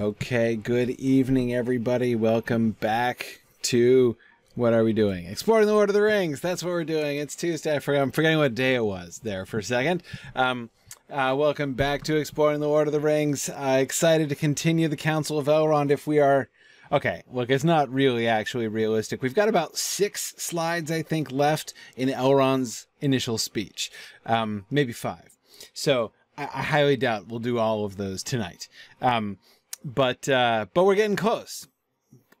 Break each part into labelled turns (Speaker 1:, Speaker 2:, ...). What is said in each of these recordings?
Speaker 1: Okay, good evening, everybody. Welcome back to what are we doing? Exploring the Lord of the Rings. That's what we're doing. It's Tuesday. I I'm forgetting what day it was there for a second. Um, uh, welcome back to Exploring the Lord of the Rings. Uh, excited to continue the Council of Elrond. If we are okay, look, it's not really actually realistic. We've got about six slides, I think, left in Elrond's initial speech, um, maybe five. So I, I, highly doubt we'll do all of those tonight. Um, but uh, but we're getting close.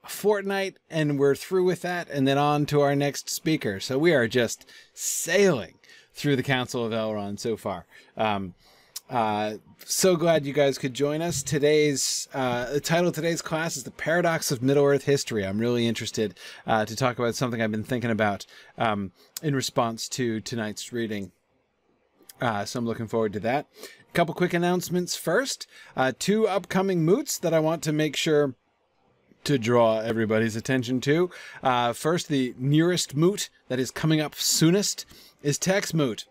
Speaker 1: A fortnight, and we're through with that, and then on to our next speaker. So we are just sailing through the Council of Elrond so far. Um, uh, so glad you guys could join us. Today's uh, the title of today's class is "The Paradox of Middle Earth History." I'm really interested uh, to talk about something I've been thinking about um, in response to tonight's reading. Uh, so I'm looking forward to that. Couple quick announcements first. Uh, two upcoming moots that I want to make sure to draw everybody's attention to. Uh, first, the nearest moot that is coming up soonest is Tex Moot.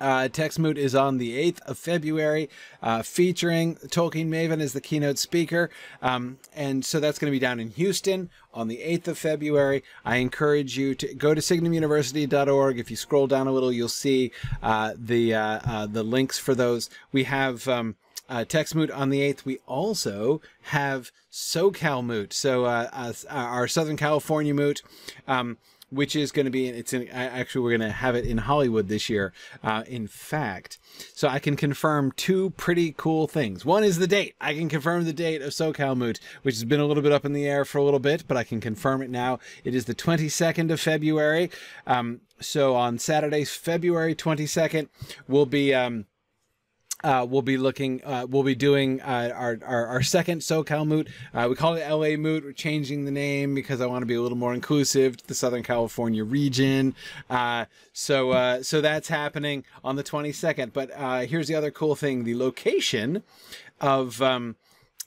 Speaker 1: Uh, Tex Moot is on the 8th of February, uh, featuring Tolkien Maven as the keynote speaker. Um, and so that's going to be down in Houston on the 8th of February. I encourage you to go to signumuniversity.org. If you scroll down a little, you'll see uh, the, uh, uh, the links for those. We have. Um, uh, on the 8th. We also have SoCal Moot. So, uh, uh, our Southern California Moot. Um, which is going to be it's in, actually we're going to have it in Hollywood this year. Uh, in fact, so I can confirm two pretty cool things. One is the date. I can confirm the date of SoCal Moot, which has been a little bit up in the air for a little bit, but I can confirm it now. It is the 22nd of February. Um, so on Saturday, February 22nd, we'll be. Um, uh, we'll be looking, uh, we'll be doing uh, our, our, our, second SoCal Moot. Uh, we call it LA Moot. We're changing the name because I want to be a little more inclusive to the Southern California region. Uh, so, uh, so that's happening on the 22nd. But here's the other cool thing the location of. Um,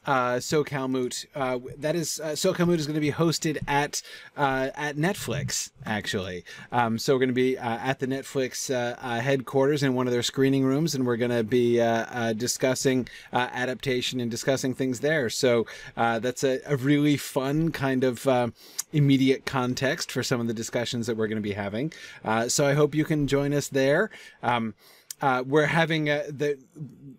Speaker 1: uh, SoCal Moot. Uh, that is uh, SoCal Moot is going to be hosted at uh, at Netflix actually. Um, so we're going to be uh, at the Netflix uh, headquarters in one of their screening rooms, and we're going to be discussing adaptation and discussing things there. So that's a, a, really fun kind of immediate context for some of the discussions that we're going to be having. so I hope you can join us there. Um, uh, we're having a, the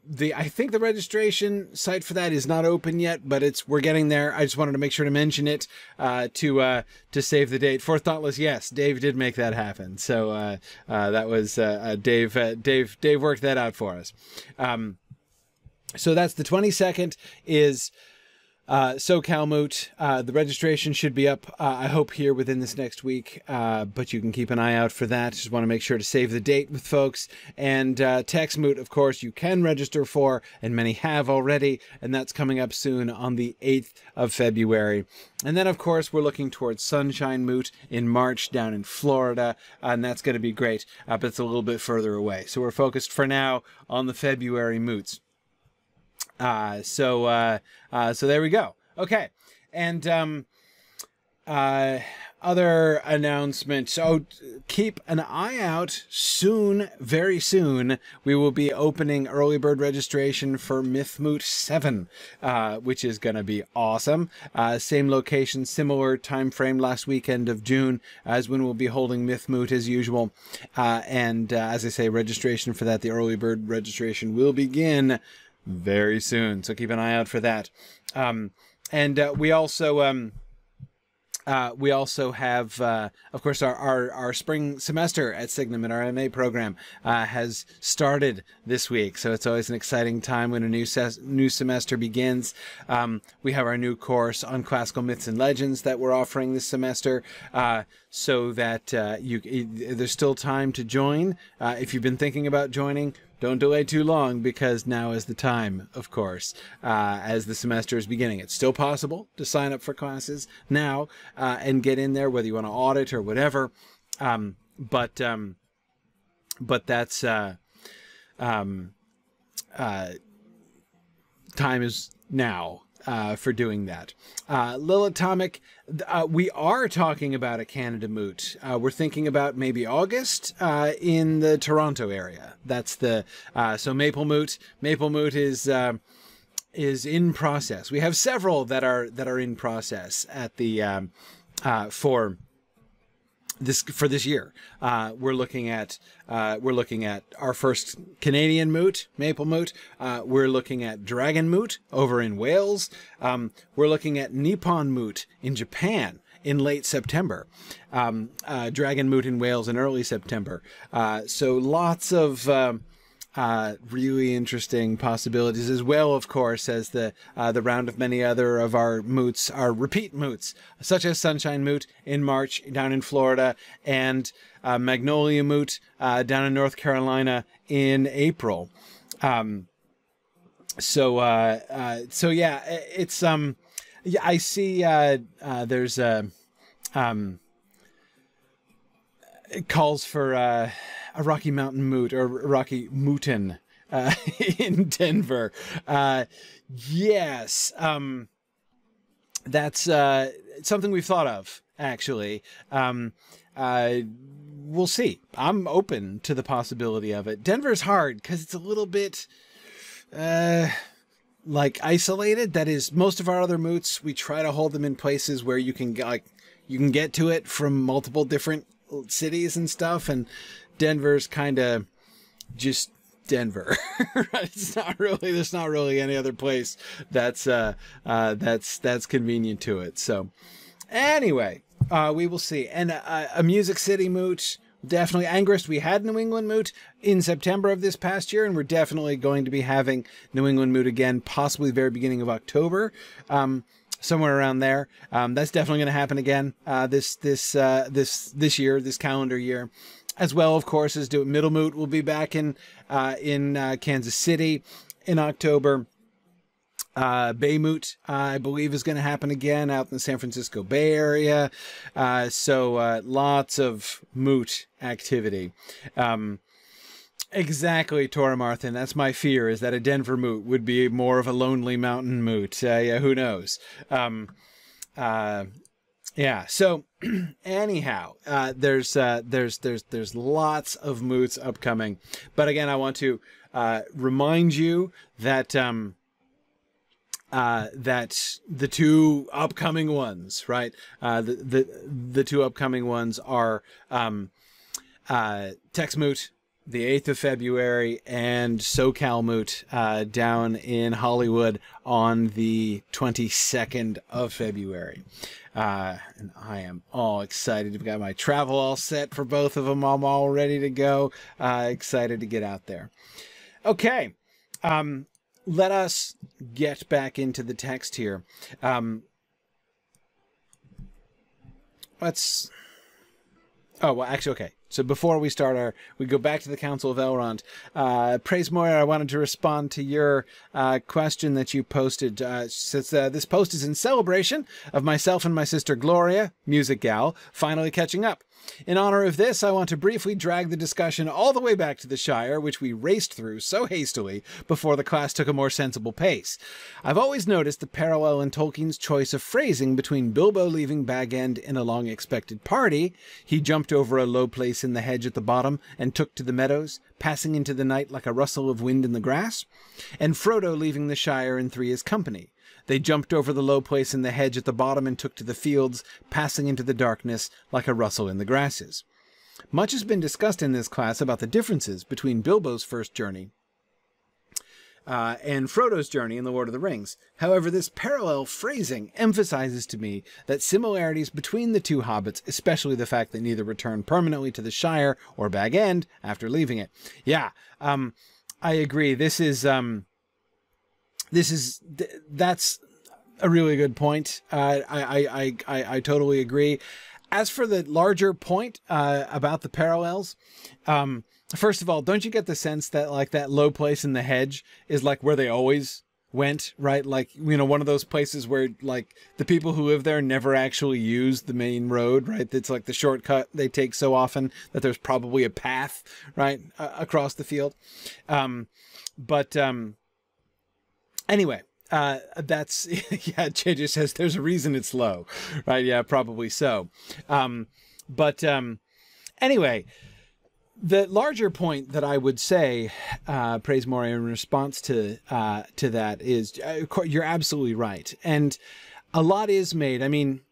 Speaker 1: the I think the registration site for that is not open yet, but it's we're getting there. I just wanted to make sure to mention it uh, to uh, to save the date. For Thoughtless, yes, Dave did make that happen. So uh, uh, that was uh, Dave. Dave Dave worked that out for us. Um, so that's the twenty second is uh, SoCal Moot. Uh, the registration should be up, uh, I hope, here within this next week, uh, but you can keep an eye out for that. Just want to make sure to save the date with folks. And uh, of course, you can register for, and many have already, and that's coming up soon on the 8th of February. And then, of course, we're looking towards Sunshine Moot in March down in Florida, and that's going to be great, uh, but it's a little bit further away. So we're focused for now on the February Moots. Uh, so uh, uh, so there we go. Okay, and um, uh, other announcements. So keep an eye out. Soon, very soon, we will be opening early bird registration for Mythmoot Seven, uh, which is going to be awesome. Uh, same location, similar time frame. Last weekend of June, as when we'll be holding Mythmoot as usual. Uh, and uh, as I say, registration for that, the early bird registration will begin very soon. So keep an eye out for that. Um, and uh, we also um, uh, we also have, uh, of course, our, our, our, spring semester at Signum and our MA program uh, has started this week. So it's always an exciting time when a new new semester begins. Um, we have our new course on classical myths and legends that we're offering this semester, uh, so that uh, you there's still time to join. Uh, if you've been thinking about joining, don't delay too long because now is the time, of course, uh, as the semester is beginning. It's still possible to sign up for classes now uh, and get in there, whether you want to audit or whatever. Um, but um, but that's uh, um, uh, time is now uh, for doing that. Uh, Lil Atomic, uh, we are talking about a Canada moot. Uh, we're thinking about maybe August uh, in the Toronto area. That's the uh, so Maple Moot. Maple Moot is is in process. We have several that are that are in process at the um, for this for this year. Uh, we're looking at uh, we're looking at our first Canadian moot, maple moot. Uh, we're looking at dragon moot over in Wales. Um, we're looking at Nippon moot in Japan in late September. Um, uh, dragon moot in Wales in early September. Uh, so lots of. Um, uh, really interesting possibilities as well, of course, as the uh, the round of many other of our moots our repeat moots, such as Sunshine Moot in March down in Florida and uh, Magnolia Moot uh, down in North Carolina in April. Um, so uh, uh, so yeah, it's um yeah I see there's a um calls for a Rocky Mountain Moot or Rocky Mootin uh, in Denver. Uh, yes, um, that's uh, something we've thought of actually. Um, uh, we'll see. I'm open to the possibility of it. Denver's hard because it's a little bit uh, like isolated. That is, most of our other moots, we try to hold them in places where you can like you can get to it from multiple different cities and stuff and Denver's kind of just Denver. it's not really there's not really any other place that's uh, uh, that's that's convenient to it. So anyway, uh, we will see. And uh, a Music City moot, definitely Angrist. We had New England moot in September of this past year, and we're definitely going to be having New England moot again, possibly very beginning of October. Um, somewhere around there. Um, that's definitely going to happen again uh, this this uh, this this year, this calendar year as well, of course, as do Middle Moot will be back in uh, in uh, Kansas City in October. Uh, Moot, uh, I believe, is going to happen again out in the San Francisco Bay Area. Uh, so uh, lots of moot activity. Um, exactly, Tora Martin. That's my fear: is that a Denver moot would be more of a lonely mountain moot. Uh, yeah, who knows? Um, uh, yeah. So anyhow, uh, there's uh, there's there's there's lots of moots upcoming, but again, I want to uh, remind you that um, uh, that the two upcoming ones, right? Uh, the the the two upcoming ones are um, uh, Tex Moot the 8th of February and SoCal Moot uh, down in Hollywood on the 22nd of February. Uh, and I am all excited. I've got my travel all set for both of them. I'm all ready to go. Uh, excited to get out there. Okay. Um, let us get back into the text here. Um, let's. Oh, well, actually, okay. So before we start our, we go back to the Council of Elrond. Uh, Praise Moira, I wanted to respond to your uh, question that you posted. Uh, since uh, this post is in celebration of myself and my sister Gloria, music gal, finally catching up. In honor of this, I want to briefly drag the discussion all the way back to the Shire, which we raced through so hastily before the class took a more sensible pace. I've always noticed the parallel in Tolkien's choice of phrasing between Bilbo leaving Bag End in a long expected party, he jumped over a low place in the hedge at the bottom and took to the meadows, passing into the night like a rustle of wind in the grass, and Frodo leaving the Shire in Three's company. They jumped over the low place in the hedge at the bottom and took to the fields, passing into the darkness like a rustle in the grasses. Much has been discussed in this class about the differences between Bilbo's first journey uh, and Frodo's journey in The Lord of the Rings. However, this parallel phrasing emphasizes to me that similarities between the two hobbits, especially the fact that neither returned permanently to the Shire or Bag End after leaving it. Yeah, um, I agree. This is um, this is that's a really good point. Uh, I, I, I, I totally agree. As for the larger point uh, about the parallels, um, first of all, don't you get the sense that like that low place in the hedge is like where they always went, right? Like, you know, one of those places where like the people who live there never actually use the main road, right? It's like the shortcut they take so often that there's probably a path, right, uh, across the field. Um, but um, Anyway, uh, that's yeah. JJ says there's a reason it's low, right? Yeah, probably so. Um, but um, anyway, the larger point that I would say, uh, praise more in response to uh, to that is uh, you're absolutely right, and a lot is made. I mean,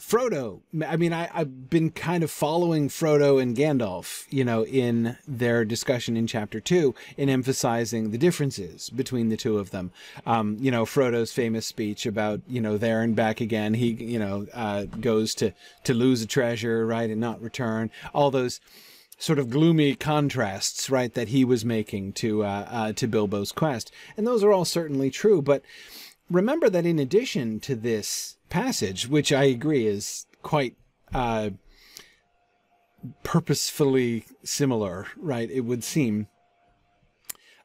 Speaker 1: Frodo. I mean, I, have been kind of following Frodo and Gandalf, you know, in their discussion in chapter two, in emphasizing the differences between the two of them. Um, you know, Frodo's famous speech about, you know, there and back again. He, you know, uh, goes to to lose a treasure, right, and not return. All those sort of gloomy contrasts, right, that he was making to uh, uh, to Bilbo's quest, and those are all certainly true. But remember that in addition to this passage, which I agree is quite uh, purposefully similar, right? It would seem.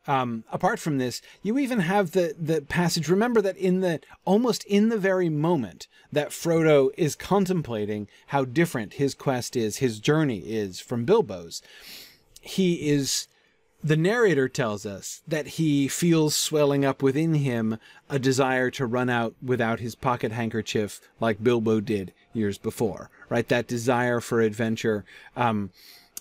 Speaker 1: Um, apart from this, you even have the the passage. Remember that in the almost in the very moment that Frodo is contemplating how different his quest is, his journey is from Bilbo's, he is the narrator tells us that he feels swelling up within him a desire to run out without his pocket handkerchief like Bilbo did years before, right? That desire for adventure, um,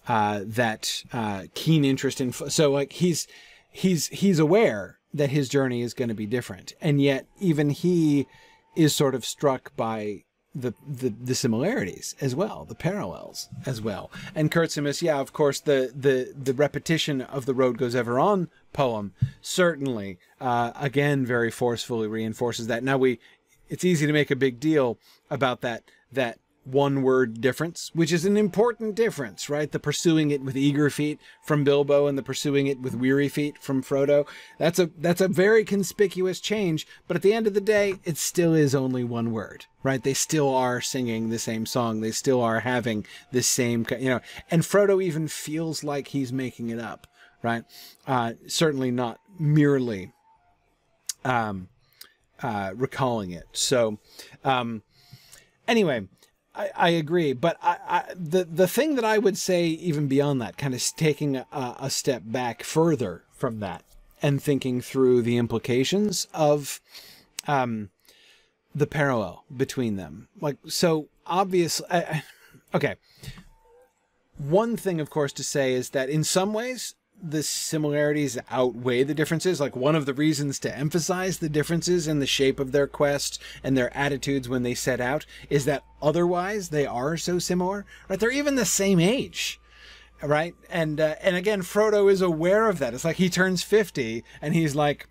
Speaker 1: uh, that uh, keen interest in. So like he's he's he's aware that his journey is going to be different, and yet even he is sort of struck by the, the the similarities as well, the parallels as well. And Kurtzimus, yeah, of course, the the the repetition of the road goes ever on poem certainly uh, again very forcefully reinforces that. Now we, it's easy to make a big deal about that that one word difference, which is an important difference, right? The pursuing it with eager feet from Bilbo and the pursuing it with weary feet from Frodo. That's a that's a very conspicuous change, but at the end of the day, it still is only one word, right? They still are singing the same song. They still are having the same, you know, and Frodo even feels like he's making it up, right? Uh, certainly not merely um, uh, recalling it. So, um, anyway, I, I agree, but I, I, the the thing that I would say even beyond that, kind of taking a, a step back further from that and thinking through the implications of um, the parallel between them. Like so, obviously, okay. One thing, of course, to say is that in some ways, the similarities outweigh the differences. Like one of the reasons to emphasize the differences in the shape of their quest and their attitudes when they set out is that otherwise they are so similar. Right? They're even the same age. Right? And uh, and again, Frodo is aware of that. It's like he turns 50 and he's like,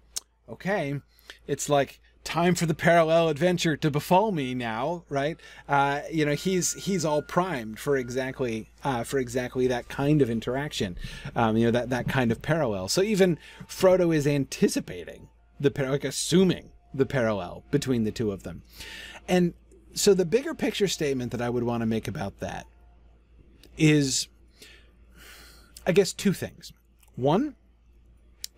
Speaker 1: okay, it's like time for the parallel adventure to befall me now right? Uh, you know he's he's all primed for exactly uh, for exactly that kind of interaction um, you know that that kind of parallel. So even frodo is anticipating the like assuming the parallel between the two of them. And so the bigger picture statement that i would want to make about that is i guess two things. One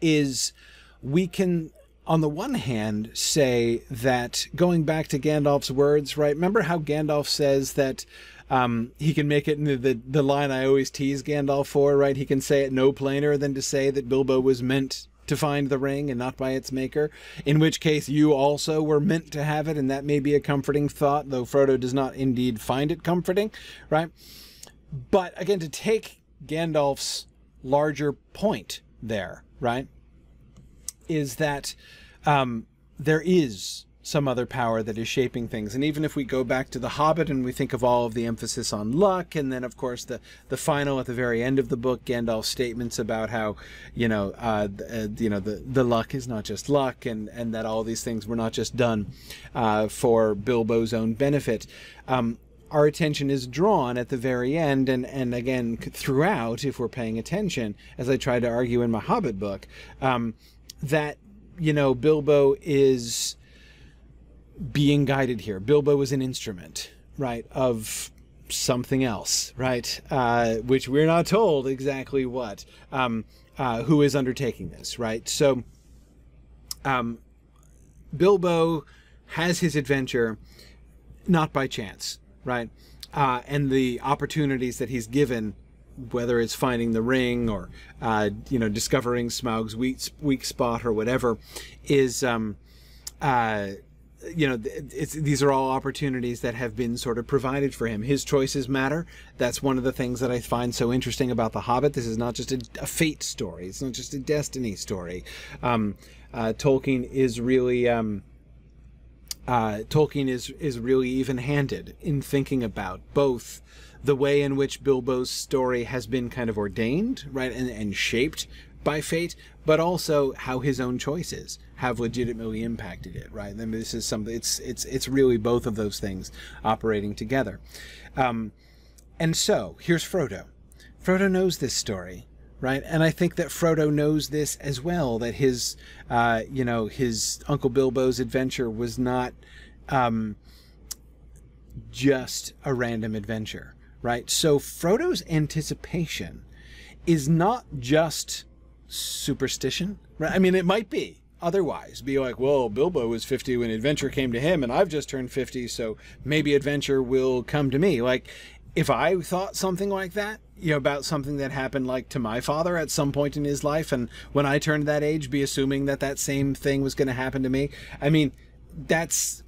Speaker 1: is we can on the one hand, say that going back to Gandalf's words, right? Remember how Gandalf says that um, he can make it into the, the line I always tease Gandalf for, right? He can say it no plainer than to say that Bilbo was meant to find the ring and not by its maker, in which case you also were meant to have it, and that may be a comforting thought, though Frodo does not indeed find it comforting, right? But again, to take Gandalf's larger point there, right? Is that um, there is some other power that is shaping things. And even if we go back to The Hobbit and we think of all of the emphasis on luck, and then of course the the final at the very end of the book, Gandalf's statements about how you know uh, uh, you know the the luck is not just luck, and and that all these things were not just done uh, for Bilbo's own benefit. Um, our attention is drawn at the very end and, and again throughout if we're paying attention as i tried to argue in my hobbit book um, that you know Bilbo is being guided here. Bilbo is an instrument, right, of something else, right, uh, which we're not told exactly what. Um, uh, who is undertaking this, right? So, um, Bilbo has his adventure not by chance, right? Uh, and the opportunities that he's given whether it's finding the ring or uh, you know discovering Smaug's weak weak spot or whatever, is um, uh, you know, these are all opportunities that have been sort of provided for him. His choices matter. That's one of the things that I find so interesting about The Hobbit. This is not just a, a fate story. It's not just a destiny story. Um, uh, Tolkien is really. Um, uh, Tolkien is is really even-handed in thinking about both the way in which Bilbo's story has been kind of ordained, right, and, and shaped by fate, but also how his own choices have legitimately impacted it, right? I mean, this is something. It's it's it's really both of those things operating together. Um, and so here's Frodo. Frodo knows this story, right? And I think that Frodo knows this as well. That his, uh, you know, his Uncle Bilbo's adventure was not um, just a random adventure, right? So Frodo's anticipation is not just superstition, right? I mean, it might be otherwise. Be like, well, Bilbo was 50 when adventure came to him, and I've just turned 50, so maybe adventure will come to me. Like, if I thought something like that, you know, about something that happened like to my father at some point in his life, and when I turned that age, be assuming that that same thing was going to happen to me. I mean, that's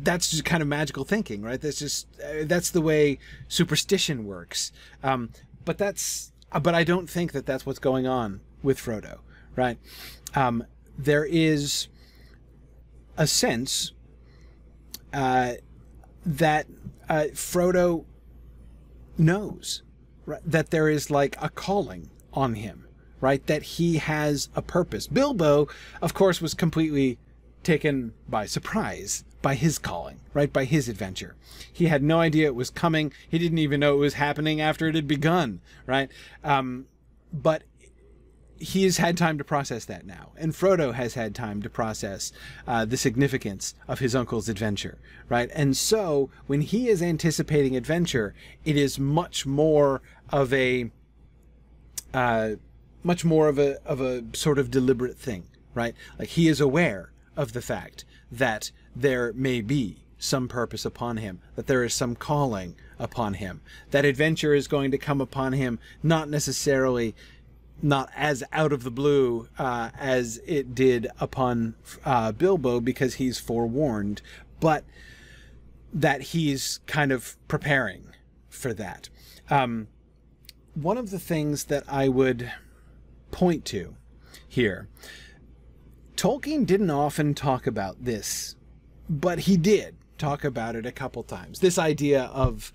Speaker 1: that's just kind of magical thinking, right? That's just uh, that's the way superstition works. Um, but that's uh, but I don't think that that's what's going on with Frodo, right? Um, there is a sense uh, that uh, Frodo knows right, that there is like a calling on him, right? That he has a purpose. Bilbo, of course, was completely taken by surprise by his calling, right? By his adventure. He had no idea it was coming. He didn't even know it was happening after it had begun, right? Um, but he has had time to process that now, and Frodo has had time to process uh, the significance of his uncle's adventure, right? And so, when he is anticipating adventure, it is much more of a, uh, much more of a of a sort of deliberate thing, right? Like he is aware of the fact that there may be some purpose upon him, that there is some calling upon him, that adventure is going to come upon him, not necessarily not as out of the blue uh, as it did upon uh, Bilbo because he's forewarned, but that he's kind of preparing for that. Um, one of the things that I would point to here, Tolkien didn't often talk about this but he did talk about it a couple times. This idea of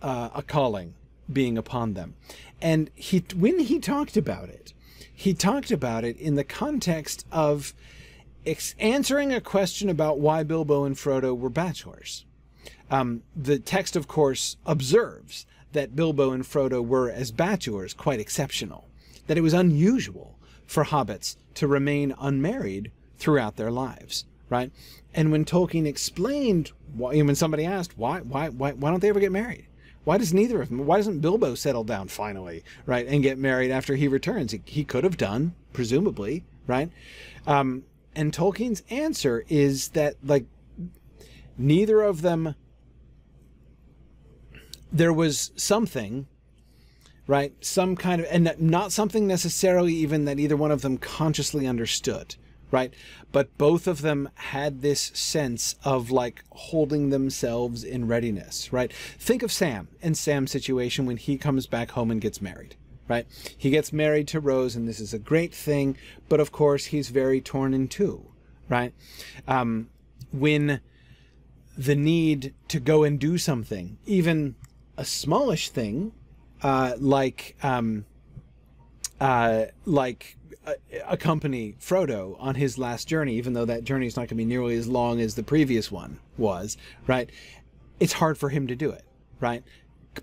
Speaker 1: uh, a calling being upon them, and he when he talked about it, he talked about it in the context of answering a question about why Bilbo and Frodo were bachelors. Um, the text, of course, observes that Bilbo and Frodo were, as bachelors, quite exceptional, that it was unusual for hobbits to remain unmarried throughout their lives right? And when Tolkien explained, why, when somebody asked, why, why, why, why don't they ever get married? Why does neither of them? Why doesn't Bilbo settle down finally, right, and get married after he returns? He, he could have done, presumably, right? Um, and Tolkien's answer is that like neither of them. There was something, right? Some kind of, and not something necessarily even that either one of them consciously understood right? But both of them had this sense of like holding themselves in readiness, right? Think of Sam and Sam's situation when he comes back home and gets married, right? He gets married to Rose, and this is a great thing, but of course he's very torn in two, right? Um, when the need to go and do something, even a smallish thing, uh, like um, uh, like accompany Frodo on his last journey, even though that journey is not going to be nearly as long as the previous one was, right? It's hard for him to do it, right?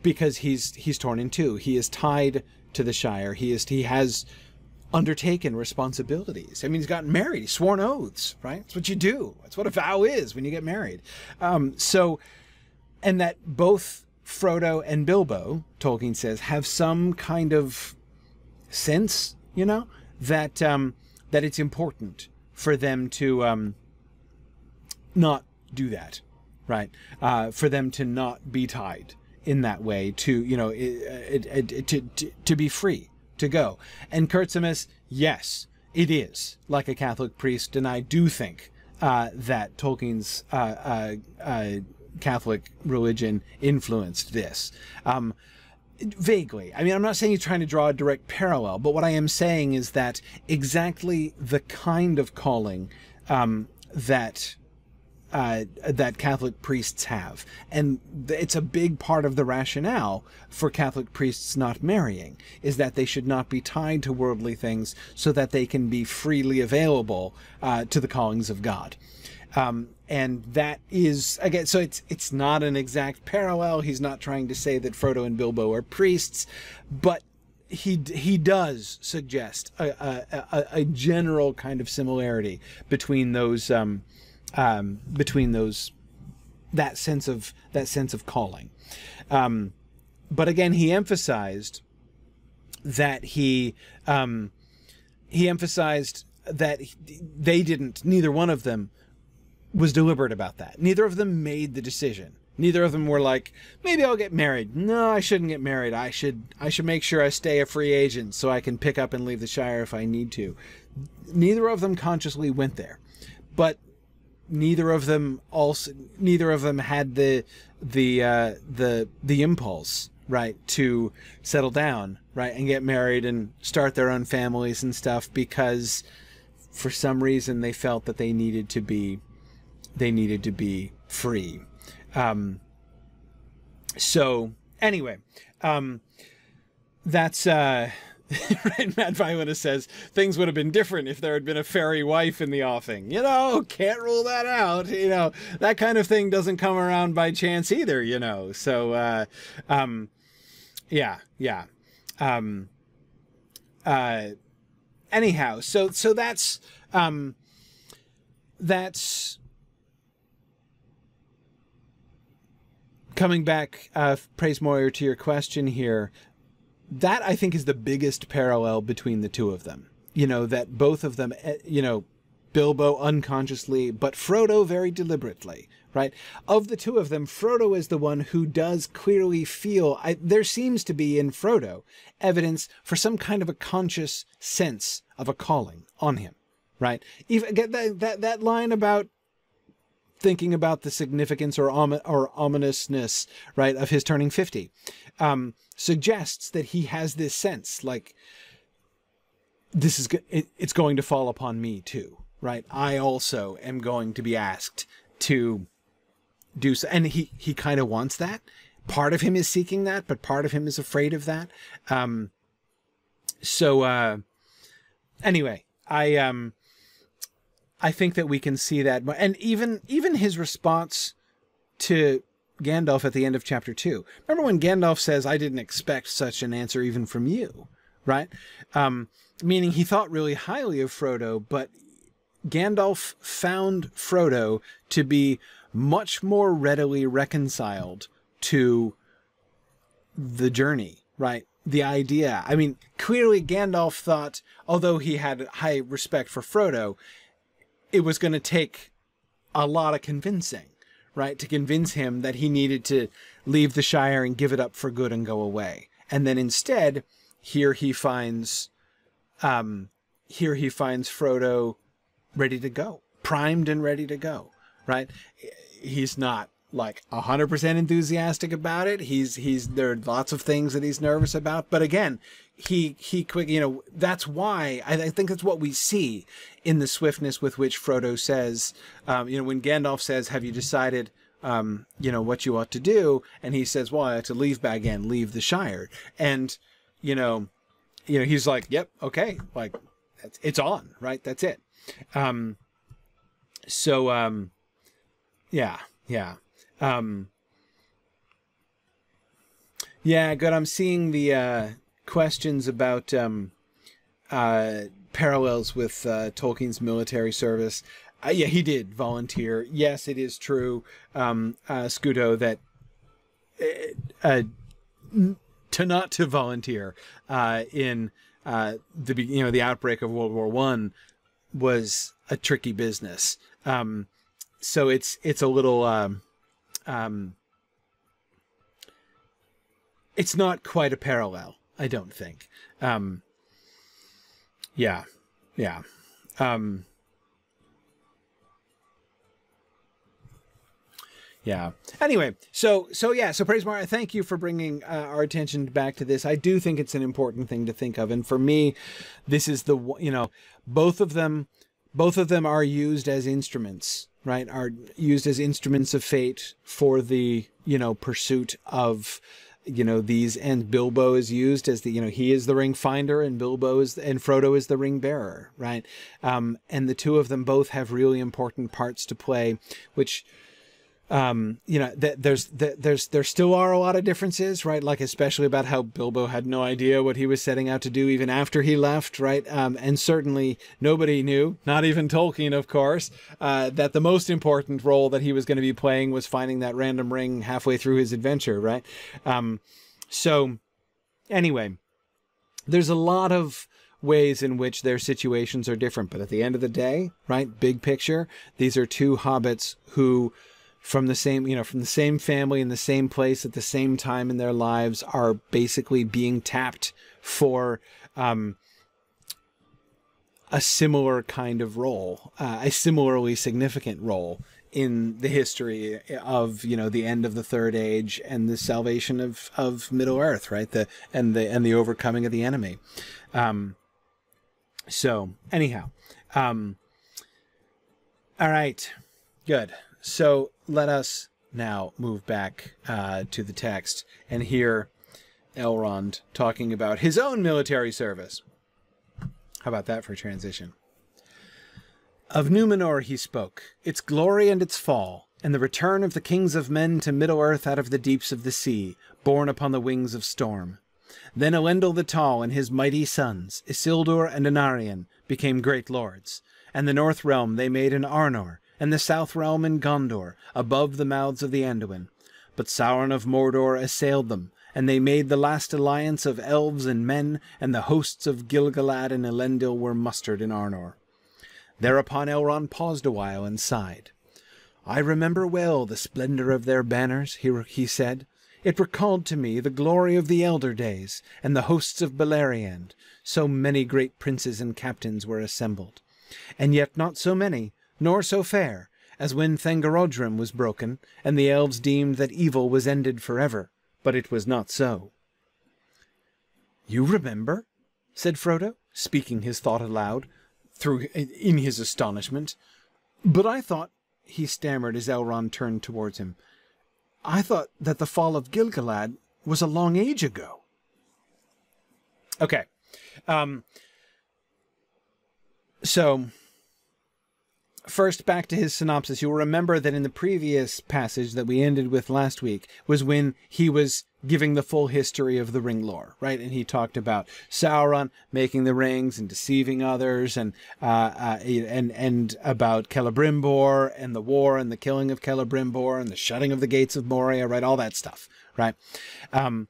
Speaker 1: Because he's he's torn in two. He is tied to the Shire. He is he has undertaken responsibilities. I mean, he's gotten married. He's sworn oaths, right? That's what you do. That's what a vow is when you get married. Um, so, and that both Frodo and Bilbo, Tolkien says, have some kind of sense, you know, that um, that it's important for them to um, not do that, right? Uh, for them to not be tied in that way to you know it, it, it, to, to to be free to go. And Kurtzimus, yes, it is like a Catholic priest, and I do think uh, that Tolkien's uh, uh, uh, Catholic religion influenced this. Um, vaguely. I mean, I'm not saying he's trying to draw a direct parallel, but what I am saying is that exactly the kind of calling um, that uh, that Catholic priests have. And it's a big part of the rationale for Catholic priests not marrying, is that they should not be tied to worldly things so that they can be freely available uh, to the callings of God. Um, and that is again, so it's it's not an exact parallel. He's not trying to say that Frodo and Bilbo are priests, but he he does suggest a, a, a, general kind of similarity between those um, um, between those that sense of that sense of calling. Um, but again, he emphasized that he um, he emphasized that they didn't neither one of them was deliberate about that. Neither of them made the decision. Neither of them were like, maybe I'll get married. No, I shouldn't get married. I should I should make sure I stay a free agent so I can pick up and leave the Shire if I need to. Neither of them consciously went there. But neither of them also neither of them had the the uh, the the impulse right to settle down right and get married and start their own families and stuff because for some reason they felt that they needed to be they needed to be free. Um, so anyway um, that's uh right, Matt Violina says things would have been different if there had been a fairy wife in the offing. You know, can't rule that out. You know, that kind of thing doesn't come around by chance either. You know, so uh, um, yeah, yeah. Um, uh, anyhow, so so that's um, that's coming back, uh, Praise Moyer, to your question here that I think is the biggest parallel between the two of them. You know, that both of them, eh, you know, Bilbo unconsciously, but Frodo very deliberately, right? Of the two of them, Frodo is the one who does clearly feel, I, there seems to be in Frodo evidence for some kind of a conscious sense of a calling on him, right? Even that, that, that line about thinking about the significance or, or ominousness, right, of his turning 50, um, suggests that he has this sense like, this is, it, it's going to fall upon me too, right? I also am going to be asked to do so. And he, he kind of wants that. Part of him is seeking that, but part of him is afraid of that. Um, so, uh, anyway, I, um, I think that we can see that, and even even his response to Gandalf at the end of chapter two. Remember when Gandalf says, "I didn't expect such an answer even from you," right? Um, meaning he thought really highly of Frodo, but Gandalf found Frodo to be much more readily reconciled to the journey, right? The idea. I mean, clearly Gandalf thought, although he had high respect for Frodo, it was going to take a lot of convincing, right? To convince him that he needed to leave the Shire and give it up for good and go away. And then instead, here he finds, um, here he finds Frodo ready to go, primed and ready to go, right? He's not like 100% enthusiastic about it. He's he's there are lots of things that he's nervous about, but again, he he quick you know that's why I, I, think that's what we see in the swiftness with which Frodo says um, you know when Gandalf says have you decided um, you know what you ought to do? And he says well I have to leave Bag End leave the Shire. And you know you know he's like yep okay like it's on right? That's it. Um, so um, yeah yeah um, yeah good I'm seeing the uh, questions about um, uh, parallels with uh, Tolkien's military service. Uh, yeah, he did volunteer. Yes, it is true, um, uh, Scudo, that uh, to not to volunteer in the you know the outbreak of World War One was a tricky business. Um, so it's it's a little um, um, it's not quite a parallel. I don't think. Um, yeah, yeah. Um, Yeah. Anyway, so so yeah, so praise Mara. Thank you for bringing uh, our attention back to this. I do think it's an important thing to think of, and for me, this is the you know both of them, both of them are used as instruments, right? Are used as instruments of fate for the you know pursuit of you know these and Bilbo is used as the you know he is the ring finder and Bilbo is and Frodo is the ring bearer right um and the two of them both have really important parts to play which um, you know, th- there's th- there's there still are a lot of differences, right? Like especially about how Bilbo had no idea what he was setting out to do even after he left, right? Um, and certainly nobody knew, not even Tolkien, of course, uh, that the most important role that he was going to be playing was finding that random ring halfway through his adventure, right? Um, so anyway, there's a lot of ways in which their situations are different, but at the end of the day, right? Big picture, these are two hobbits who from the same, you know, from the same family in the same place at the same time in their lives are basically being tapped for um, a similar kind of role, uh, a similarly significant role in the history of you know the end of the third age and the salvation of of Middle Earth, right? The and the and the overcoming of the enemy. Um, so anyhow, um, all right, good. So let us now move back uh, to the text and hear Elrond talking about his own military service. How about that for transition? Of Numenor he spoke, its glory and its fall, and the return of the kings of men to Middle-earth out of the deeps of the sea, borne upon the wings of storm. Then Elendil the Tall and his mighty sons, Isildur and Anarion, became great lords, and the North realm they made in Arnor, and the south realm in Gondor, above the mouths of the Anduin. But Sauron of Mordor assailed them, and they made the last alliance of elves and men, and the hosts of Gil-galad and Elendil were mustered in Arnor. Thereupon Elrond paused awhile and sighed. I remember well the splendor of their banners, he, he said. It recalled to me the glory of the elder days, and the hosts of Beleriand. So many great princes and captains were assembled. And yet not so many, nor so fair, as when Thangorodrim was broken, and the elves deemed that evil was ended forever, but it was not so. You remember? said Frodo, speaking his thought aloud, through in his astonishment. But I thought, he stammered as Elrond turned towards him, I thought that the fall of Gil-galad was a long age ago. Okay. Um, so First, back to his synopsis. You'll remember that in the previous passage that we ended with last week was when he was giving the full history of the ring lore, right? And he talked about Sauron making the rings and deceiving others, and uh, uh, and and about Celebrimbor and the war and the killing of Celebrimbor and the shutting of the gates of Moria, right? All that stuff, right? Um,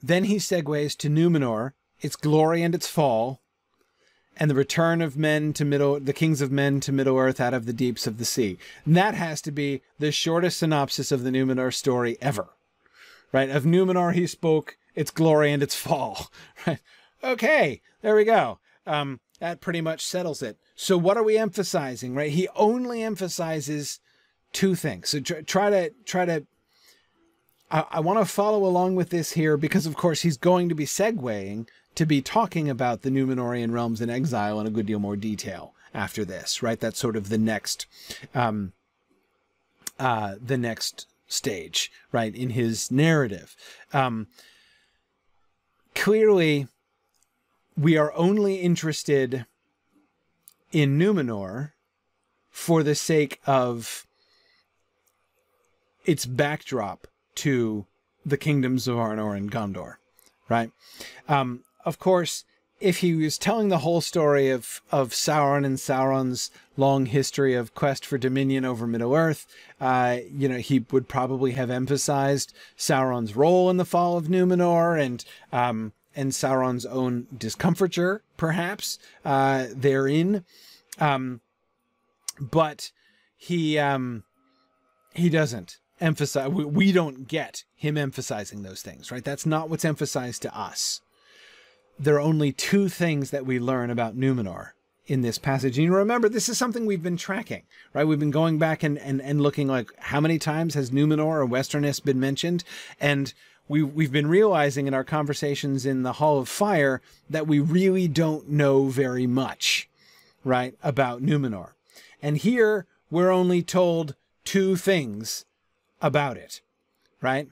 Speaker 1: then he segues to Numenor, its glory and its fall, and the return of men to middle the kings of men to middle earth out of the deeps of the sea. And that has to be the shortest synopsis of the numenor story ever right? Of numenor he spoke its glory and its fall right? Okay there we go. Um, that pretty much settles it. So what are we emphasizing right? He only emphasizes two things. So try, try to try to I, I want to follow along with this here because of course he's going to be segueing to be talking about the Numenorean realms in exile in a good deal more detail after this, right? That's sort of the next, um, uh, the next stage, right, in his narrative. Um, clearly, we are only interested in Numenor for the sake of its backdrop to the kingdoms of Arnor and Gondor, right? Um, of course, if he was telling the whole story of, of Sauron and Sauron's long history of quest for dominion over Middle Earth, uh, you know, he would probably have emphasized Sauron's role in the fall of Numenor and um, and Sauron's own discomfiture, perhaps uh, therein. Um, but he um, he doesn't emphasize. We, we don't get him emphasizing those things, right? That's not what's emphasized to us there are only two things that we learn about Numenor in this passage. And you remember, this is something we've been tracking, right? We've been going back and, and, and looking like how many times has Numenor or Westernesse been mentioned? And we, we've been realizing in our conversations in the Hall of Fire that we really don't know very much, right, about Numenor. And here we're only told two things about it, right?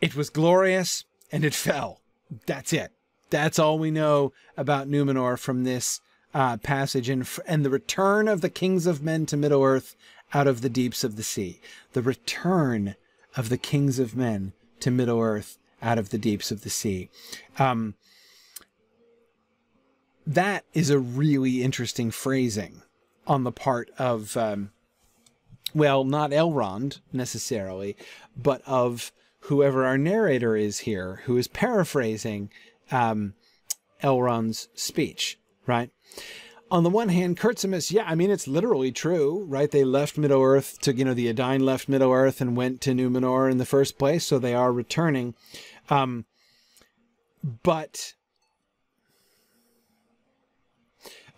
Speaker 1: It was glorious and it fell. That's it. That's all we know about Numenor from this uh, passage and, and the return of the kings of men to Middle Earth out of the deeps of the sea. The return of the kings of men to Middle Earth out of the deeps of the sea. Um, that is a really interesting phrasing on the part of, um, well, not Elrond necessarily, but of whoever our narrator is here, who is paraphrasing um, Elrond's speech, right? On the one hand, Kurtzimus, yeah, I mean, it's literally true, right? They left Middle Earth to, you know, the Edain left Middle Earth and went to Numenor in the first place, so they are returning. Um, but,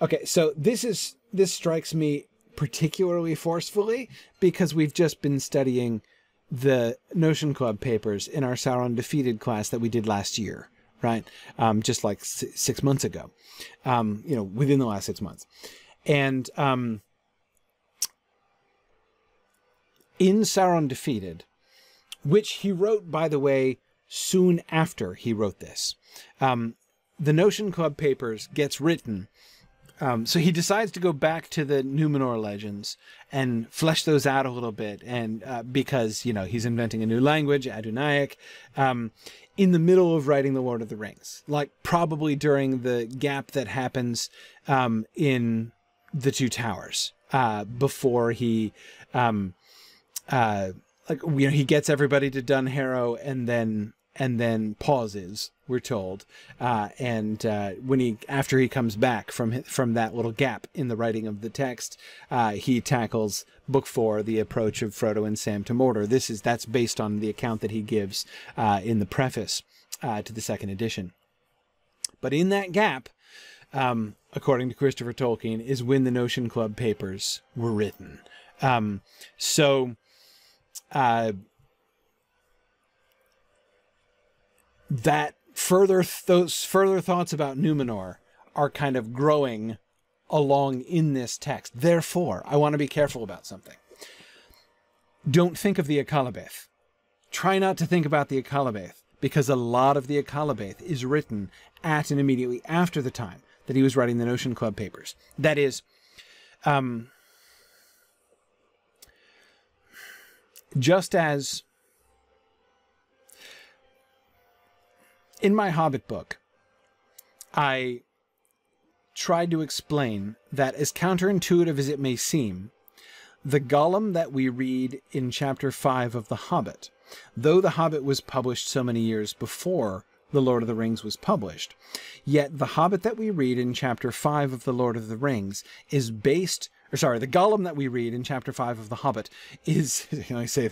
Speaker 1: okay, so this is, this strikes me particularly forcefully because we've just been studying the Notion Club papers in our Sauron Defeated class that we did last year, right? Um, just like six months ago, um, you know, within the last six months. And um, in Sauron Defeated, which he wrote, by the way, soon after he wrote this, um, the Notion Club papers gets written um, so he decides to go back to the Numenor legends and flesh those out a little bit, and uh, because you know he's inventing a new language, Adunaic, um, in the middle of writing the Lord of the Rings, like probably during the gap that happens um, in the Two Towers uh, before he, um, uh, like you know, he gets everybody to Dunharrow and then and then pauses we're told uh, and uh, when he after he comes back from from that little gap in the writing of the text uh, he tackles book four the approach of frodo and sam to mordor. This is that's based on the account that he gives uh, in the preface uh, to the second edition. But in that gap um, according to christopher tolkien is when the notion club papers were written. Um, so uh, that further th- those further thoughts about Numenor are kind of growing along in this text. Therefore, I want to be careful about something. Don't think of the Akallabeth. Try not to think about the Akallabeth because a lot of the Akallabeth is written at and immediately after the time that he was writing the Notion Club papers. That is, um, just as in my Hobbit book, I tried to explain that, as counterintuitive as it may seem, the Gollum that we read in chapter 5 of The Hobbit, though The Hobbit was published so many years before The Lord of the Rings was published, yet the Hobbit that we read in chapter 5 of The Lord of the Rings is based, or sorry, the Gollum that we read in chapter 5 of The Hobbit is, can I say?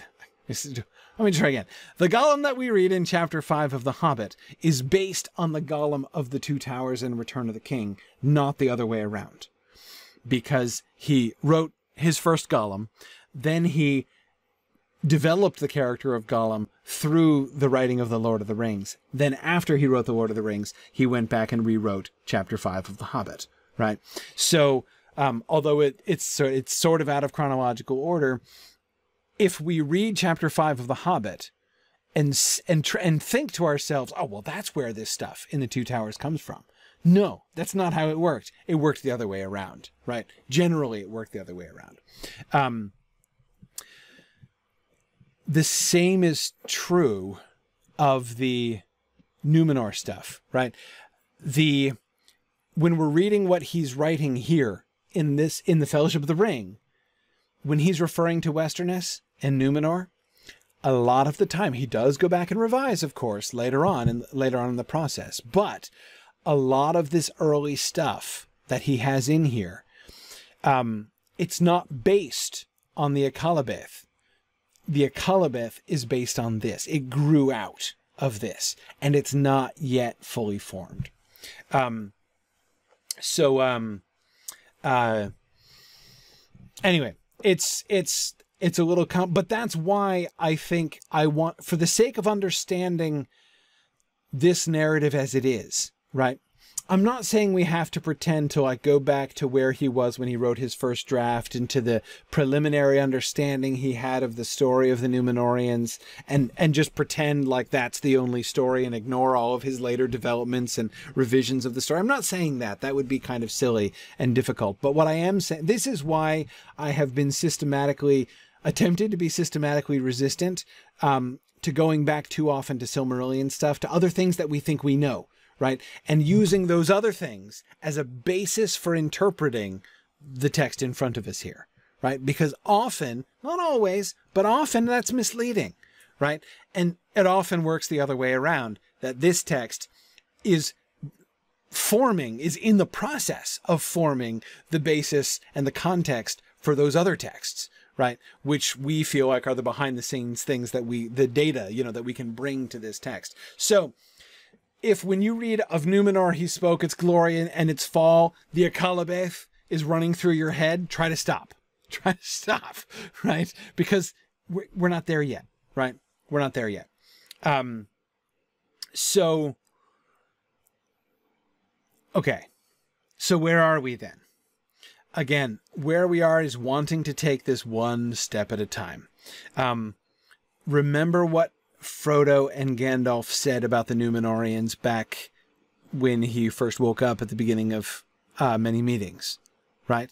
Speaker 1: Let me try again. The Gollum that we read in chapter 5 of The Hobbit is based on the Gollum of the Two Towers and Return of the King, not the other way around. Because he wrote his first Gollum, then he developed the character of Gollum through the writing of The Lord of the Rings. Then, after he wrote The Lord of the Rings, he went back and rewrote chapter 5 of The Hobbit, right? So, um, although it, it's, it's sort of out of chronological order, if we read chapter 5 of The Hobbit and and and think to ourselves, "Oh, well that's where this stuff in the Two Towers comes from." No, that's not how it worked. It worked the other way around, right? Generally, it worked the other way around. Um, the same is true of the Numenor stuff, right? The when we're reading what he's writing here in this in the Fellowship of the Ring, when he's referring to Westernesse, and Numenor, a lot of the time he does go back and revise, of course, later on and later on in the process. But a lot of this early stuff that he has in here, um, it's not based on the Akallabeth. The Akallabeth is based on this. It grew out of this, and it's not yet fully formed. Um, so, um, uh, anyway, it's it's it's a little com- but that's why I think I want for the sake of understanding this narrative as it is, right? I'm not saying we have to pretend to like go back to where he was when he wrote his first draft and to the preliminary understanding he had of the story of the Numenoreans and and just pretend like that's the only story and ignore all of his later developments and revisions of the story. I'm not saying that. That would be kind of silly and difficult. But what I am saying this is why I have been systematically attempted to be systematically resistant um, to going back too often to Silmarillion stuff, to other things that we think we know right? And using those other things as a basis for interpreting the text in front of us here, right? Because often, not always, but often that's misleading, right? And it often works the other way around that this text is forming, is in the process of forming the basis and the context for those other texts, right? Which we feel like are the behind the scenes things that we, the data, you know, that we can bring to this text. So, if when you read of Numenor he spoke its glory and its fall, the Akallabeth is running through your head, try to stop. Try to stop, right? Because we're, we're not there yet, right? We're not there yet. Um, so, okay. So where are we then? Again, where we are is wanting to take this one step at a time. Um, remember what Frodo and Gandalf said about the Numenoreans back when he first woke up at the beginning of uh, many meetings, right?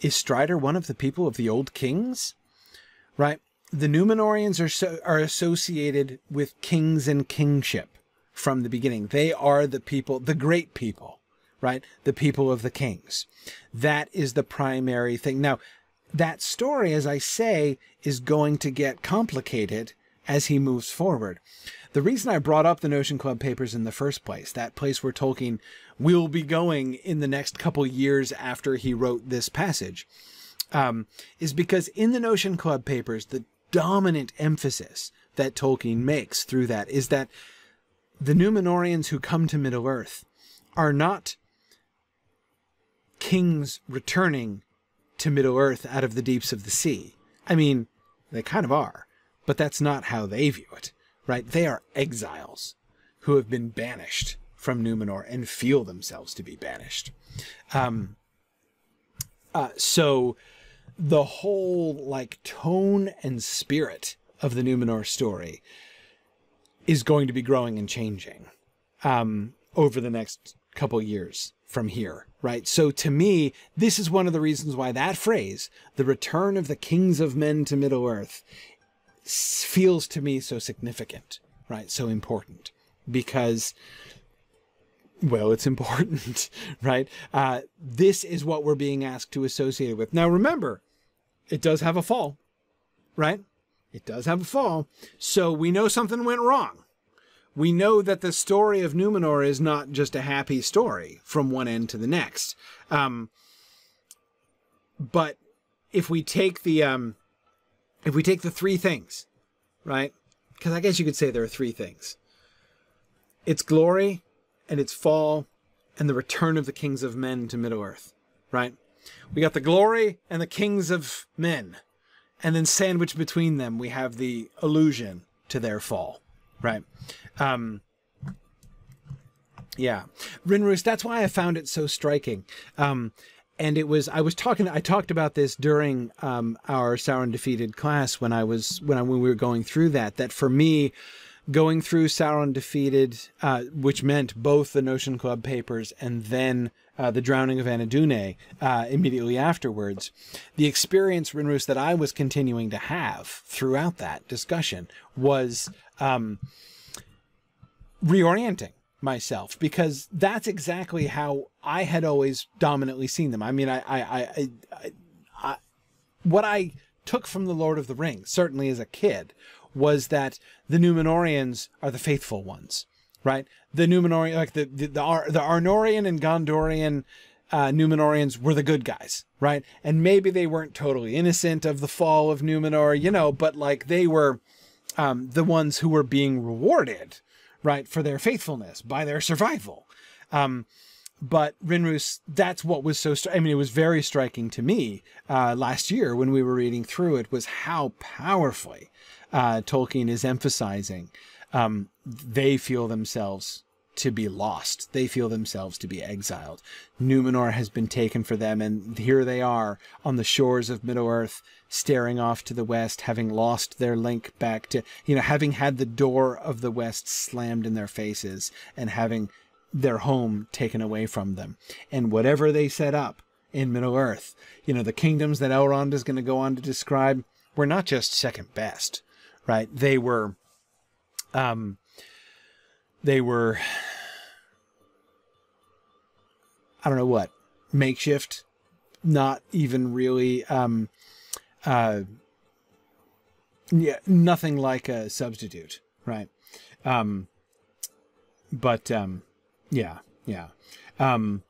Speaker 1: Is Strider one of the people of the old kings? Right? The Numenoreans are so, are associated with kings and kingship from the beginning. They are the people, the great people, right? The people of the kings. That is the primary thing. Now, that story, as I say, is going to get complicated as he moves forward. The reason I brought up the Notion Club papers in the first place, that place where Tolkien will be going in the next couple years after he wrote this passage, um, is because in the Notion Club papers, the dominant emphasis that Tolkien makes through that is that the Numenoreans who come to Middle Earth are not kings returning to Middle Earth out of the deeps of the sea. I mean, they kind of are. But that's not how they view it, right? They are exiles who have been banished from Numenor and feel themselves to be banished. Um, uh, so the whole like tone and spirit of the Numenor story is going to be growing and changing um, over the next couple years from here, right? So to me, this is one of the reasons why that phrase, the return of the kings of men to Middle Earth, feels to me so significant, right? So important because, well, it's important, right? Uh, this is what we're being asked to associate it with. Now, remember, it does have a fall, right? It does have a fall. So we know something went wrong. We know that the story of Numenor is not just a happy story from one end to the next. Um, but if we take the um, if we take the three things, right? Because I guess you could say there are three things its glory and its fall and the return of the kings of men to Middle Earth, right? We got the glory and the kings of men. And then sandwiched between them, we have the allusion to their fall, right? Um, yeah. Rinroos, that's why I found it so striking. Um, and it was I was talking I talked about this during um, our Sauron defeated class when I was when I when we were going through that that for me going through Sauron defeated uh, which meant both the Notion Club papers and then uh, the drowning of Anadune uh, immediately afterwards the experience Rinroos that I was continuing to have throughout that discussion was um, reorienting myself because that's exactly how I had always dominantly seen them. I mean, I, I, I, I, I what I took from the Lord of the Rings, certainly as a kid, was that the Numenoreans are the faithful ones, right? The Numenorean, like the the the, Ar, the Arnorian and Gondorian uh, Numenoreans were the good guys, right? And maybe they weren't totally innocent of the fall of Numenor, you know, but like they were um, the ones who were being rewarded right, for their faithfulness, by their survival. Um, but Rinrus, that's what was so. I mean, it was very striking to me uh, last year when we were reading through it. Was how powerfully uh, Tolkien is emphasizing um, they feel themselves to be lost. They feel themselves to be exiled. Numenor has been taken for them, and here they are on the shores of Middle Earth, staring off to the west, having lost their link back to, you know, having had the door of the west slammed in their faces and having their home taken away from them. And whatever they set up in Middle Earth, you know, the kingdoms that Elrond is going to go on to describe were not just second best, right? They were, um, they were, I don't know what, makeshift, not even really, um, uh, yeah, nothing like a substitute, right? Um, but, um, yeah, yeah. Um,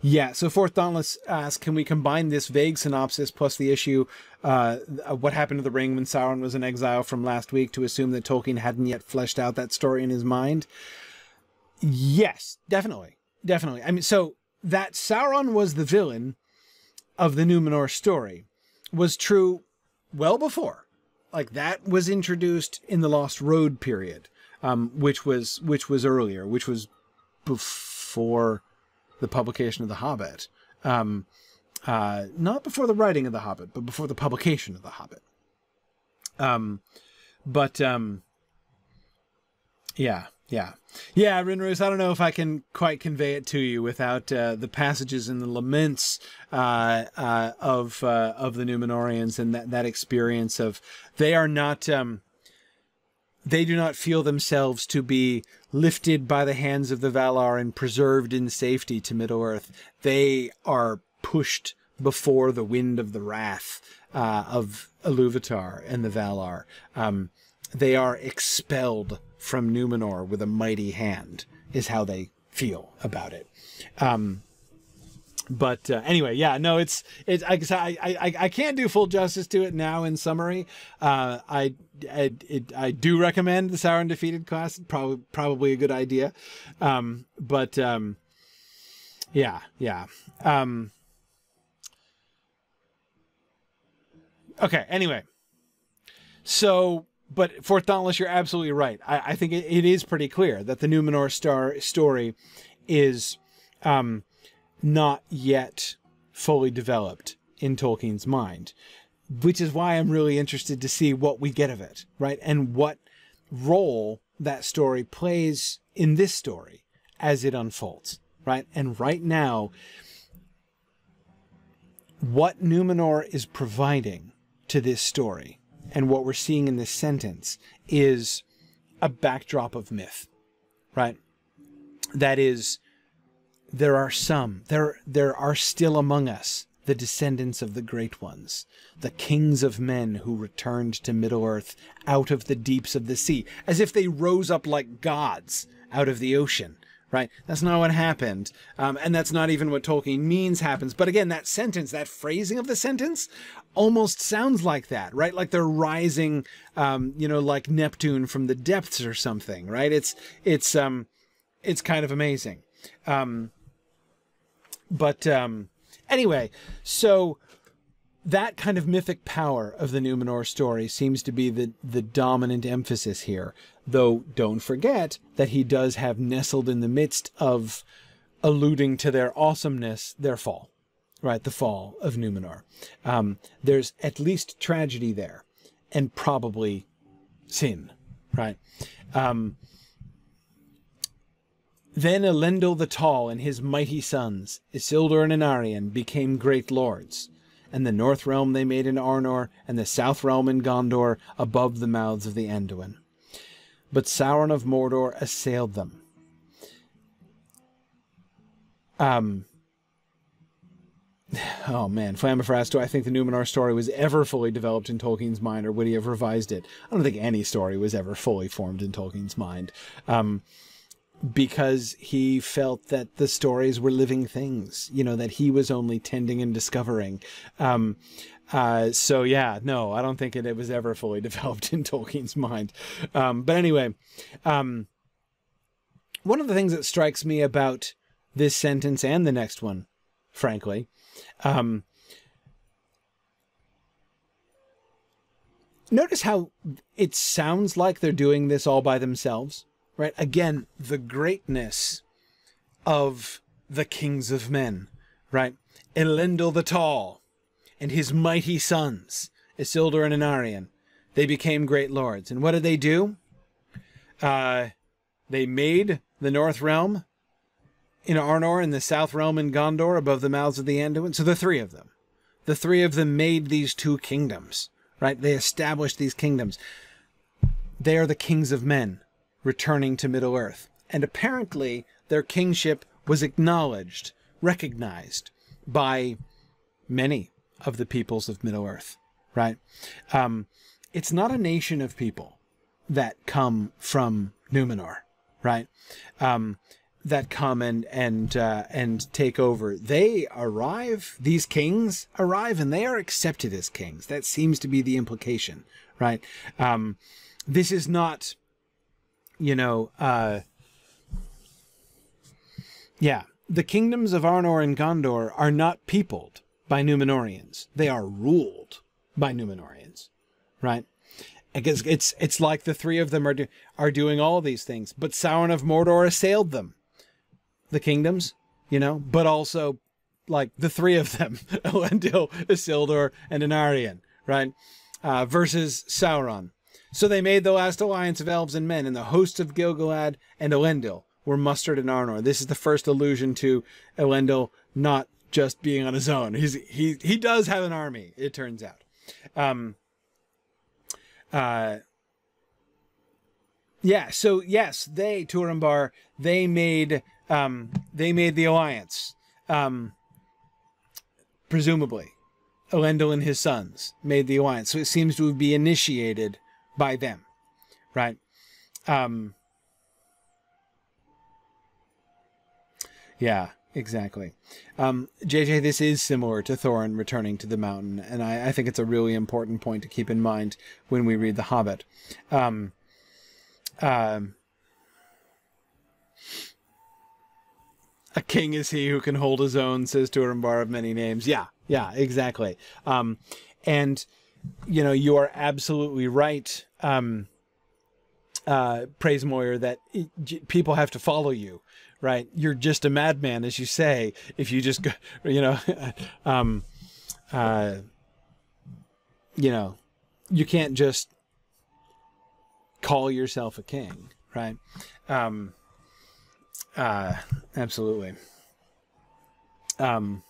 Speaker 1: yeah, so Fourth Dauntless asks, can we combine this vague synopsis plus the issue, uh, what happened to the ring when Sauron was in exile from last week to assume that Tolkien hadn't yet fleshed out that story in his mind? Yes, definitely. Definitely. I mean, so that Sauron was the villain of the Numenor story was true well before like that was introduced in the Lost Road period, um, which was which was earlier, which was before the publication of the Hobbit. Um, uh, not before the writing of the Hobbit, but before the publication of the Hobbit. Um, but um, yeah, yeah. Yeah, Rinrus, I don't know if I can quite convey it to you without uh, the passages and the laments uh, uh, of uh, of the Numenoreans and that, that experience of they are not um, they do not feel themselves to be lifted by the hands of the Valar and preserved in safety to Middle Earth. They are pushed before the wind of the wrath uh, of Iluvatar and the Valar. Um, they are expelled from Numenor with a mighty hand, is how they feel about it. Um, but uh, anyway, yeah, no, it's it's I, I I can't do full justice to it now. In summary, uh, I I, it, I do recommend the Sauron defeated class. Probably probably a good idea, um, but um, yeah, yeah. Um, okay. Anyway, so but Fourth Dauntless, you're absolutely right. I, I think it, it is pretty clear that the Numenor star story is um, not yet fully developed in Tolkien's mind, which is why I'm really interested to see what we get of it, right? And what role that story plays in this story as it unfolds, right? And right now, what Numenor is providing to this story and what we're seeing in this sentence is a backdrop of myth, right? That is, there are some, there, there are still among us the descendants of the great ones, the kings of men who returned to Middle Earth out of the deeps of the sea, as if they rose up like gods out of the ocean right? That's not what happened. Um, and that's not even what Tolkien means happens. But again, that sentence, that phrasing of the sentence almost sounds like that, right? Like they're rising, um, you know, like Neptune from the depths or something, right? It's, it's, um, it's kind of amazing. Um, but, um, anyway, so that kind of mythic power of the Numenor story seems to be the, the dominant emphasis here. Though don't forget that he does have nestled in the midst of alluding to their awesomeness, their fall, right? The fall of Numenor. Um, there's at least tragedy there and probably sin, right? Um, then Elendil the Tall and his mighty sons, Isildur and Anarion, became great lords and the north realm they made in Arnor, and the south realm in Gondor, above the mouths of the Anduin. But Sauron of Mordor assailed them. Um. Oh man, Flamifras, do I think the Numenor story was ever fully developed in Tolkien's mind, or would he have revised it? I don't think any story was ever fully formed in Tolkien's mind. Um, because he felt that the stories were living things, you know, that he was only tending and discovering. Um, uh, so yeah, no, I don't think it, it, was ever fully developed in Tolkien's mind. Um, but anyway, um, one of the things that strikes me about this sentence and the next one, frankly, um, notice how it sounds like they're doing this all by themselves, right? Again, the greatness of the kings of men, right? Elendil the Tall and his mighty sons, Isildur and Anarion, they became great lords. And what did they do? Uh, they made the North Realm in Arnor and the South Realm in Gondor above the mouths of the Anduin. So the three of them, the three of them made these two kingdoms, right? They established these kingdoms. They are the kings of men returning to Middle Earth. And apparently their kingship was acknowledged, recognized by many of the peoples of Middle Earth, right? Um, it's not a nation of people that come from Numenor, right? Um, that come and and uh, and take over. They arrive. These kings arrive, and they are accepted as kings. That seems to be the implication, right? Um, this is not, you know, uh, yeah. The kingdoms of Arnor and Gondor are not peopled by Numenoreans. They are ruled by Numenoreans, right? Because it's it's like the three of them are do, are doing all these things, but Sauron of Mordor assailed them, the kingdoms, you know, but also like the three of them, Elendil, Isildur, and Anarion, right? Uh, versus Sauron. So they made the last alliance of elves and men, and the hosts of Gil-galad and Elendil were mustered in Arnor. This is the first allusion to Elendil not just being on his own. He's he he does have an army. It turns out. Um, uh, yeah. So yes, they Turambar they made um, they made the alliance. Um, presumably, Elendil and his sons made the alliance. So it seems to be initiated by them, right? Um, yeah. Exactly. Um, JJ, this is similar to Thorin returning to the mountain, and I, I, think it's a really important point to keep in mind when we read The Hobbit. Um, um, a king is he who can hold his own, says Turambar of many names. Yeah, yeah, exactly. Um, and, you know, you are absolutely right, um, uh, Praise Moyer, that it, people have to follow you right? You're just a madman, as you say, if you just go, you know, um, uh, you know, you can't just call yourself a king, right? Um, uh, absolutely. Um,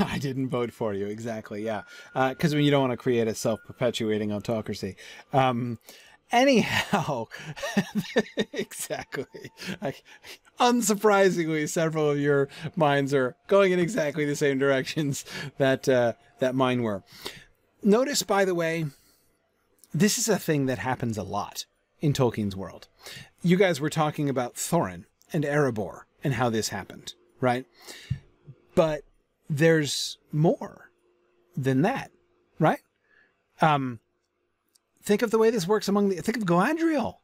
Speaker 1: I didn't vote for you exactly. Yeah, because uh, when you don't want to create a self-perpetuating autocracy. Um, Anyhow, exactly. I, unsurprisingly, several of your minds are going in exactly the same directions that uh, that mine were. Notice, by the way, this is a thing that happens a lot in Tolkien's world. You guys were talking about Thorin and Erebor and how this happened, right? But there's more than that, right? Um, think of the way this works among the think of Galadriel,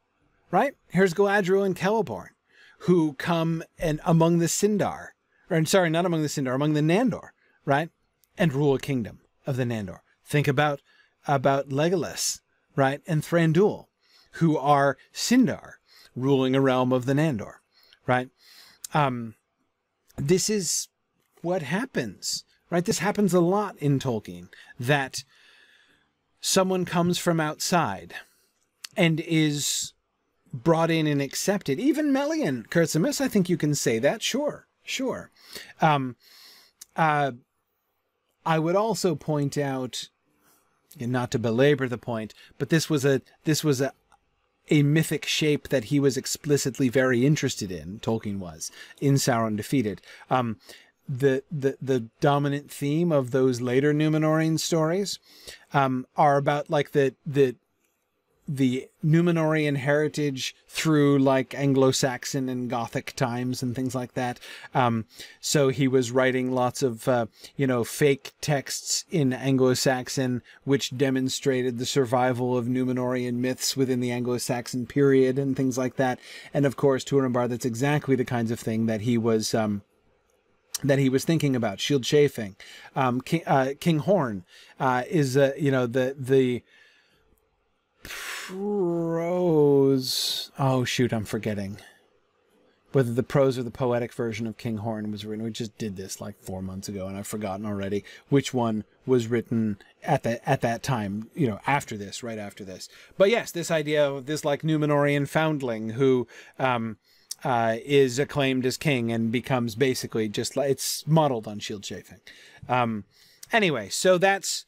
Speaker 1: right? Here's Galadriel and Celeborn, who come and among the Sindar, or sorry, not among the Sindar, among the Nandor, right? And rule a kingdom of the Nandor. Think about about Legolas, right? And Thranduil, who are Sindar, ruling a realm of the Nandor, right? Um, this is what happens, right? This happens a lot in Tolkien that someone comes from outside and is brought in and accepted. Even Melian Kurtzimus, I think you can say that. Sure, sure. Um, uh, I would also point out, and not to belabor the point, but this was a this was a a mythic shape that he was explicitly very interested in. Tolkien was in Sauron Defeated. Um, the the the dominant theme of those later Numenorean stories um, are about like the the the Numenorean heritage through like Anglo-Saxon and Gothic times and things like that. Um, so he was writing lots of uh, you know fake texts in Anglo-Saxon, which demonstrated the survival of Numenorean myths within the Anglo-Saxon period and things like that. And of course, Turambar, that's exactly the kinds of thing that he was. Um, that he was thinking about Scyld Scefing um, king, uh, king horn uh, is uh, you know the the prose. Oh shoot, I'm forgetting whether the prose or the poetic version of King Horn was written. We just did this like four months ago, and I've forgotten already which one was written at that at that time. You know, after this, right after this. But yes, this idea of this like Numenorean foundling who. Um, uh, is acclaimed as king and becomes basically just like it's modeled on Scyld Scefing. Um, anyway, so that's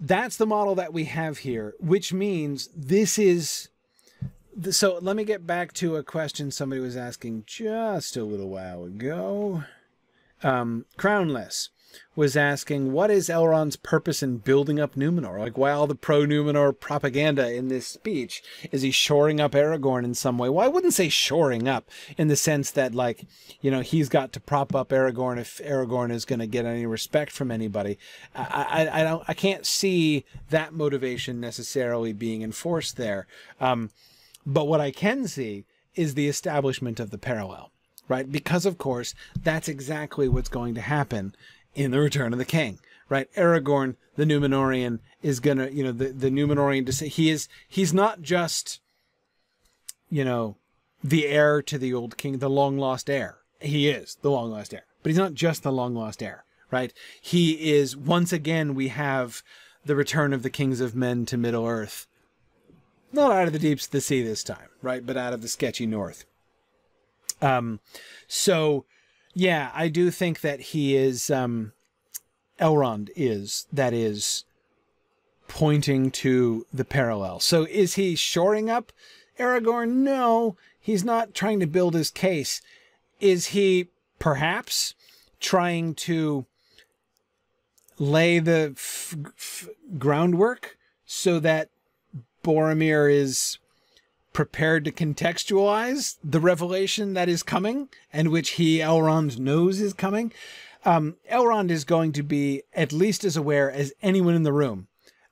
Speaker 1: that's the model that we have here, which means this is. So let me get back to a question somebody was asking just a little while ago. Um, Crownless was asking, what is Elrond's purpose in building up Numenor? Like, why all the pro Numenor propaganda in this speech? Is he shoring up Aragorn in some way? Well, I wouldn't say shoring up in the sense that, like, you know, he's got to prop up Aragorn if Aragorn is going to get any respect from anybody. I, I, I, don't, I can't see that motivation necessarily being enforced there. Um, but what I can see is the establishment of the parallel right? Because of course, that's exactly what's going to happen in the Return of the King, right? Aragorn, the Numenorean, is gonna, you know, the the say he is he's not just, you know, the heir to the old king, the long lost heir. He is the long lost heir, but he's not just the long lost heir, right? He is once again we have the return of the kings of men to Middle Earth. Not out of the deeps of the sea this time, right? But out of the sketchy north. Um, so yeah, I do think that he is, um, Elrond is, that is pointing to the parallel. So is he shoring up Aragorn? No, he's not trying to build his case. Is he perhaps trying to lay the groundwork so that Boromir is prepared to contextualize the revelation that is coming and which he, Elrond, knows is coming, um, Elrond is going to be at least as aware as anyone in the room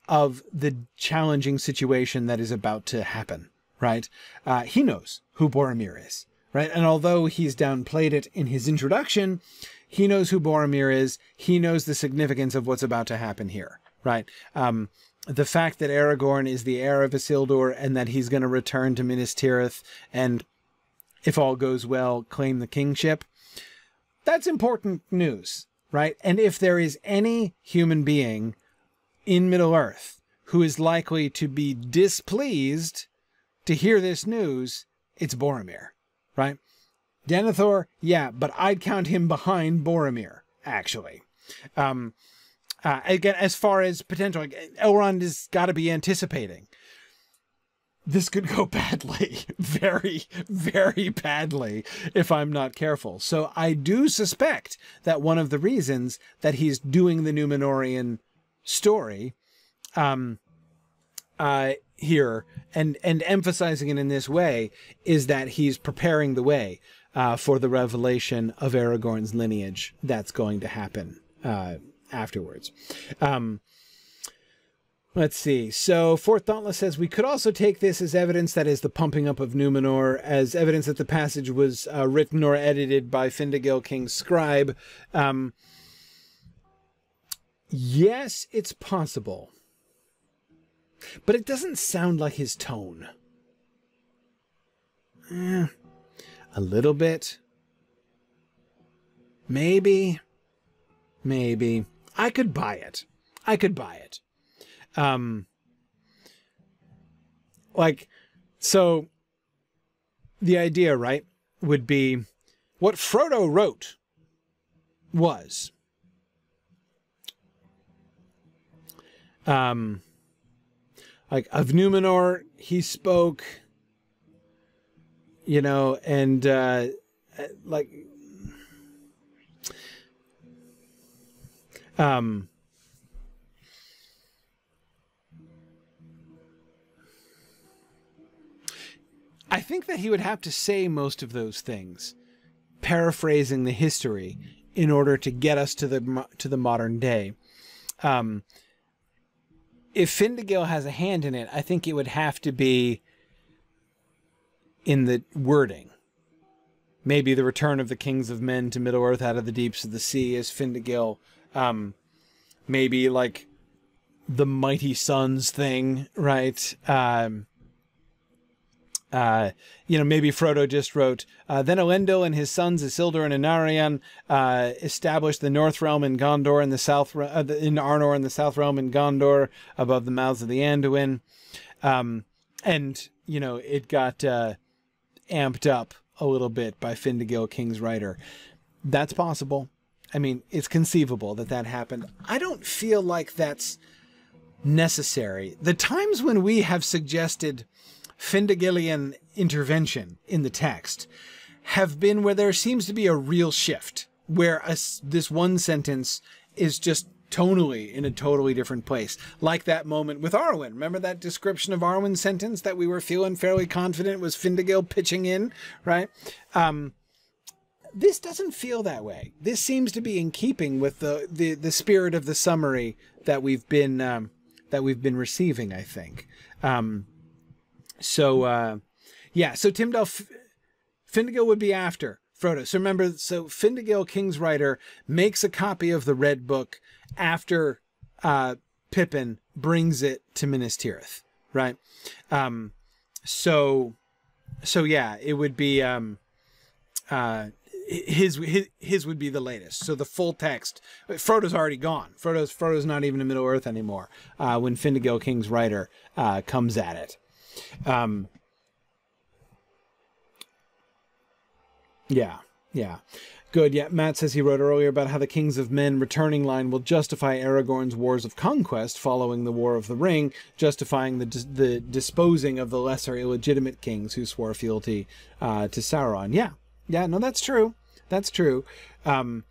Speaker 1: of the challenging situation that is about to happen, right? Uh, he knows who Boromir is, right? And although he's downplayed it in his introduction, he knows who Boromir is. He knows the significance of what's about to happen here, right? Um, the fact that Aragorn is the heir of Isildur and that he's going to return to Minas Tirith and, if all goes well, claim the kingship, that's important news, right? And if there is any human being in Middle Earth who is likely to be displeased to hear this news, it's Boromir, right? Denethor, yeah, but I'd count him behind Boromir, actually. Um, uh, again, as far as potential, Elrond has got to be anticipating. This could go badly, very, very badly if I'm not careful. So I do suspect that one of the reasons that he's doing the Numenorean story um, uh, here and, and emphasizing it in this way is that he's preparing the way uh, for the revelation of Aragorn's lineage that's going to happen uh, afterwards. Um, let's see. So, Fourth Dauntless says we could also take this as evidence that is the pumping up of Numenor, as evidence that the passage was uh, written or edited by Findegil King's scribe. Um, yes, it's possible. But it doesn't sound like his tone. Eh, a little bit. Maybe. Maybe. I could buy it. I could buy it. Um, like, so the idea, right, would be what Frodo wrote was um like of Numenor he spoke you know and uh like Um, I think that he would have to say most of those things, paraphrasing the history in order to get us to the to the modern day. Um, if Findegil has a hand in it, I think it would have to be in the wording. Maybe the return of the kings of men to Middle Earth out of the deeps of the sea is Findegil. Um, maybe like the mighty sons thing, right? Um, uh, you know, maybe Frodo just wrote, uh, then Elendil and his sons Isildur and Anarion uh, established the North Realm in Gondor and the South uh, in Arnor and the South Realm in Gondor above the mouths of the Anduin, um, and you know it got uh, amped up a little bit by Findegil, King's writer. That's possible. I mean, it's conceivable that that happened. I don't feel like that's necessary. The times when we have suggested Findigilian intervention in the text have been where there seems to be a real shift, where a, this one sentence is just tonally in a totally different place. Like that moment with Arwen. Remember that description of Arwen's sentence that we were feeling fairly confident was Findegil pitching in, right? Um, this doesn't feel that way. This seems to be in keeping with the the, the spirit of the summary that we've been um, that we've been receiving. I think. Um, so uh, yeah, so Tymdal F- Findegil would be after Frodo. So remember, so Findegil, King's Writer, makes a copy of the Red Book after uh, Pippin brings it to Minas Tirith, right? Um, so, so yeah, it would be um, uh, his, his his would be the latest. So the full text. Frodo's already gone. Frodo's Frodo's not even in Middle Earth anymore. Uh, when Findegil, King's Writer, uh, comes at it. Um, yeah, yeah. Good. Yeah, Matt says he wrote earlier about how the Kings of Men returning line will justify Aragorn's wars of conquest following the War of the Ring, justifying the the disposing of the lesser illegitimate kings who swore fealty uh, to Sauron. Yeah, yeah. No, that's true. That's true. Um,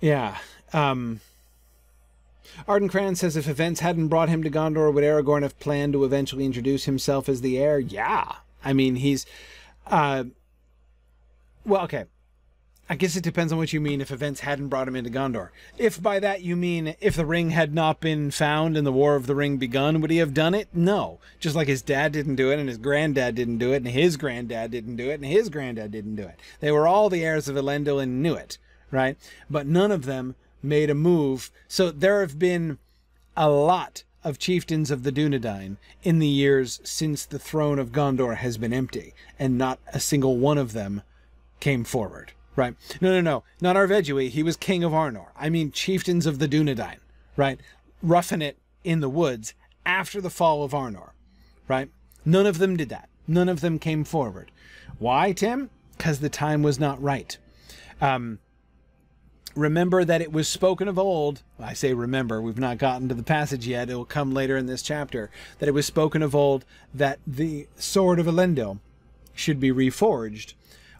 Speaker 1: yeah. Um, Arden Cran says if events hadn't brought him to Gondor, would Aragorn have planned to eventually introduce himself as the heir? Yeah. I mean, he's. Uh, well, okay. I guess it depends on what you mean if events hadn't brought him into Gondor. If by that you mean if the ring had not been found and the War of the Ring begun, would he have done it? No. Just like his dad didn't do it, and his granddad didn't do it, and his granddad didn't do it, and his granddad didn't do it. They were all the heirs of Elendil and knew it, right? But none of them made a move. So there have been a lot of chieftains of the Dunedain in the years since the throne of Gondor has been empty, and not a single one of them came forward. Right? No, no, no, not Arvedui. He was king of Arnor. I mean, chieftains of the Dunedain. Right? Roughing it in the woods after the fall of Arnor. Right? None of them did that. None of them came forward. Why, Tim? Because the time was not right. Um, remember that it was spoken of old. I say remember, we've not gotten to the passage yet. It will come later in this chapter. That it was spoken of old that the sword of Elendil should be reforged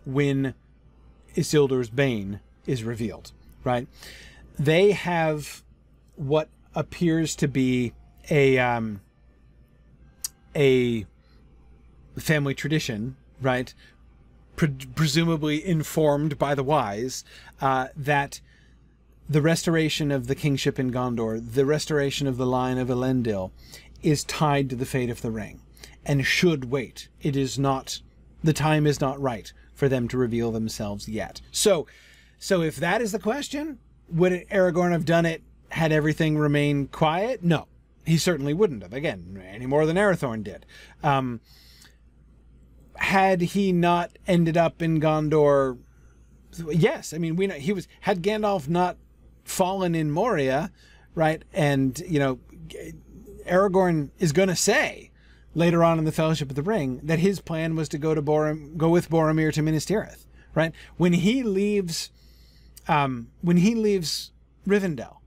Speaker 1: when Isildur's bane is revealed, right? They have what appears to be a um, a family tradition, right? Pre- presumably informed by the wise, uh, that the restoration of the kingship in Gondor, the restoration of the line of Elendil, is tied to the fate of the ring, and should wait. It is not, the time is not right for them to reveal themselves yet. So, so if that is the question, would Aragorn have done it had everything remained quiet? No, he certainly wouldn't have. Again, any more than Arathorn did. Um, had he not ended up in Gondor, yes, I mean we know he was had Gandalf not fallen in Moria, right? And you know, Aragorn is going to say later on in the Fellowship of the Ring that his plan was to go to Borom, go with Boromir to Minas Tirith, right? When he leaves, um, when he leaves Rivendell,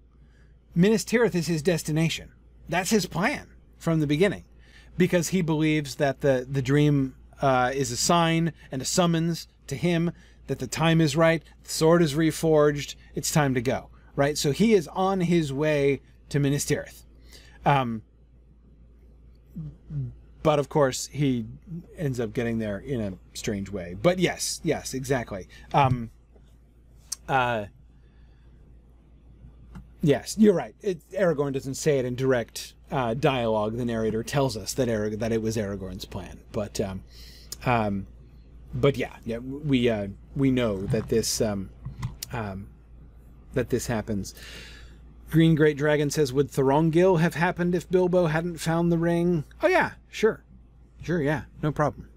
Speaker 1: Minas Tirith is his destination. That's his plan from the beginning, because he believes that the the dream uh, is a sign and a summons to him that the time is right, the sword is reforged, it's time to go, right? So he is on his way to Minas Tirith. Um, but of course, he ends up getting there in a strange way. But yes, yes, exactly. Um, uh, yes, you're right. It, Aragorn doesn't say it in direct uh, dialogue. The narrator tells us that Arag- that it was Aragorn's plan. But um, um, but yeah, yeah, we uh, we know that this um, um, that this happens. Green Great Dragon says, Would Thorongil have happened if Bilbo hadn't found the ring? Oh, yeah, sure. Sure, yeah, no problem.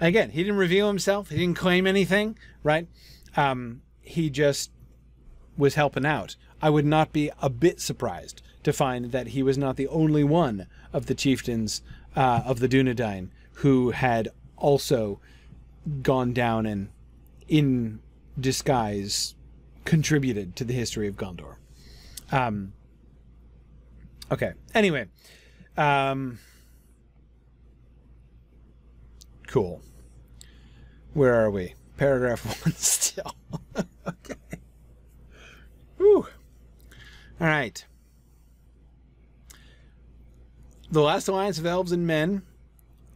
Speaker 1: Again, he didn't reveal himself, he didn't claim anything, right? Um, he just was helping out. I would not be a bit surprised to find that he was not the only one of the chieftains uh, of the Dunedain who had also gone down and, in disguise, contributed to the history of Gondor. Um, okay. Anyway, um, cool. Where are we? Paragraph one still. okay. Whew. All right. The last alliance of elves and men,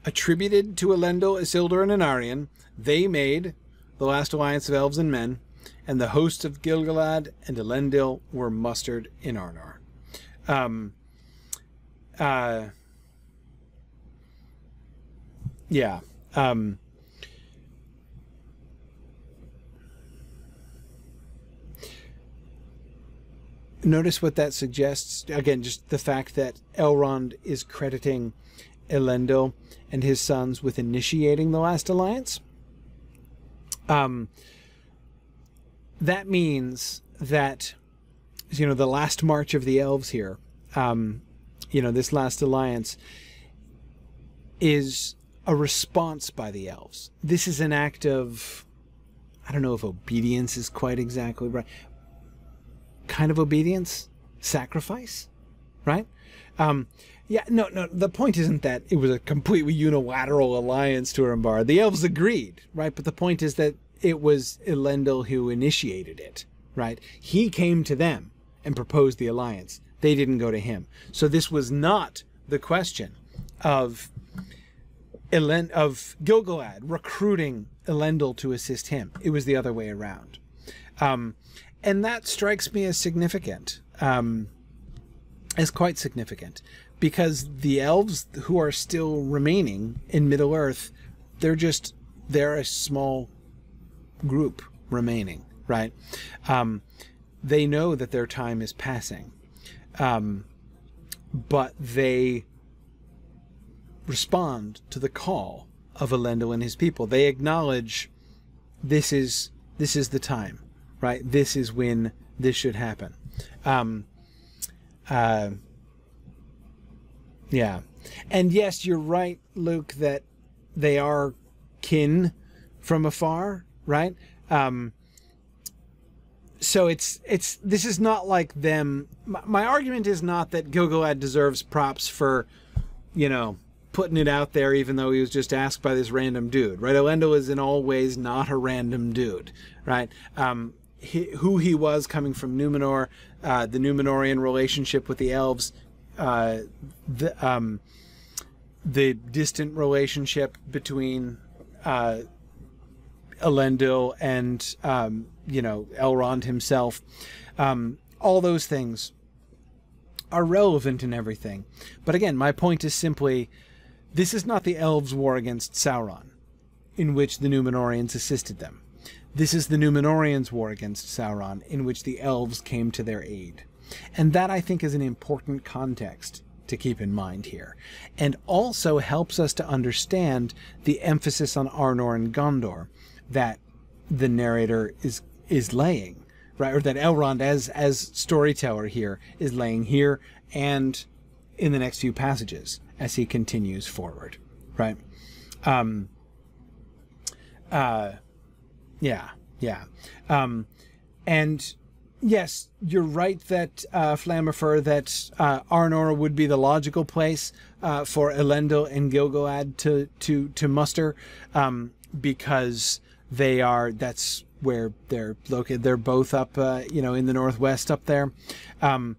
Speaker 1: attributed to Elendil, Isildur, and Anarion, they made the last alliance of elves and men and the hosts of Gil-galad and Elendil were mustered in Arnor. Um, uh, yeah. Um, notice what that suggests. Again, just the fact that Elrond is crediting Elendil and his sons with initiating the last alliance. Um, that means that you know the last march of the elves here um, you know this last alliance is a response by the elves. This is an act of i don't know if obedience is quite exactly right kind of obedience? Sacrifice? Right? Um, yeah no no the point isn't that it was a completely unilateral alliance to Umbar. the elves agreed right? But the point is that it was Elendil who initiated it, right? He came to them and proposed the alliance. They didn't go to him. So this was not the question of Elend- of Gil-galad recruiting Elendil to assist him. It was the other way around. Um, and that strikes me as significant, um, as quite significant, because the elves who are still remaining in Middle Earth, they're just they're a small group remaining, right? Um, they know that their time is passing, um, but they respond to the call of Elendil and his people. They acknowledge this is this is the time, right? This is when this should happen. Um, uh, yeah, and yes, you're right, Luke, that they are kin from afar, right? Um, so it's it's this is not like them. My, my argument is not that Gil-galad deserves props for, you know, putting it out there, even though he was just asked by this random dude, right? Elendil is in all ways not a random dude, right? Um, he, who he was coming from Numenor, uh, the Numenorean relationship with the elves, uh, the um, the distant relationship between uh, Elendil and um, you know Elrond himself. Um, all those things are relevant in everything. But again, my point is simply this is not the elves' war against Sauron, in which the Numenoreans assisted them. This is the Numenoreans' war against Sauron, in which the elves came to their aid. And that, I think, is an important context to keep in mind here, and also helps us to understand the emphasis on Arnor and Gondor, that the narrator is is laying, right? Or that Elrond as as storyteller here is laying here and in the next few passages as he continues forward, right? Um, uh, yeah, yeah. Um, and yes, you're right that uh, Flammifer, that uh, Arnor would be the logical place uh, for Elendil and Gil-galad to to to muster, um, because they are that's where they're located. They're both up, uh, you know, in the northwest up there. Um,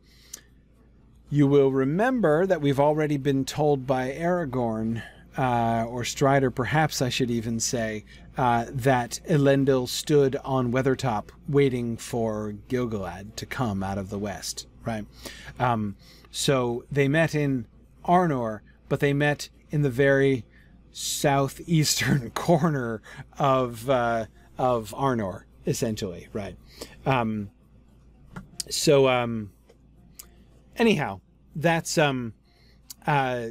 Speaker 1: you will remember that we've already been told by Aragorn, uh, or Strider, perhaps I should even say, uh, that Elendil stood on Weathertop waiting for Gilgalad to come out of the west, right? Um, so they met in Arnor, but they met in the very southeastern corner of uh, of Arnor, essentially, right? Um, so, um, anyhow, that's um, uh,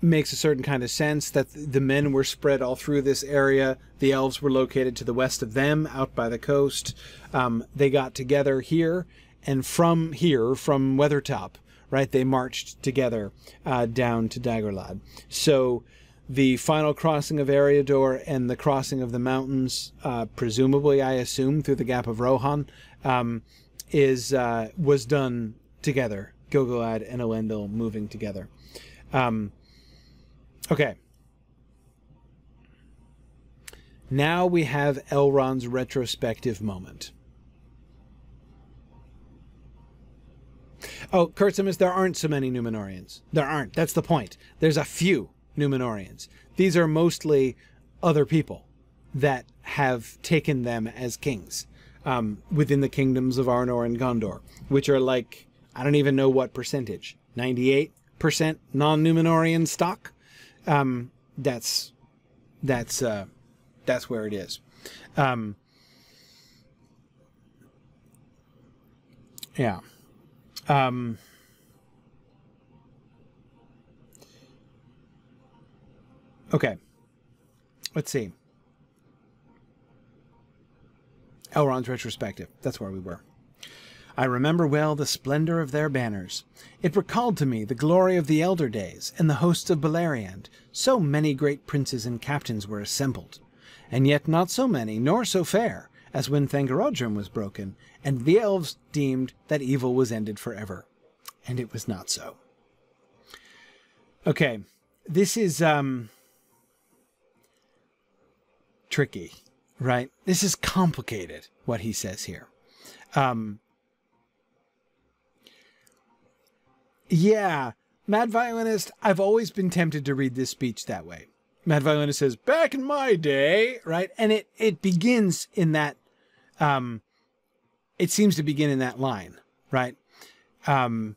Speaker 1: makes a certain kind of sense that the men were spread all through this area. The elves were located to the west of them, out by the coast. Um, they got together here, and from here, from Weathertop, right, they marched together uh, down to Dagorlad. So the final crossing of Eriador and the crossing of the mountains, uh, presumably, I assume, through the Gap of Rohan, um, is uh, was done together. Gilgalad and Elendil moving together. Um, okay. Now we have Elrond's retrospective moment. Oh, Kurtzimus, there aren't so many Numenoreans. There aren't. That's the point. There's a few Numenoreans. These are mostly other people that have taken them as kings um, within the kingdoms of Arnor and Gondor, which are like, I don't even know what percentage, 98% non-Numenorean stock. Um, that's, that's, uh, that's where it is. Um, yeah. Um, okay. Let's see. Elrond's retrospective. That's where we were. I remember well the splendor of their banners. It recalled to me the glory of the elder days and the hosts of Beleriand. So many great princes and captains were assembled, and yet not so many, nor so fair, as when Thangorodrim was broken, and the elves deemed that evil was ended forever. And it was not so. Okay, this is um tricky, right? This is complicated, what he says here. Um Yeah, Mad Violinist, I've always been tempted to read this speech that way. Mad Violinist says, back in my day, right? And it, it begins in that, um, it seems to begin in that line, right? Um,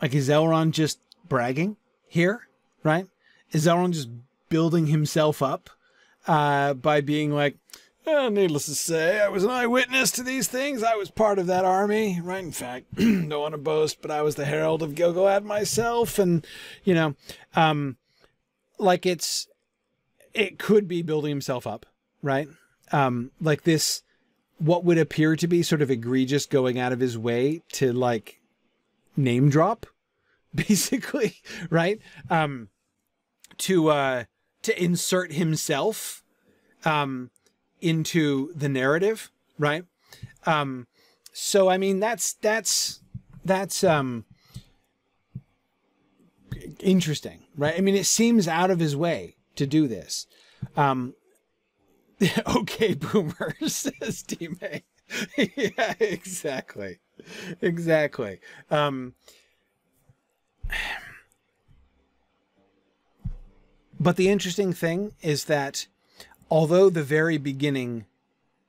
Speaker 1: like, is Elrond just bragging here, right? Is Elrond just building himself up uh, by being like, needless to say, I was an eyewitness to these things. I was part of that army, right? In fact, don't want to boast, but I was the herald of Gilgalad myself, and you know, um, like it's, it could be building himself up, right? Um, like this, what would appear to be sort of egregious going out of his way to like name drop, basically, right? Um, to uh, to insert himself, um into the narrative, right? Um, so I mean that's that's that's um, interesting, right? I mean it seems out of his way to do this. Um, okay, boomer says D May. yeah, exactly, exactly. Um, but the interesting thing is that although the very beginning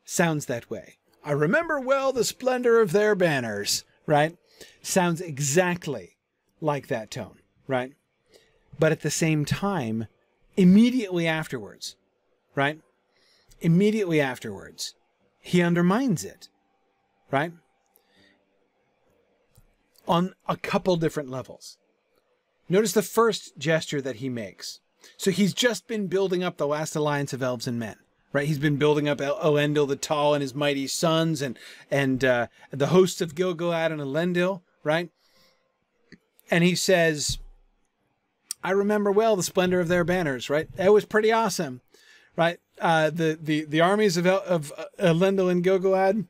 Speaker 1: sounds that way. I remember well the splendor of their banners, right? Sounds exactly like that tone, right? But at the same time, immediately afterwards, right? Immediately afterwards, he undermines it, right? On a couple different levels. Notice the first gesture that he makes so he's just been building up the last alliance of elves and men, right? He's been building up El- Elendil the Tall and his mighty sons, and and uh, the hosts of Gilgalad and Elendil, right? And he says, "I remember well the splendor of their banners, right? That was pretty awesome, right? Uh, the the the armies of El- of uh, Elendil and Gilgalad,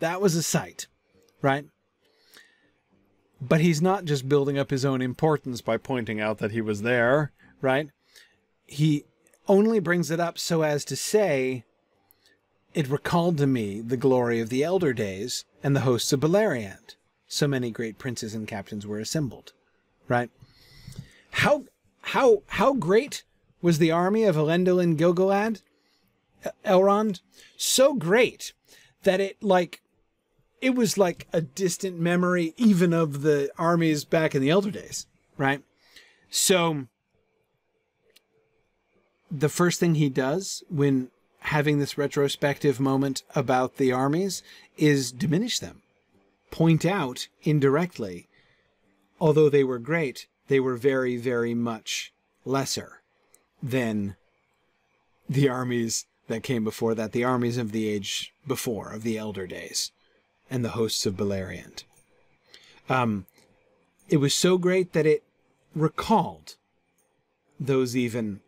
Speaker 1: that was a sight, right?" But he's not just building up his own importance by pointing out that he was there, right? he only brings it up so as to say, It recalled to me the glory of the elder days and the hosts of Beleriand. so many great princes and captains were assembled, right? How how how great was the army of Elendil and Gil-galad? Elrond? So great that it like it was like a distant memory even of the armies back in the elder days, right? So the first thing he does when having this retrospective moment about the armies is diminish them. Point out indirectly, although they were great, they were very, very much lesser than the armies that came before that, the armies of the age before, of the elder days, and the hosts of Beleriand. Um, it was so great that it recalled those even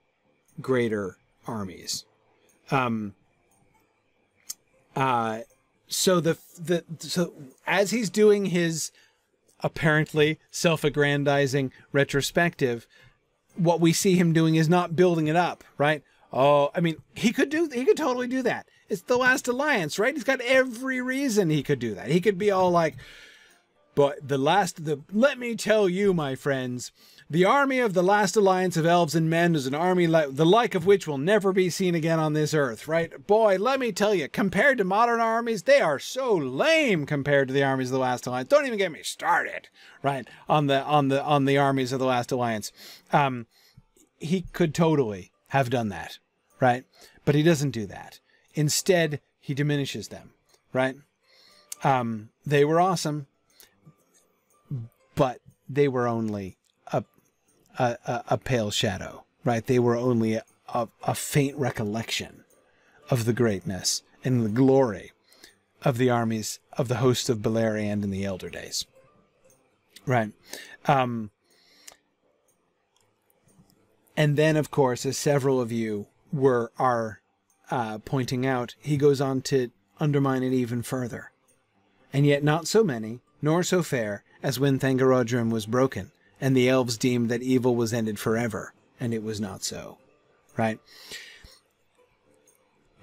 Speaker 1: greater armies. Um, uh, so the the so as he's doing his apparently self-aggrandizing retrospective, what we see him doing is not building it up, right? Oh, I mean, he could do he could totally do that. It's the last alliance, right? He's got every reason he could do that. He could be all like, but the last the let me tell you, my friends, the army of the last alliance of elves and men is an army like the like of which will never be seen again on this earth, right? Boy, let me tell you, compared to modern armies, they are so lame compared to the armies of the last alliance. Don't even get me started, right? On the on the on the armies of the last alliance. Um, he could totally have done that, right? But he doesn't do that. Instead, he diminishes them, right? Um, they were awesome, but they were only a, a, a pale shadow, right? They were only a, a, a faint recollection of the greatness and the glory of the armies of the host of Beleriand in the Elder Days. Right. Um, and then, of course, as several of you were are uh, pointing out, he goes on to undermine it even further. And yet not so many, nor so fair, as when Thangorodrim was broken, and the elves deemed that evil was ended forever, and it was not so. Right?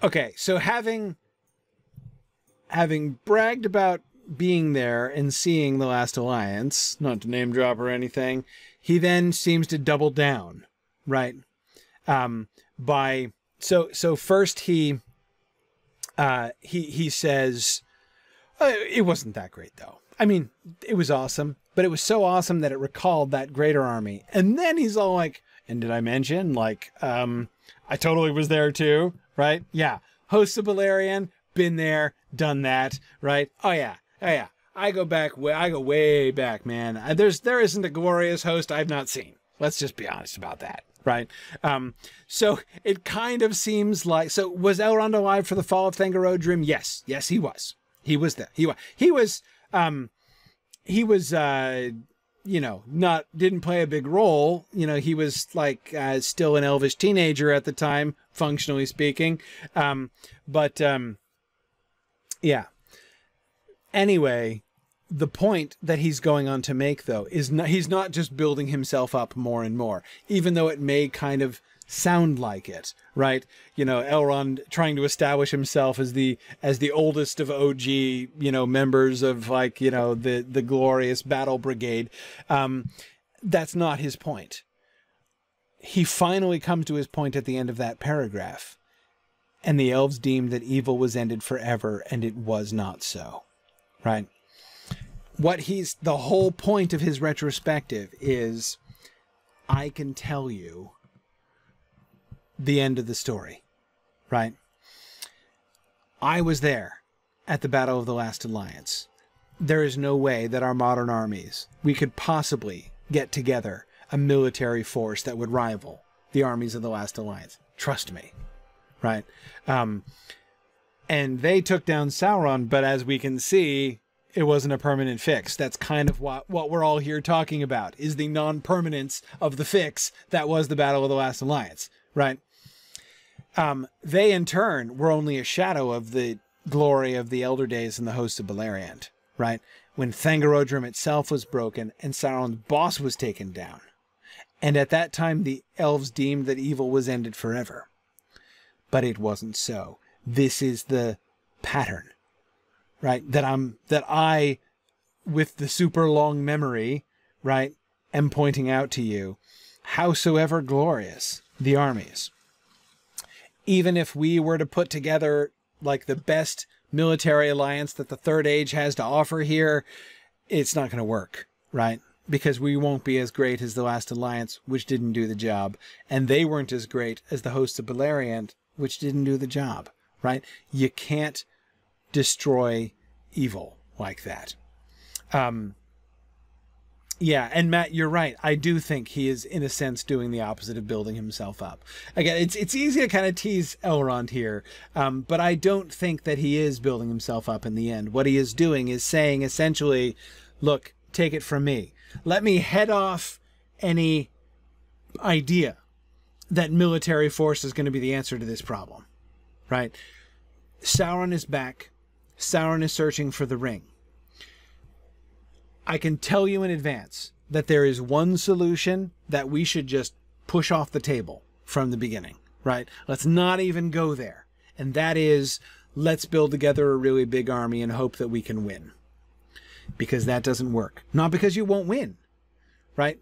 Speaker 1: Okay, so having having bragged about being there and seeing the last alliance, not to name drop or anything, he then seems to double down, right? Um, by so so first he uh, he he says uh, it wasn't that great though. I mean, it was awesome but it was so awesome that it recalled that greater army. And then he's all like, and did I mention, like, um, I totally was there too, right? Yeah. Host of Beleriand, been there, done that, right? Oh yeah, oh yeah. I go back, way I go way back, man. There's, there isn't a glorious host I've not seen. Let's just be honest about that, right? Um, so it kind of seems like, so was Elrond alive for the fall of Thangorodrim? Yes, yes, he was. He was there. He was. He was. Um, he was uh you know not didn't play a big role you know he was like uh, still an elvish teenager at the time functionally speaking um but um yeah anyway the point that he's going on to make though is not, he's not just building himself up more and more even though it may kind of sound like it, right? You know, Elrond trying to establish himself as the as the oldest of OG, you know, members of like you know the the glorious Battle Brigade. Um, that's not his point. He finally comes to his point at the end of that paragraph, and the elves deemed that evil was ended forever, and it was not so, right? What he's the whole point of his retrospective is, I can tell you the end of the story, right? I was there at the Battle of the Last Alliance. There is no way that our modern armies, we could possibly get together a military force that would rival the armies of the Last Alliance. Trust me, right? Um, and they took down Sauron, but as we can see, it wasn't a permanent fix. That's kind of what what we're all here talking about is the non-permanence of the fix that was the Battle of the Last Alliance right? Um, they in turn were only a shadow of the glory of the elder days and the host of Beleriand, right? When Thangorodrim itself was broken and Sauron's boss was taken down. And at that time the elves deemed that evil was ended forever. But it wasn't so. This is the pattern, right? That I'm that I with the super long memory, right, am pointing out to you, howsoever glorious the armies, even if we were to put together like the best military alliance that the Third Age has to offer here, it's not going to work, right? Because we won't be as great as the last alliance, which didn't do the job, and they weren't as great as the hosts of Beleriand, which didn't do the job, right? You can't destroy evil like that. Um, yeah, and Matt, you're right. I do think he is, in a sense, doing the opposite of building himself up. Again, it's it's easy to kind of tease Elrond here, um, but I don't think that he is building himself up in the end. What he is doing is saying essentially, "Look, take it from me. Let me head off any idea that military force is going to be the answer to this problem." Right? Sauron is back. Sauron is searching for the ring. I can tell you in advance that there is one solution that we should just push off the table from the beginning, right? Let's not even go there. And that is let's build together a really big army and hope that we can win. Because that doesn't work. Not because you won't win, right?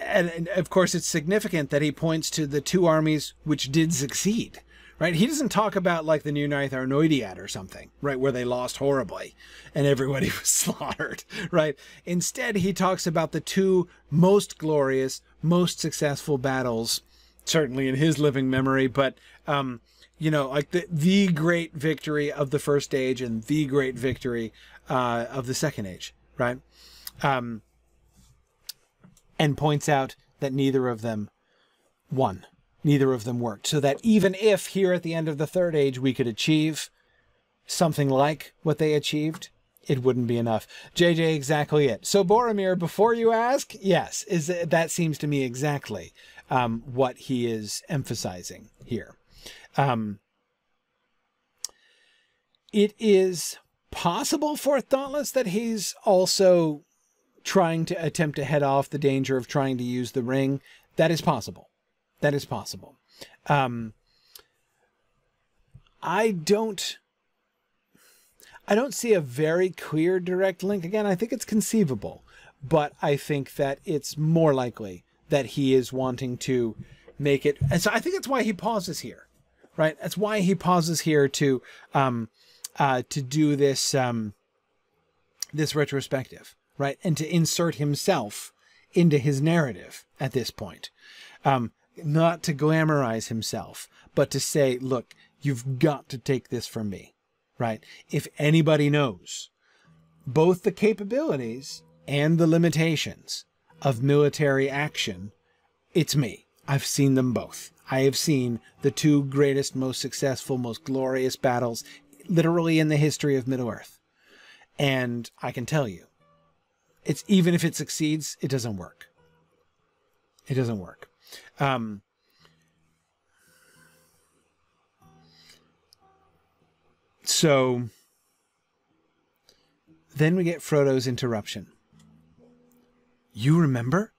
Speaker 1: And, and of course, it's significant that he points to the two armies which did succeed right? He doesn't talk about like the Nirnaeth Arnoediad or something, right, where they lost horribly and everybody was slaughtered, right? Instead, he talks about the two most glorious, most successful battles, certainly in his living memory, but um, you know, like the the great victory of the first age and the great victory uh, of the second age, right? Um, and points out that neither of them won neither of them worked. So that even if here at the end of the third age we could achieve something like what they achieved, it wouldn't be enough. JJ, exactly it. So Boromir, before you ask, yes, is that seems to me exactly um, what he is emphasizing here. Um, it is possible for Thoughtless that he's also trying to attempt to head off the danger of trying to use the ring. That is possible. That is possible. Um, I don't. I don't see a very clear direct link. Again, I think it's conceivable, but I think that it's more likely that he is wanting to make it. And so I think that's why he pauses here, right? That's why he pauses here to um, uh, to do this um, this retrospective, right, and to insert himself into his narrative at this point. Um, not to glamorize himself, but to say, look, you've got to take this from me, right? If anybody knows both the capabilities and the limitations of military action, it's me. I've seen them both. I have seen the two greatest, most successful, most glorious battles literally in the history of Middle Earth. And I can tell you, it's even if it succeeds, it doesn't work. It doesn't work. Um, so then we get Frodo's interruption. You remember?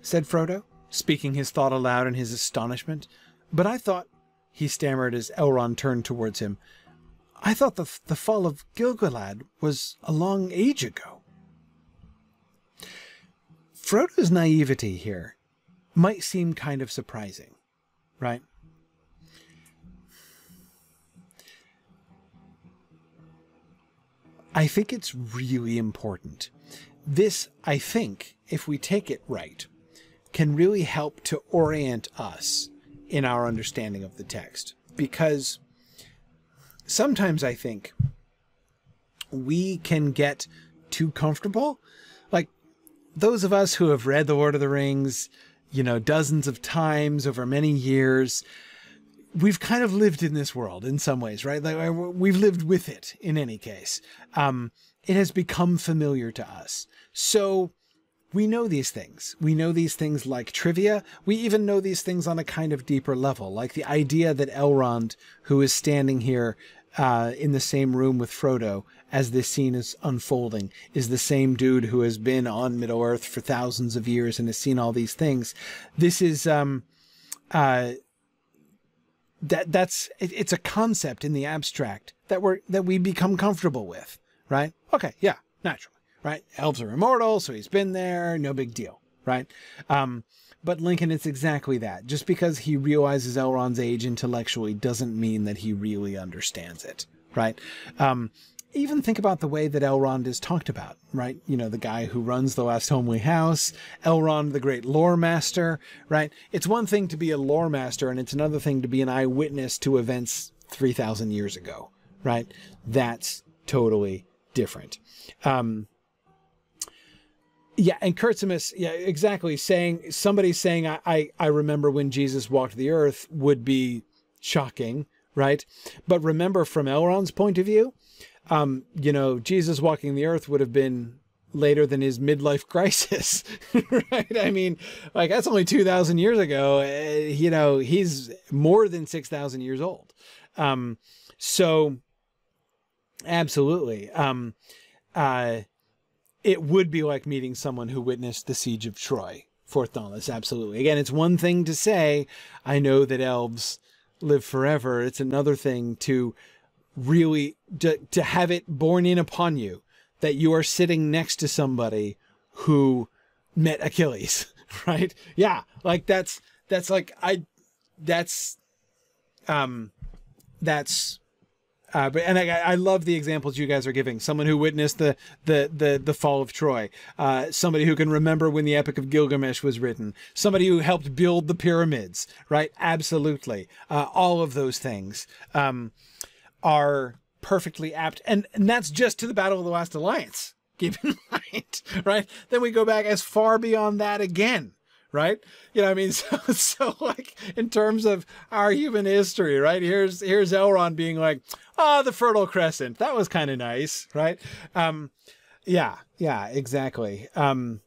Speaker 1: said Frodo, speaking his thought aloud in his astonishment. But I thought, he stammered as Elrond turned towards him, I thought the, the fall of Gil-galad was a long age ago. Frodo's naivety here might seem kind of surprising, right? I think it's really important. This, I think, if we take it right, can really help to orient us in our understanding of the text. Because sometimes I think we can get too comfortable. Like those of us who have read The Lord of the Rings, you know, dozens of times over many years. We've kind of lived in this world in some ways, right? Like we've lived with it in any case. Um, it has become familiar to us. So we know these things. We know these things like trivia. We even know these things on a kind of deeper level, like the idea that Elrond, who is standing here uh, in the same room with Frodo as this scene is unfolding is the same dude who has been on Middle Earth for thousands of years and has seen all these things. This is um, uh, that that's it, it's a concept in the abstract that we're that we become comfortable with, right? Okay, yeah, naturally, right? Elves are immortal, so he's been there, no big deal, right? Um, but Lincoln, it's exactly that. Just because he realizes Elrond's age intellectually doesn't mean that he really understands it, right? Um, even think about the way that Elrond is talked about, right? You know, the guy who runs the last homely house, Elrond, the great lore master, right? It's one thing to be a lore master, and it's another thing to be an eyewitness to events 3,000 years ago, right? That's totally different. Um, yeah, and Kurtzimus, yeah, exactly. Saying somebody saying I, I, I remember when Jesus walked the earth would be shocking, right? But remember, from Elrond's point of view, um, you know, Jesus walking the earth would have been later than his midlife crisis, right? I mean, like that's only 2,000 years ago. Uh, you know, he's more than 6,000 years old. Um, so, absolutely. Um, uh, it would be like meeting someone who witnessed the siege of Troy. Fourth Dauntless, absolutely. Again, it's one thing to say, I know that elves live forever. It's another thing to really to, to have it borne in upon you that you are sitting next to somebody who met Achilles, right? Yeah, like that's that's like I that's um that's uh, but and I, I love the examples you guys are giving. Someone who witnessed the the the, the fall of Troy. Uh, somebody who can remember when the Epic of Gilgamesh was written. Somebody who helped build the pyramids. Right? Absolutely. Uh, all of those things um, are perfectly apt, and and that's just to the Battle of the Last Alliance. Keep in mind, right? Then we go back as far beyond that again right? You know, I mean, so, so like in terms of our human history, right? Here's here's Elrond being like, "Ah, oh, the Fertile Crescent. That was kind of nice, right?" Um, yeah, yeah, exactly. Um,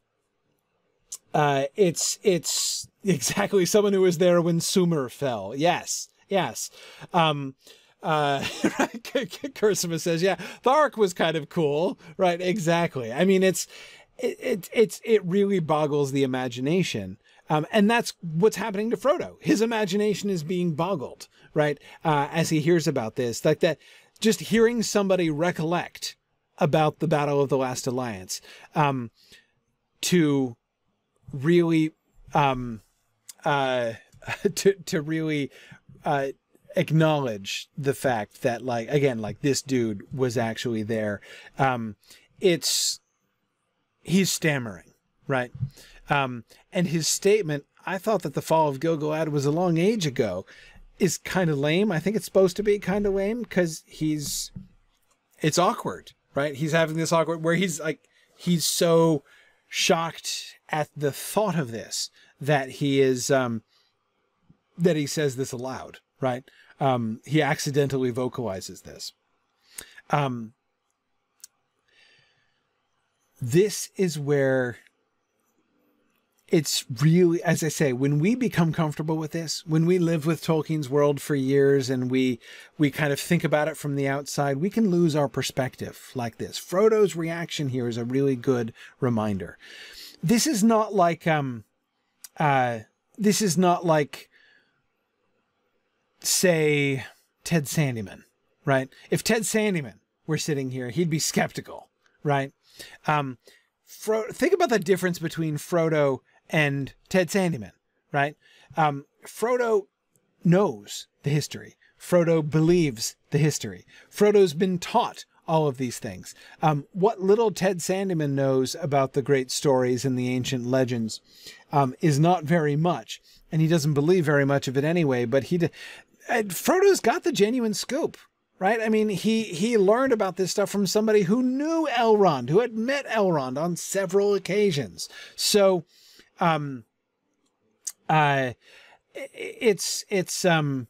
Speaker 1: uh, it's it's exactly someone who was there when Sumer fell. Yes, yes. Um, uh, Kursima says, yeah, the was kind of cool, right? Exactly. I mean, it's it, it it's it really boggles the imagination. Um, and that's what's happening to Frodo. His imagination is being boggled, right? Uh, as he hears about this, like that, just hearing somebody recollect about the Battle of the Last Alliance, um, to really, um, uh, to to really, uh, acknowledge the fact that, like, again, like this dude was actually there. Um, it's he's stammering, right? Um, and his statement, I thought that the fall of Gil-galad was a long age ago, is kind of lame. I think it's supposed to be kind of lame because he's, it's awkward, right? He's having this awkward where he's like, he's so shocked at the thought of this that he is, um, that he says this aloud, right? Um, he accidentally vocalizes this. Um, this is where it's really, as I say, when we become comfortable with this, when we live with Tolkien's world for years and we, we kind of think about it from the outside, we can lose our perspective like this. Frodo's reaction here is a really good reminder. This is not like, um, uh, this is not like, say, Ted Sandyman, right? If Ted Sandyman were sitting here, he'd be skeptical, right? Um, Fro- think about the difference between Frodo and Ted Sandyman, right? Um, Frodo knows the history. Frodo believes the history. Frodo's been taught all of these things. Um, what little Ted Sandyman knows about the great stories and the ancient legends um, is not very much, and he doesn't believe very much of it anyway. But he, Frodo's got the genuine scoop, right? I mean, he he learned about this stuff from somebody who knew Elrond, who had met Elrond on several occasions. So um, uh, it's it's um,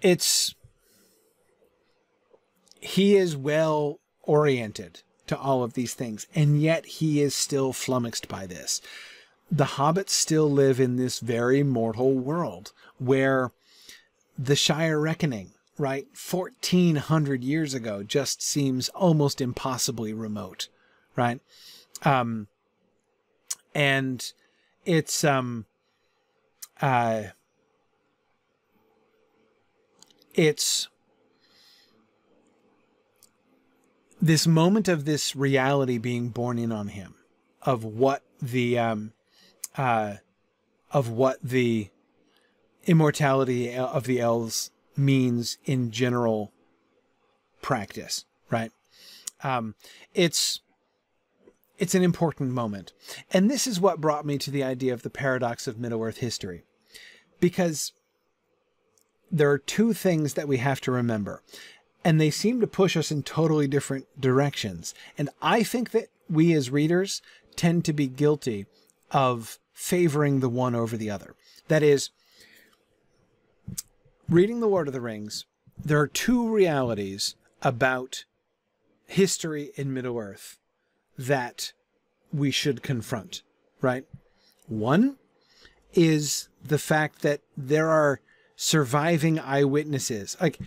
Speaker 1: it's he is well oriented to all of these things, and yet he is still flummoxed by this. The hobbits still live in this very mortal world where the Shire Reckoning, right, 1400 years ago, just seems almost impossibly remote, right? Um, and it's um uh it's this moment of this reality being born in on him of what the um uh of what the immortality of the elves means in general practice right um it's it's an important moment and this is what brought me to the idea of the paradox of middle earth history because there are two things that we have to remember and they seem to push us in totally different directions. And I think that we as readers tend to be guilty of favoring the one over the other. That is, reading The Lord of the Rings, there are two realities about history in Middle Earth that we should confront, right? One is the fact that there are surviving eyewitnesses. Like,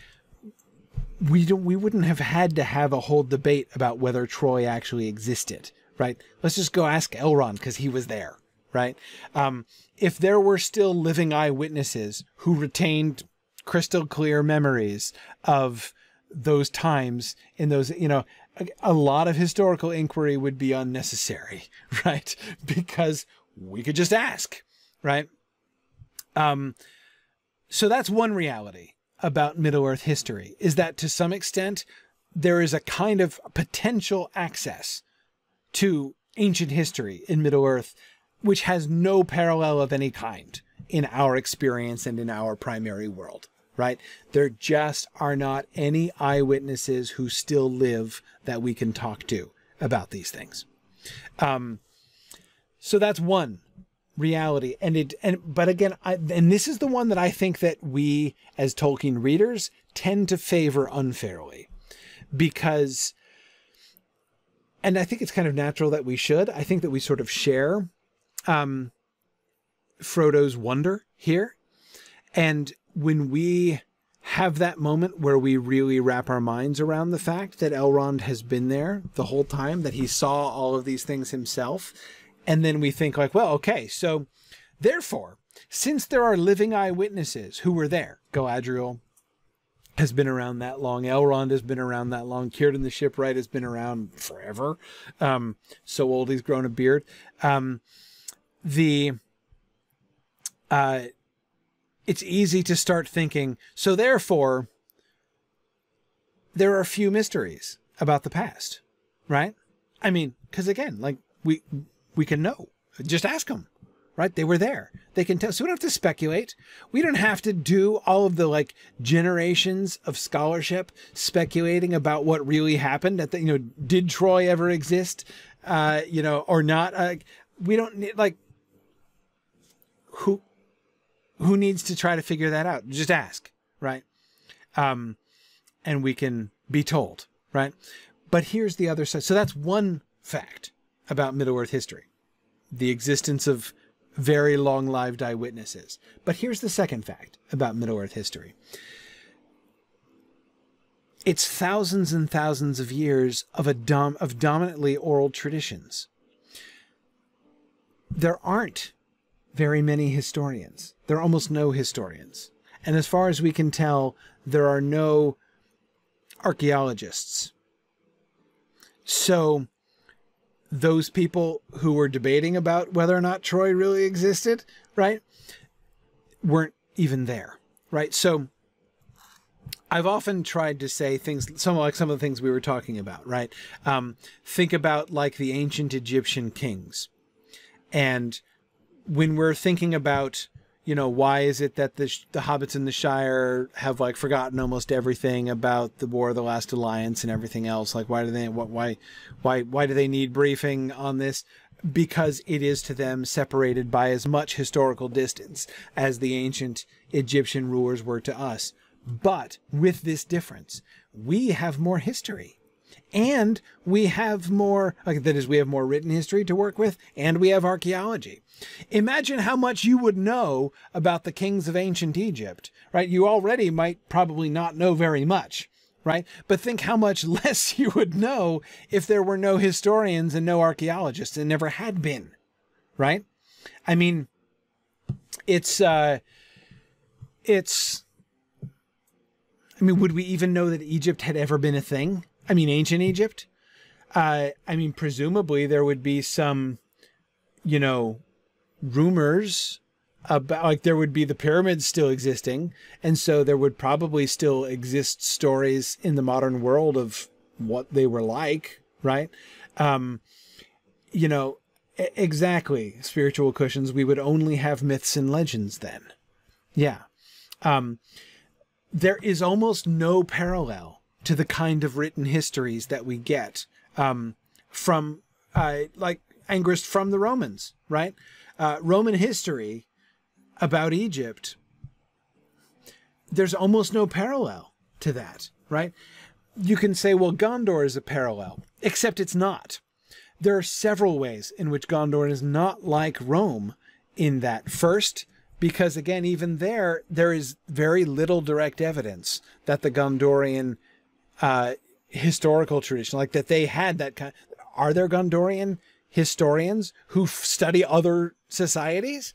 Speaker 1: we don't we wouldn't have had to have a whole debate about whether Troy actually existed, right? Let's just go ask Elrond because he was there, right? Um, if there were still living eyewitnesses who retained crystal clear memories of those times in those, you know, a, a lot of historical inquiry would be unnecessary, right? Because we could just ask, right? Um, so that's one reality about Middle Earth history is that to some extent there is a kind of potential access to ancient history in Middle Earth which has no parallel of any kind in our experience and in our primary world, right? There just are not any eyewitnesses who still live that we can talk to about these things. Um, so that's one reality and it and but again I, and this is the one that i think that we as tolkien readers tend to favor unfairly because and i think it's kind of natural that we should i think that we sort of share um frodo's wonder here and when we have that moment where we really wrap our minds around the fact that elrond has been there the whole time that he saw all of these things himself and then we think like, well, okay, so therefore, since there are living eyewitnesses who were there, Galadriel has been around that long, Elrond has been around that long, Círdan the shipwright has been around forever, um, so old he's grown a beard. Um, the uh, it's easy to start thinking. So therefore, there are few mysteries about the past, right? I mean, because again, like we we can know. Just ask them, right? They were there. They can tell. So we don't have to speculate. We don't have to do all of the like generations of scholarship speculating about what really happened. At the, you know, did Troy ever exist? Uh, you know, or not? Uh, we don't need like who who needs to try to figure that out? Just ask, right? Um, and we can be told, right? But here's the other side. So that's one fact about Middle Earth history the existence of very long lived eyewitnesses. But here's the second fact about Middle Earth history it's thousands and thousands of years of, a dom- of dominantly oral traditions. There aren't very many historians. There are almost no historians. And as far as we can tell, there are no archaeologists. So those people who were debating about whether or not Troy really existed, right, weren't even there, right? So I've often tried to say things, some like some of the things we were talking about, right? Um, think about like the ancient Egyptian kings, and when we're thinking about you know, why is it that the, the hobbits in the Shire have like forgotten almost everything about the War of the Last Alliance and everything else? Like, why do they, what, why, why, why do they need briefing on this? Because it is to them separated by as much historical distance as the ancient Egyptian rulers were to us. But with this difference, we have more history and we have more, like, that is, we have more written history to work with, and we have archaeology. Imagine how much you would know about the kings of ancient Egypt, right? You already might probably not know very much, right? But think how much less you would know if there were no historians and no archaeologists and never had been, right? I mean, it's, uh, it's, I mean, would we even know that Egypt had ever been a thing? I mean, ancient Egypt. Uh, I mean, presumably there would be some, you know, rumors about like there would be the pyramids still existing, and so there would probably still exist stories in the modern world of what they were like, right? Um, you know, exactly. Spiritual cushions. We would only have myths and legends then. Yeah. Um, there is almost no parallel to the kind of written histories that we get um, from, uh, like Angrist from the Romans, right? Uh, Roman history about Egypt, there's almost no parallel to that, right? You can say, well, Gondor is a parallel, except it's not. There are several ways in which Gondor is not like Rome in that. First, because again, even there, there is very little direct evidence that the Gondorian uh, historical tradition, like that they had that kind. Are there Gondorian historians who study other societies?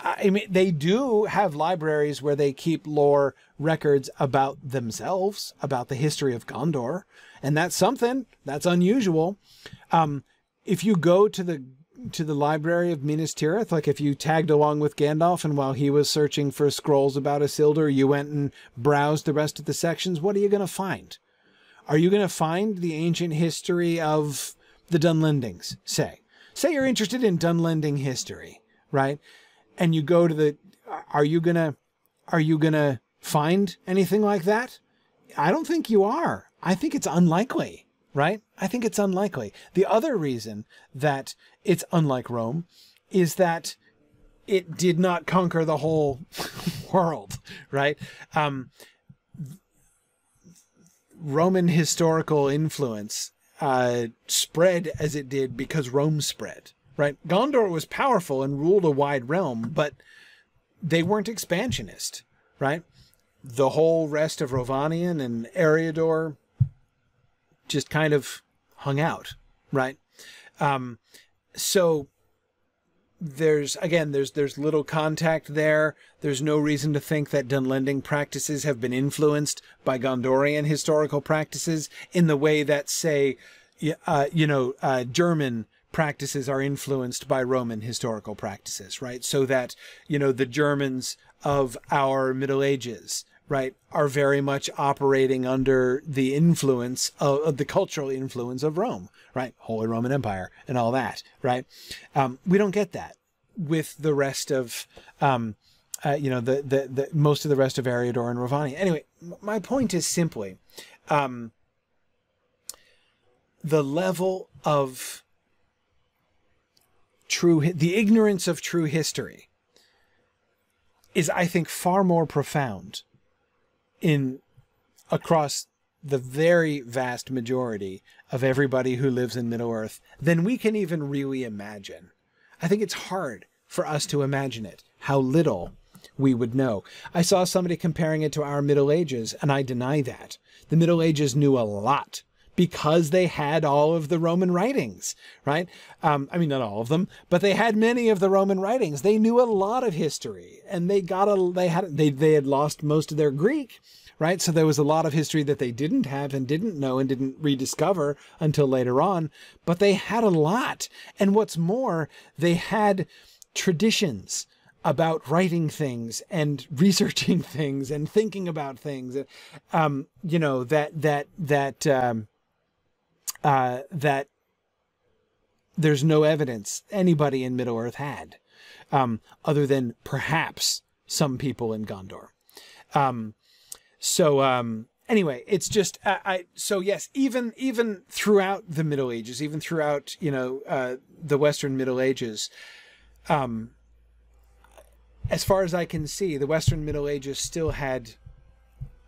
Speaker 1: I mean, they do have libraries where they keep lore records about themselves, about the history of Gondor, and that's something that's unusual. Um, if you go to the to the library of Minas Tirith, like if you tagged along with Gandalf and while he was searching for scrolls about Isildur, you went and browsed the rest of the sections, what are you going to find? Are you going to find the ancient history of the Dunlendings, say? Say you're interested in Dunlending history, right? And you go to the are you going to are you going to find anything like that? I don't think you are. I think it's unlikely, right? I think it's unlikely. The other reason that it's unlike Rome is that it did not conquer the whole world, right? Um, Roman historical influence uh, spread as it did because Rome spread, right? Gondor was powerful and ruled a wide realm, but they weren't expansionist, right? The whole rest of Rovanion and Eriador just kind of hung out, right? Um, so there's again there's there's little contact there. There's no reason to think that Dunlending practices have been influenced by Gondorian historical practices in the way that say, uh, you know, uh, German practices are influenced by Roman historical practices, right? So that you know the Germans of our Middle Ages right, are very much operating under the influence of, of, the cultural influence of Rome, right? Holy Roman Empire and all that, right? Um, we don't get that with the rest of, um, uh, you know, the, the, the, most of the rest of Eriador and Rovanion. Anyway, my point is simply, um, the level of true, the ignorance of true history is, I think, far more profound in across the very vast majority of everybody who lives in Middle Earth than we can even really imagine. I think it's hard for us to imagine it, how little we would know. I saw somebody comparing it to our Middle Ages, and I deny that. The Middle Ages knew a lot because they had all of the Roman writings, right? Um, I mean, not all of them, but they had many of the Roman writings. They knew a lot of history, and they got a they had they they had lost most of their Greek, right? So there was a lot of history that they didn't have and didn't know and didn't rediscover until later on, but they had a lot. And what's more, they had traditions about writing things and researching things and thinking about things. Um, you know that that that um, uh, that there's no evidence anybody in Middle Earth had, um, other than perhaps some people in Gondor. Um, so um, anyway, it's just I, I, so yes, even even throughout the Middle Ages, even throughout you know uh, the Western Middle Ages, um, as far as I can see, the Western Middle Ages still had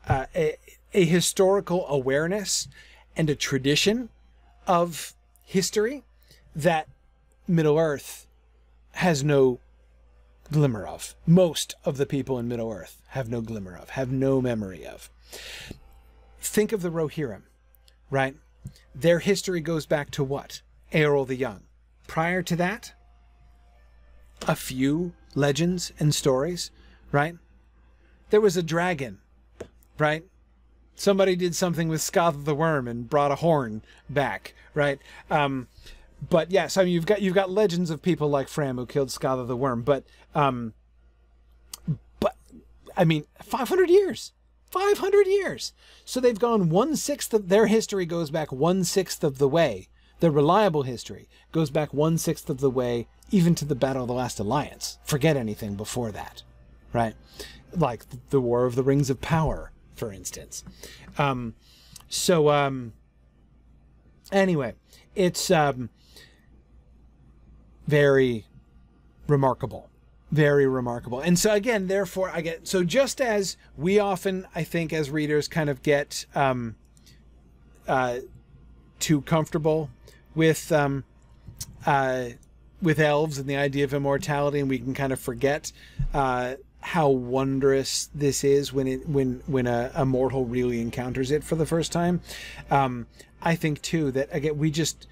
Speaker 1: uh, a, a historical awareness and a tradition of history that Middle Earth has no glimmer of. Most of the people in Middle Earth have no glimmer of, have no memory of. Think of the Rohirrim, right? Their history goes back to what? Eorl the Young. Prior to that, a few legends and stories, right? There was a dragon, right? Somebody did something with Scatha the Worm and brought a horn back, right? Um, but yes, I mean you've got you've got legends of people like Fram who killed Scatha the Worm, but um, but I mean 500 years. 500 years. So they've gone one sixth of their history goes back one sixth of the way. The reliable history goes back one sixth of the way, even to the Battle of the Last Alliance. Forget anything before that, right? Like the War of the Rings of Power, for instance. Um, so, um, anyway, it's um, very remarkable very remarkable. And so again, therefore, I get so just as we often, I think, as readers, kind of get um, uh, too comfortable with um, uh, with elves and the idea of immortality, and we can kind of forget uh, how wondrous this is when it when when a, a, mortal really encounters it for the first time. Um, I think too that again we just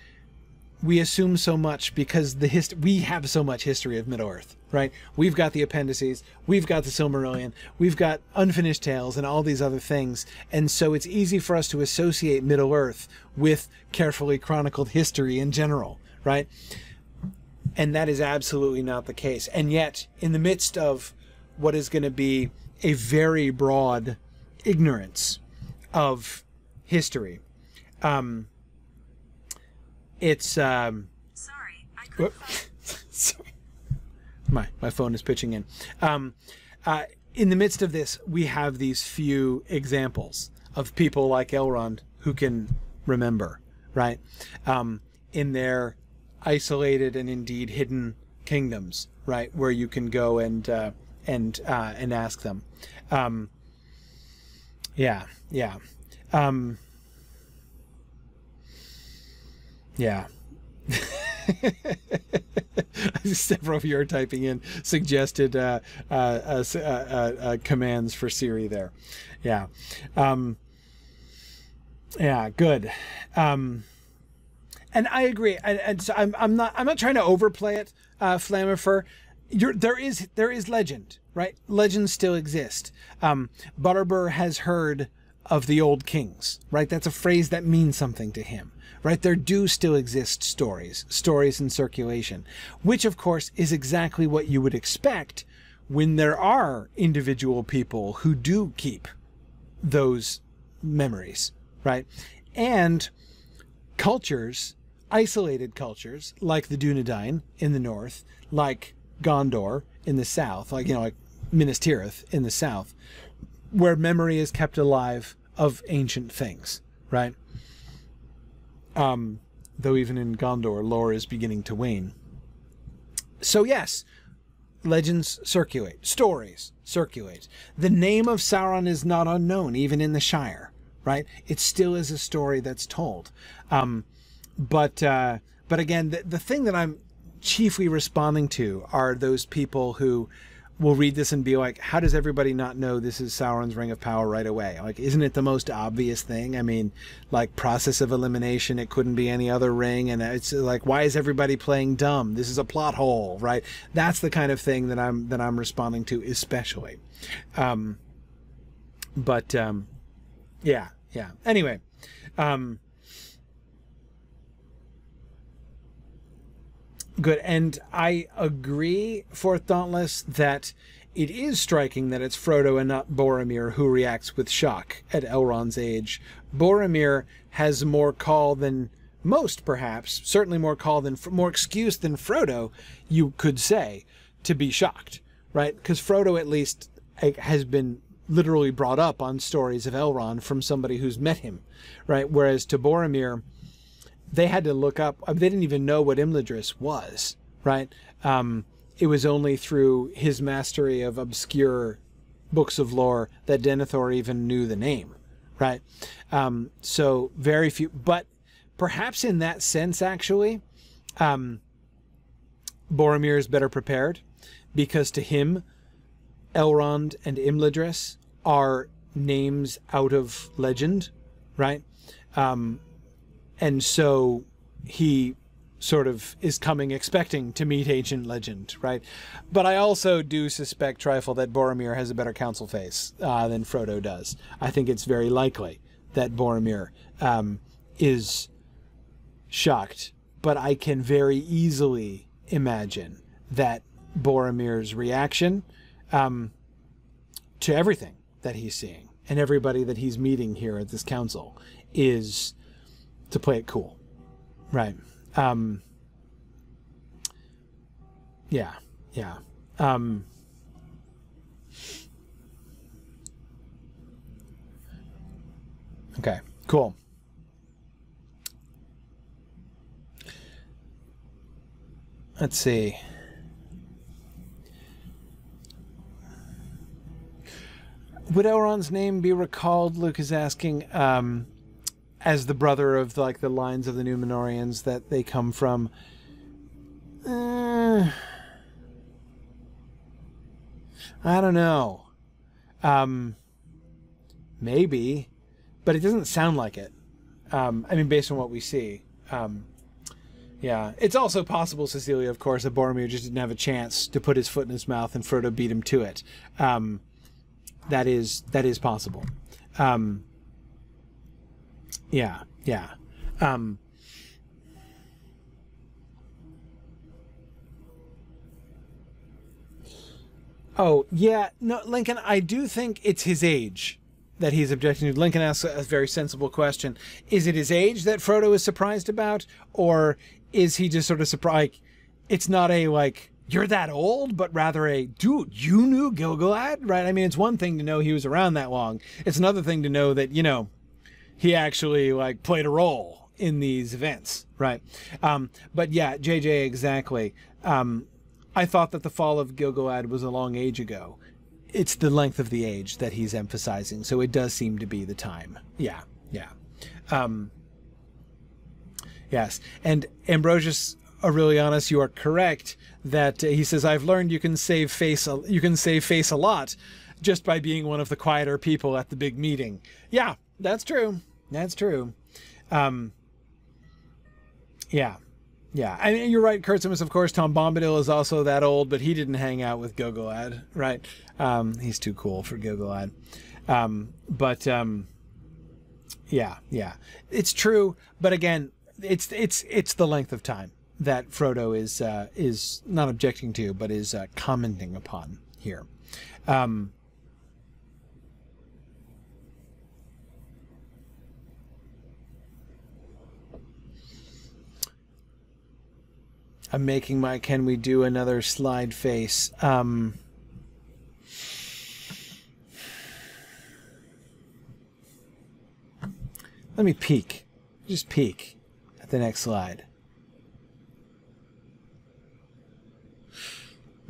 Speaker 1: we assume so much because the hist- we have so much history of Middle Earth, right? We've got the appendices, we've got the Silmarillion, we've got unfinished tales and all these other things. And so it's easy for us to associate Middle Earth with carefully chronicled history in general, right? And that is absolutely not the case. And yet, in the midst of what is going to be a very broad ignorance of history, um, it's um
Speaker 2: sorry I couldn't
Speaker 1: sorry. my my phone is pitching in. Um uh in the midst of this we have these few examples of people like elrond who can remember right? Um in their isolated and indeed hidden kingdoms right? Where you can go and uh and uh and ask them um yeah yeah um yeah. Several of you are typing in suggested uh, uh, uh, uh, commands for Siri there. Yeah. Um, yeah, good. Um, and I agree. And, and so I'm, I'm not I'm not trying to overplay it, uh, Flamifer. You're, there is there is legend, right? Legends still exist. Um, Butterbur has heard of the old kings, right? That's a phrase that means something to him right? There do still exist stories, stories in circulation, which of course is exactly what you would expect when there are individual people who do keep those memories, right? And cultures, isolated cultures, like the Dunedain in the north, like Gondor in the south, like, you know, like Minas Tirith in the south, where memory is kept alive of ancient things, right? Um, though even in Gondor, lore is beginning to wane. So yes, legends circulate, stories circulate. The name of Sauron is not unknown, even in the Shire, right? It still is a story that's told. Um, but uh, but again, the, the thing that I'm chiefly responding to are those people who will read this and be like, how does everybody not know this is Sauron's Ring of Power right away? Like, isn't it the most obvious thing? I mean, like process of elimination, it couldn't be any other ring, and it's like, why is everybody playing dumb? This is a plot hole, right? That's the kind of thing that I'm that I'm responding to, especially. Um, but um, yeah, yeah. Anyway, um, Good. And I agree, Fourth Dauntless, that it is striking that it's Frodo and not Boromir who reacts with shock at Elrond's age. Boromir has more call than most, perhaps, certainly more call than, more excuse than Frodo, you could say, to be shocked, right? Because Frodo at least eh, has been literally brought up on stories of Elrond from somebody who's met him, right? Whereas to Boromir, they had to look up. They didn't even know what Imladris was, right? Um, it was only through his mastery of obscure books of lore that Denethor even knew the name, right? Um, so very few, but perhaps in that sense, actually, um, Boromir is better prepared because to him, Elrond and Imladris are names out of legend, right? Um, and so he sort of is coming expecting to meet Ancient Legend, right? But I also do suspect, Trifle, that Boromir has a better council face uh, than Frodo does. I think it's very likely that Boromir um, is shocked, but I can very easily imagine that Boromir's reaction um, to everything that he's seeing and everybody that he's meeting here at this council is to play it cool, right? Um, yeah, yeah. Um, okay, cool. Let's see. Would Elrond's name be recalled? Luke is asking. Um, as the brother of like the lines of the Numenoreans that they come from. Uh, I don't know. Um, maybe, but it doesn't sound like it. Um, I mean, based on what we see. Um, yeah, it's also possible, Cecilia, of course, that Boromir just didn't have a chance to put his foot in his mouth and Frodo beat him to it. Um, that is that is possible. Um, yeah, yeah. Um, oh, yeah. No, Lincoln, I do think it's his age that he's objecting to. Lincoln asks a very sensible question. Is it his age that Frodo is surprised about? Or is he just sort of surprised? It's not a, like, you're that old, but rather a dude, you knew Gil-galad, right? I mean, it's one thing to know he was around that long. It's another thing to know that, you know, he actually like played a role in these events, right? Um, but yeah, JJ, exactly. Um, I thought that the fall of Gil-galad was a long age ago. It's the length of the age that he's emphasizing, so it does seem to be the time. Yeah, yeah. Um, yes, and Ambrosius Aurelianus, you are correct that uh, he says I've learned you can save face a, you can save face a lot just by being one of the quieter people at the big meeting. Yeah, that's true. That's true. Um, yeah. Yeah, I mean, you're right, Kurtzimus. Of course, Tom Bombadil is also that old, but he didn't hang out with Gil-galad, right? Um, he's too cool for Gil-galad. Um, but um, yeah, yeah, it's true. But again, it's it's it's the length of time that Frodo is uh, is not objecting to, but is uh, commenting upon here. Um, I'm making my can we do another slide face. Um, let me peek. Just peek at the next slide.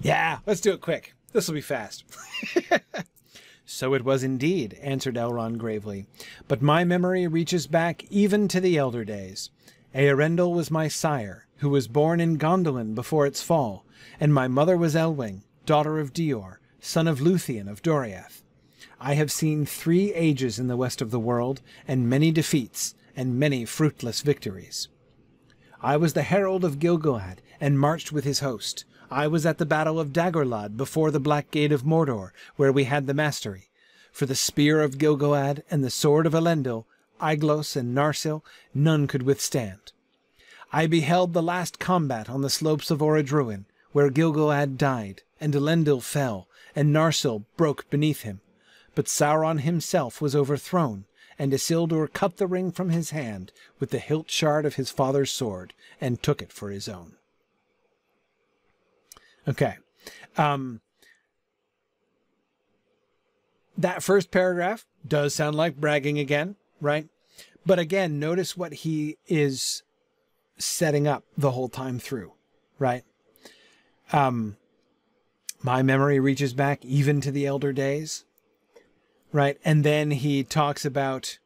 Speaker 1: Yeah, let's do it quick. This will be fast. so it was indeed, answered Elrond gravely. But my memory reaches back even to the elder days. Eärendil was my sire, who was born in Gondolin before its fall, and my mother was Elwing, daughter of Dior, son of Luthien of Doriath. I have seen three ages in the west of the world, and many defeats, and many fruitless victories. I was the herald of Gil-galad, and marched with his host. I was at the battle of Dagorlad before the Black Gate of Mordor, where we had the mastery. For the spear of Gil-galad and the sword of Elendil, Aeglos and Narsil, none could withstand. I beheld the last combat on the slopes of Orodruin, where Gil-galad died, and Elendil fell, and Narsil broke beneath him. But Sauron himself was overthrown, and Isildur cut the ring from his hand with the hilt shard of his father's sword, and took it for his own. Okay. Um, that first paragraph does sound like bragging again, right? But again, notice what he is setting up the whole time through, right? Um, my memory reaches back even to the elder days, right? And then he talks about,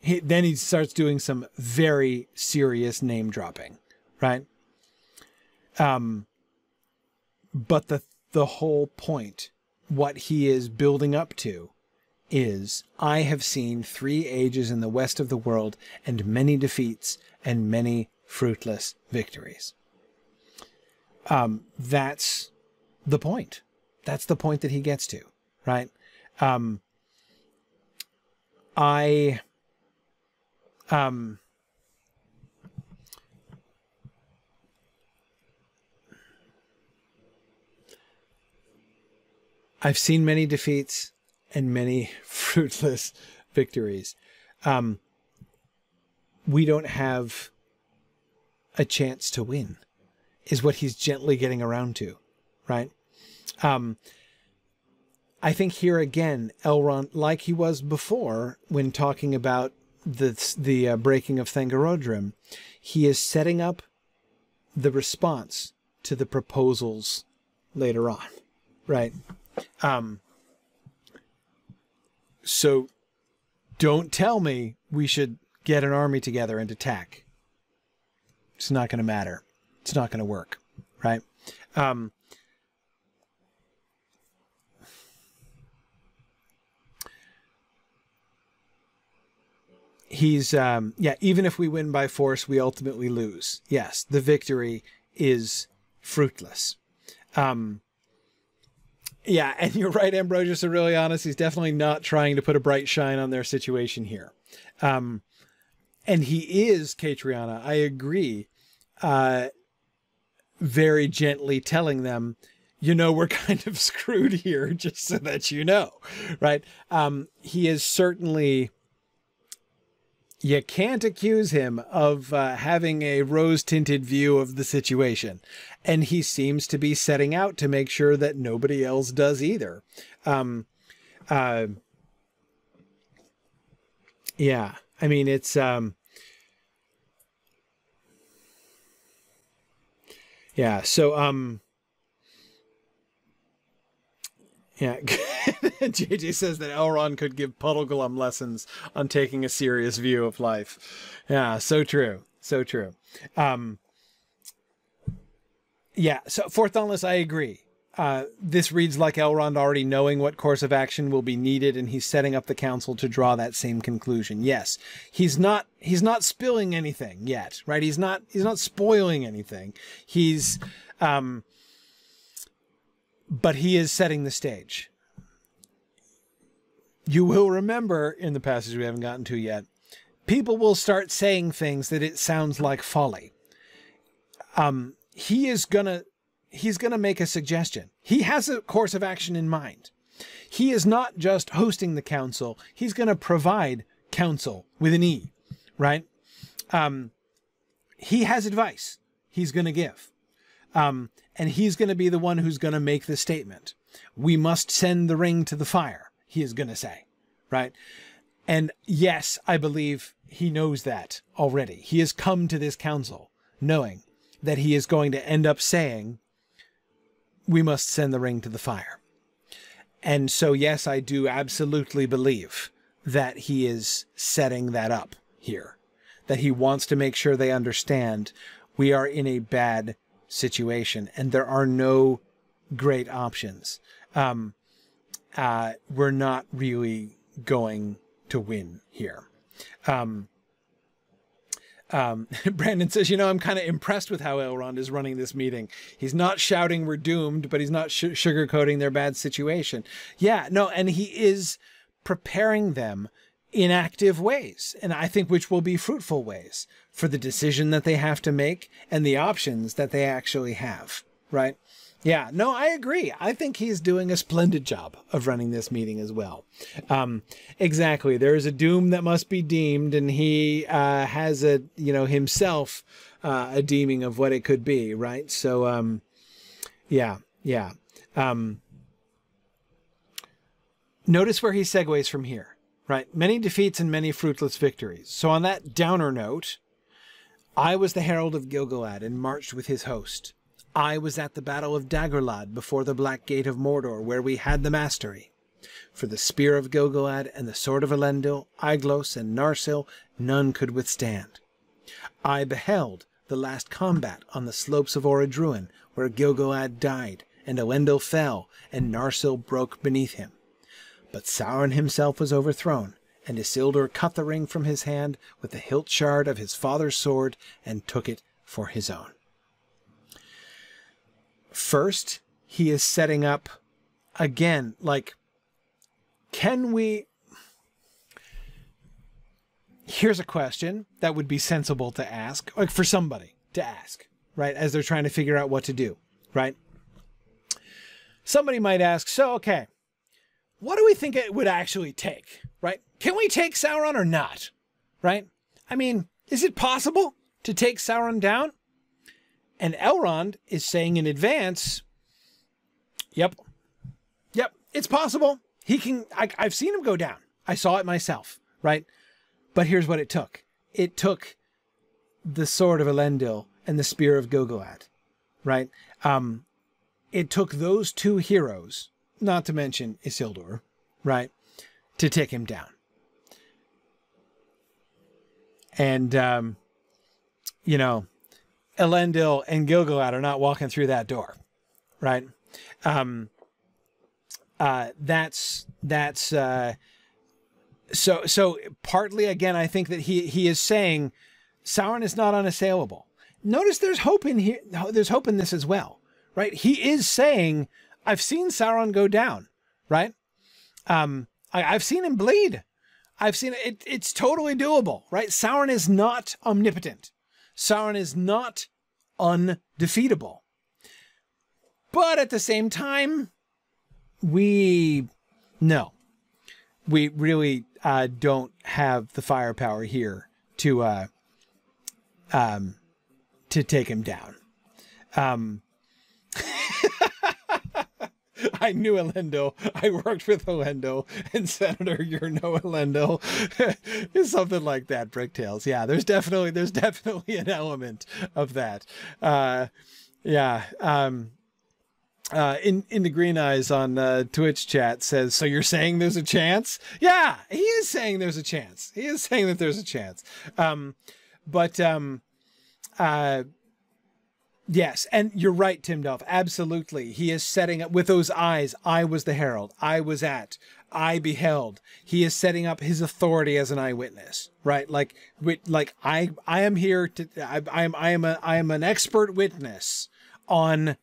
Speaker 1: he, then he starts doing some very serious name dropping, right? Um, but the the whole point, what he is building up to, is I have seen three ages in the west of the world and many defeats and many fruitless victories. Um, that's the point. That's the point that he gets to, right? Um, I, um, I've seen many defeats and many fruitless victories. Um, we don't have a chance to win, is what he's gently getting around to, right? Um, I think here again, Elrond, like he was before when talking about the the uh, breaking of Thangorodrim, he is setting up the response to the proposals later on, right? Um, so don't tell me we should get an army together and attack. It's not going to matter. It's not going to work, right? Um, he's um, yeah. Even if we win by force, we ultimately lose. Yes, the victory is fruitless. Um, yeah, and you're right, Ambrosius Aurelianus. He's definitely not trying to put a bright shine on their situation here. Um, and he is, Catriona, I agree, uh, very gently telling them, you know, we're kind of screwed here, just so that you know, right? Um, he is certainly you can't accuse him of uh, having a rose tinted view of the situation. And he seems to be setting out to make sure that nobody else does either. Um, uh, yeah, I mean, it's. Um, yeah, so. Um, yeah, JJ says that Elrond could give Puddleglum lessons on taking a serious view of life. Yeah, so true, so true. Um, yeah, so for Thunless, I agree. Uh, this reads like Elrond already knowing what course of action will be needed, and he's setting up the council to draw that same conclusion. Yes, he's not he's not spilling anything yet, right? He's not he's not spoiling anything. He's um, but he is setting the stage. You will remember in the passage we haven't gotten to yet, people will start saying things that it sounds like folly. Um, he is gonna he's gonna make a suggestion. He has a course of action in mind. He is not just hosting the council. He's gonna provide counsel with an E, right? Um, he has advice he's gonna give. Um, and he's going to be the one who's going to make the statement. We must send the ring to the fire, he is going to say, right? And yes, I believe he knows that already. He has come to this council knowing that he is going to end up saying, we must send the ring to the fire. And so, yes, I do absolutely believe that he is setting that up here, that he wants to make sure they understand we are in a bad situation, and there are no great options. Um, uh, we're not really going to win here. Um, um, Brandon says, you know, I'm kind of impressed with how Elrond is running this meeting. He's not shouting we're doomed, but he's not sugarcoating their bad situation. Yeah, no, and he is preparing them in active ways, and I think which will be fruitful ways for the decision that they have to make and the options that they actually have, right? Yeah, no, I agree. I think he's doing a splendid job of running this meeting as well. Um, exactly. There is a doom that must be deemed, and he uh, has a, you know, himself uh, a deeming of what it could be, right? So, um, yeah, yeah. Um, notice where he segues from here right? Many defeats and many fruitless victories. So on that downer note, I was the herald of Gil-galad and marched with his host. I was at the battle of Dagorlad before the Black Gate of Mordor, where we had the mastery. For the spear of Gil-galad and the sword of Elendil, Aeglos and Narsil, none could withstand. I beheld the last combat on the slopes of Orodruin, where Gil-galad died, and Elendil fell, and Narsil broke beneath him. But Sauron himself was overthrown, And Isildur cut the ring from his hand with the hilt shard of his father's sword and took it for his own. First, he is setting up again, like, can we. Here's a question that would be sensible to ask, like for somebody to ask, right? As they're trying to figure out what to do, right? Somebody might ask, so, okay, what do we think it would actually take, right? Can we take Sauron or not, right? I mean, is it possible to take Sauron down? And Elrond is saying in advance, yep, yep, it's possible. He can, I, I've seen him go down. I saw it myself, right? But here's what it took. It took the sword of Elendil and the spear of Gilgalad, right? Um, it took those two heroes, not to mention Isildur, right, to take him down. And, um, you know, Elendil and Gilgalad are not walking through that door, right? Um, uh, that's that's uh, so so. Partly, again, I think that he he is saying Sauron is not unassailable. Notice there's hope in here. There's hope in this as well, right? He is saying, "I've seen Sauron go down," right? Um, I, I've seen him bleed. I've seen it. It's totally doable, right? Sauron is not omnipotent. Sauron is not undefeatable. But at the same time, we no, we really uh, don't have the firepower here to uh, um, to take him down. Um, I knew Elendil. I worked with Elendil, and Senator, you're no Elendil. it's something like that. Bricktails. Yeah, there's definitely there's definitely an element of that. Uh, yeah. Um, uh, in in the green eyes on uh, Twitch chat says, "So you're saying there's a chance?" Yeah, he is saying there's a chance. He is saying that there's a chance. Um, but um, uh, yes, and you're right, Tim Duff. Absolutely, he is setting up with those eyes. I was the herald. I was at. I beheld. He is setting up his authority as an eyewitness, right? Like, like I, I am here to. I, I am, I am a, I am an expert witness on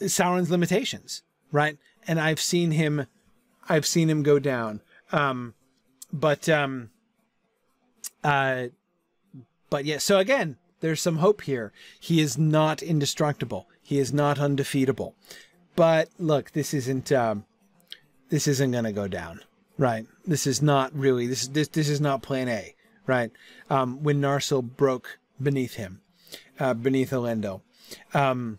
Speaker 1: Sauron's limitations, right? And I've seen him, I've seen him go down. Um, but um, uh, but yeah. So again, there's some hope here. He is not indestructible. He is not undefeatable. But look, this isn't um, this isn't gonna go down, right? This is not really this this this is not Plan A, right? Um, when Narsil broke beneath him, uh, beneath Elendil. Um,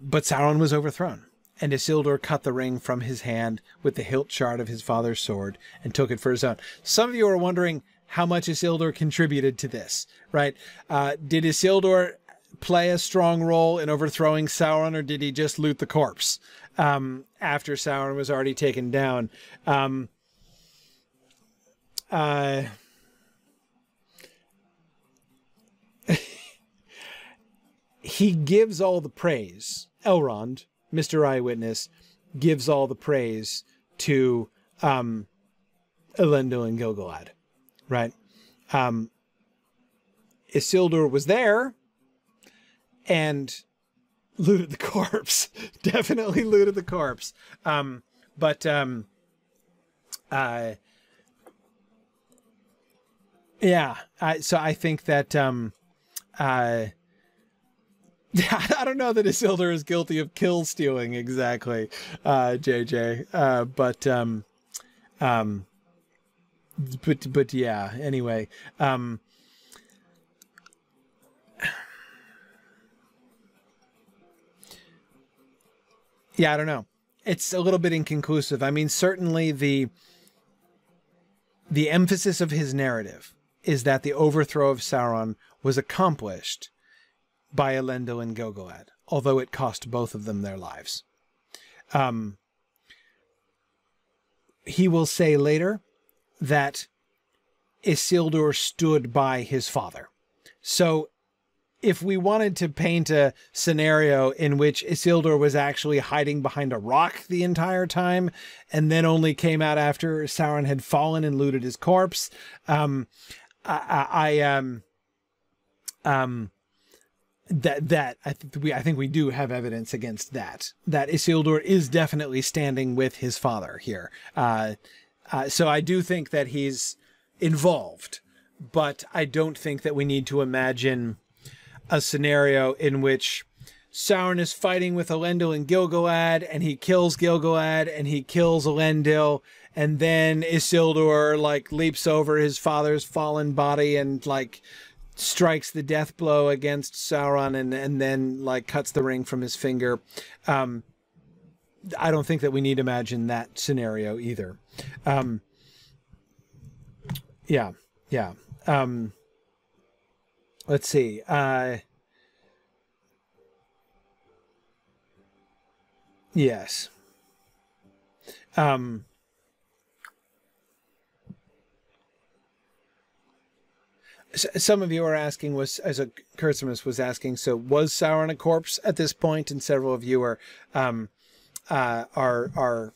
Speaker 1: but Sauron was overthrown, and Isildur cut the ring from his hand with the hilt shard of his father's sword and took it for his own. Some of you are wondering how much Isildur contributed to this, right? Uh, did Isildur play a strong role in overthrowing Sauron, or did he just loot the corpse um, after Sauron was already taken down? Um, uh, he gives all the praise Elrond, Mr. Eyewitness, gives all the praise to um, Elendil and Gilgalad, right? Um, Isildur was there and looted the corpse. Definitely looted the corpse. Um, but um, uh, yeah, I, so I think that um, uh, I don't know that Isildur is guilty of kill stealing exactly, uh, JJ. Uh, but um, um, but but yeah. Anyway, um, yeah, I don't know. It's a little bit inconclusive. I mean, certainly the the emphasis of his narrative is that the overthrow of Sauron was accomplished by Elendil and Gilgalad, although it cost both of them their lives. Um, he will say later that Isildur stood by his father. So if we wanted to paint a scenario in which Isildur was actually hiding behind a rock the entire time and then only came out after Sauron had fallen and looted his corpse, um, I, I, um, um, that that I think we I think we do have evidence against that. That Isildur is definitely standing with his father here. Uh, uh, so I do think that he's involved, but I don't think that we need to imagine a scenario in which Sauron is fighting with Elendil and Gil-galad, and he kills Gil-galad, and he kills Elendil, and then Isildur like leaps over his father's fallen body and like strikes the death blow against Sauron, and and then like cuts the ring from his finger. Um, I don't think that we need to imagine that scenario either. Um, yeah, yeah. Um, let's see. Uh, yes. Um, some of you are asking was as a Kurtzimus was asking so was Sauron a corpse at this point and several of you are um, uh, are are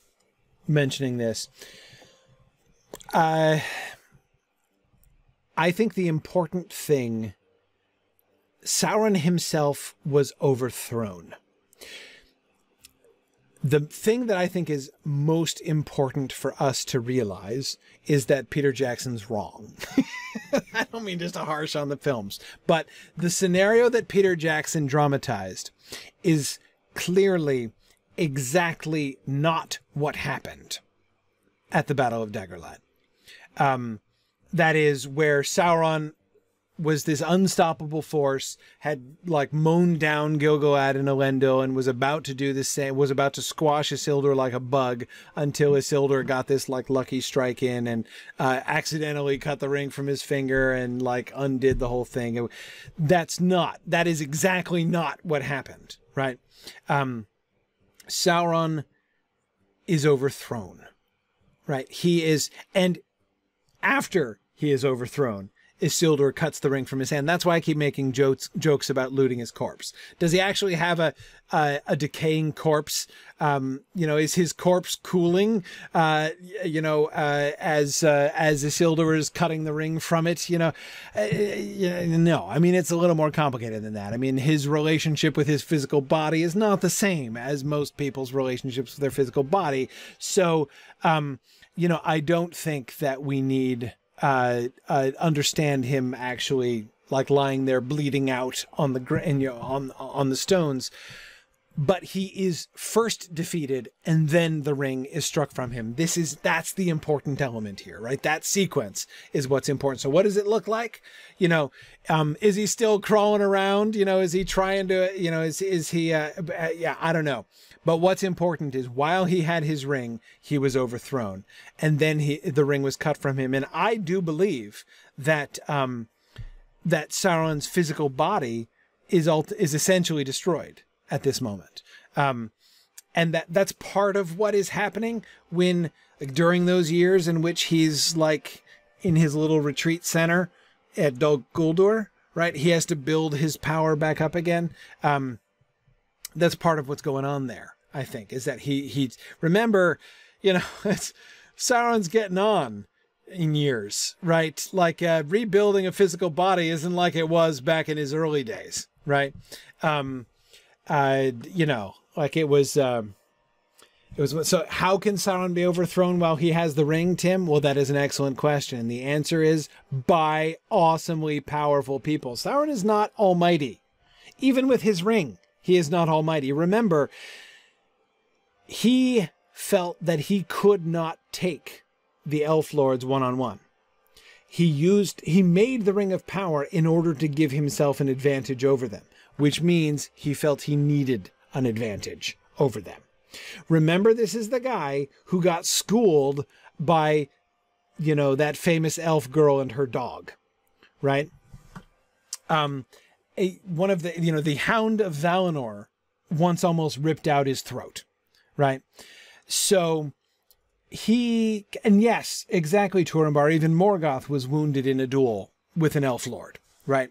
Speaker 1: mentioning this uh, I think the important thing Sauron himself was overthrown the thing that I think is most important for us to realize is that Peter Jackson's wrong. I don't mean just a harsh on the films, but the scenario that Peter Jackson dramatized is clearly exactly not what happened at the Battle of Dagorlad. Um, that is where Sauron was this unstoppable force, had like mown down Gil-galad and Elendil and was about to do the same, was about to squash Isildur like a bug until Isildur got this like lucky strike in and uh, accidentally cut the ring from his finger and like undid the whole thing. That's not, that is exactly not what happened, right? Um, Sauron is overthrown, right? He is, and after he is overthrown, Isildur cuts the ring from his hand. That's why I keep making jokes jokes about looting his corpse. Does he actually have a a, a decaying corpse? Um, you know, is his corpse cooling? Uh, you know, uh, as uh, as Isildur is cutting the ring from it. You know, uh, no. I mean, it's a little more complicated than that. I mean, his relationship with his physical body is not the same as most people's relationships with their physical body. So, um, you know, I don't think that we need uh, uh, understand him actually like lying there bleeding out on the and, you know, on on the stones but he is first defeated and then the ring is struck from him. This is that's the important element here right? That sequence is what's important. So what does it look like? You know um is he still crawling around? You know is he trying to you know is is he uh, uh yeah i don't know. But what's important is while he had his ring he was overthrown and then he the ring was cut from him. And i do believe that um that sauron's physical body is ult- is essentially destroyed at this moment. Um, and that that's part of what is happening when like, during those years in which he's like in his little retreat center at Dol Guldur, right? He has to build his power back up again. Um, that's part of what's going on there. I think is that he he remember, you know, it's Sauron's getting on in years, right? Like uh, rebuilding a physical body isn't like it was back in his early days, right? Um, uh, you know, like it was, um, it was, so how can Sauron be overthrown while he has the ring, Tim? Well, that is an excellent question. The answer is by awesomely powerful people. Sauron is not almighty. Even with his ring, he is not almighty. Remember, he felt that he could not take the elf lords one on one. He used, he made the ring of power in order to give himself an advantage over them which means he felt he needed an advantage over them. Remember, this is the guy who got schooled by, you know, that famous elf girl and her dog, right? Um, a, one of the, you know, the Hound of Valinor once almost ripped out his throat, right? So he, and yes, exactly, Turambar, even Morgoth was wounded in a duel with an elf lord, right?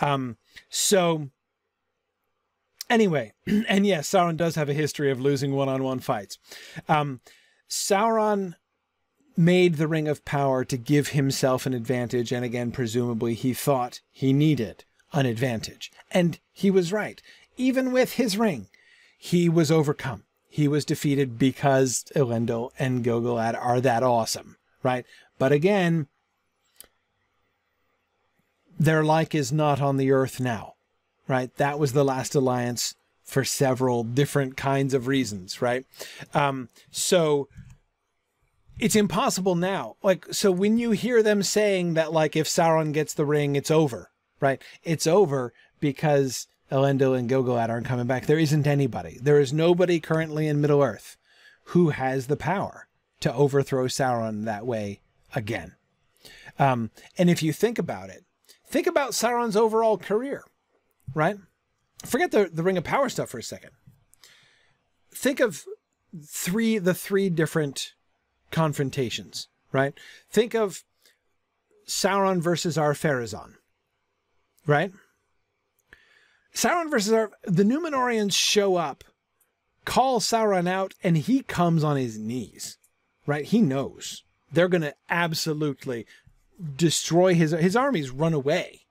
Speaker 1: Um, so anyway, and yes, Sauron does have a history of losing one-on-one fights. Um, Sauron made the Ring of Power to give himself an advantage, and again, presumably, he thought he needed an advantage, and he was right. Even with his ring, he was overcome. He was defeated because Elendil and Gil-galad are that awesome, right? But again, their like is not on the earth now, right? That was the last alliance for several different kinds of reasons, right? Um, so it's impossible now. Like, so when you hear them saying that, like, if Sauron gets the ring, it's over, right? It's over because Elendil and Gil-galad aren't coming back. There isn't anybody. There is nobody currently in Middle Earth who has the power to overthrow Sauron that way again. Um, and if you think about it, think about Sauron's overall career, right? Forget the, the Ring of Power stuff for a second. Think of three the three different confrontations, right? Think of Sauron versus Ar-Pharazôn, right? Sauron versus Ar the Numenoreans show up, call Sauron out, and he comes on his knees, right? He knows they're going to absolutely destroy his his armies, run away,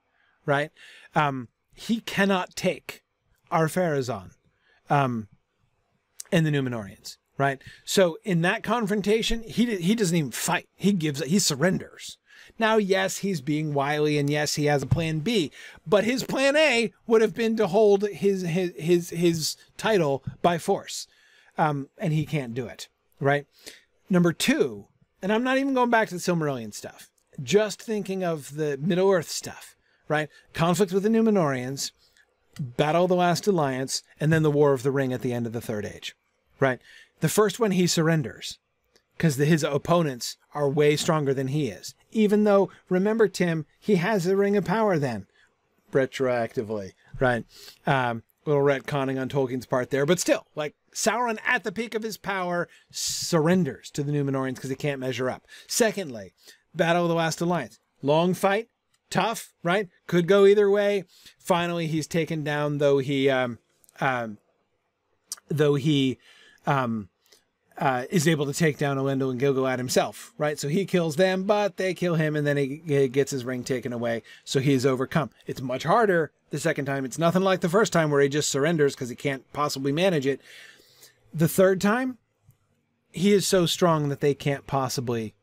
Speaker 1: right? Um, he cannot take Ar-Pharazôn um, and the Numenoreans, right? So in that confrontation, he he doesn't even fight. He gives he surrenders. Now, yes, he's being wily, and yes, he has a plan B, but his plan A would have been to hold his his his his title by force, um, and he can't do it, right? Number two, and I'm not even going back to the Silmarillion stuff. Just thinking of the Middle Earth stuff, right? Conflict with the Numenoreans, Battle of the Last Alliance, and then the War of the Ring at the end of the Third Age, right? The first one he surrenders because his opponents are way stronger than he is. Even though, remember, Tim, he has the Ring of Power then, retroactively, right? Um, little retconning on Tolkien's part there, but still, like Sauron at the peak of his power surrenders to the Numenoreans because he can't measure up. Secondly, Battle of the Last Alliance, long fight, tough, right? Could go either way. Finally, he's taken down, though he, um, um, though he, um, uh, is able to take down Elendil and Gil-galad himself, right? So he kills them, but they kill him, and then he, he gets his ring taken away. So he is overcome. It's much harder the second time. It's nothing like the first time where he just surrenders because he can't possibly manage it. The third time, he is so strong that they can't possibly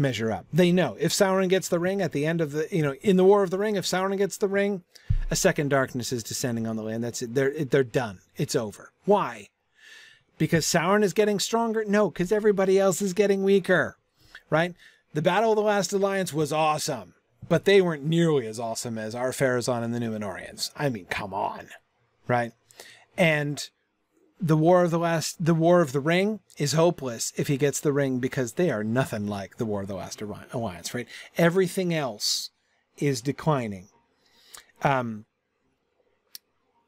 Speaker 1: measure up. They know if Sauron gets the ring at the end of the, you know, in the War of the Ring, if Sauron gets the ring, a second darkness is descending on the land. That's it. They're they're done. It's over. Why? Because Sauron is getting stronger? No, because everybody else is getting weaker, right? The Battle of the Last Alliance was awesome, but they weren't nearly as awesome as Ar-Pharazôn and the Numenoreans. I mean, come on, right? And the War of the Last, the War of the Ring is hopeless if he gets the ring because they are nothing like the War of the Last Alliance, right? Everything else is declining. Um,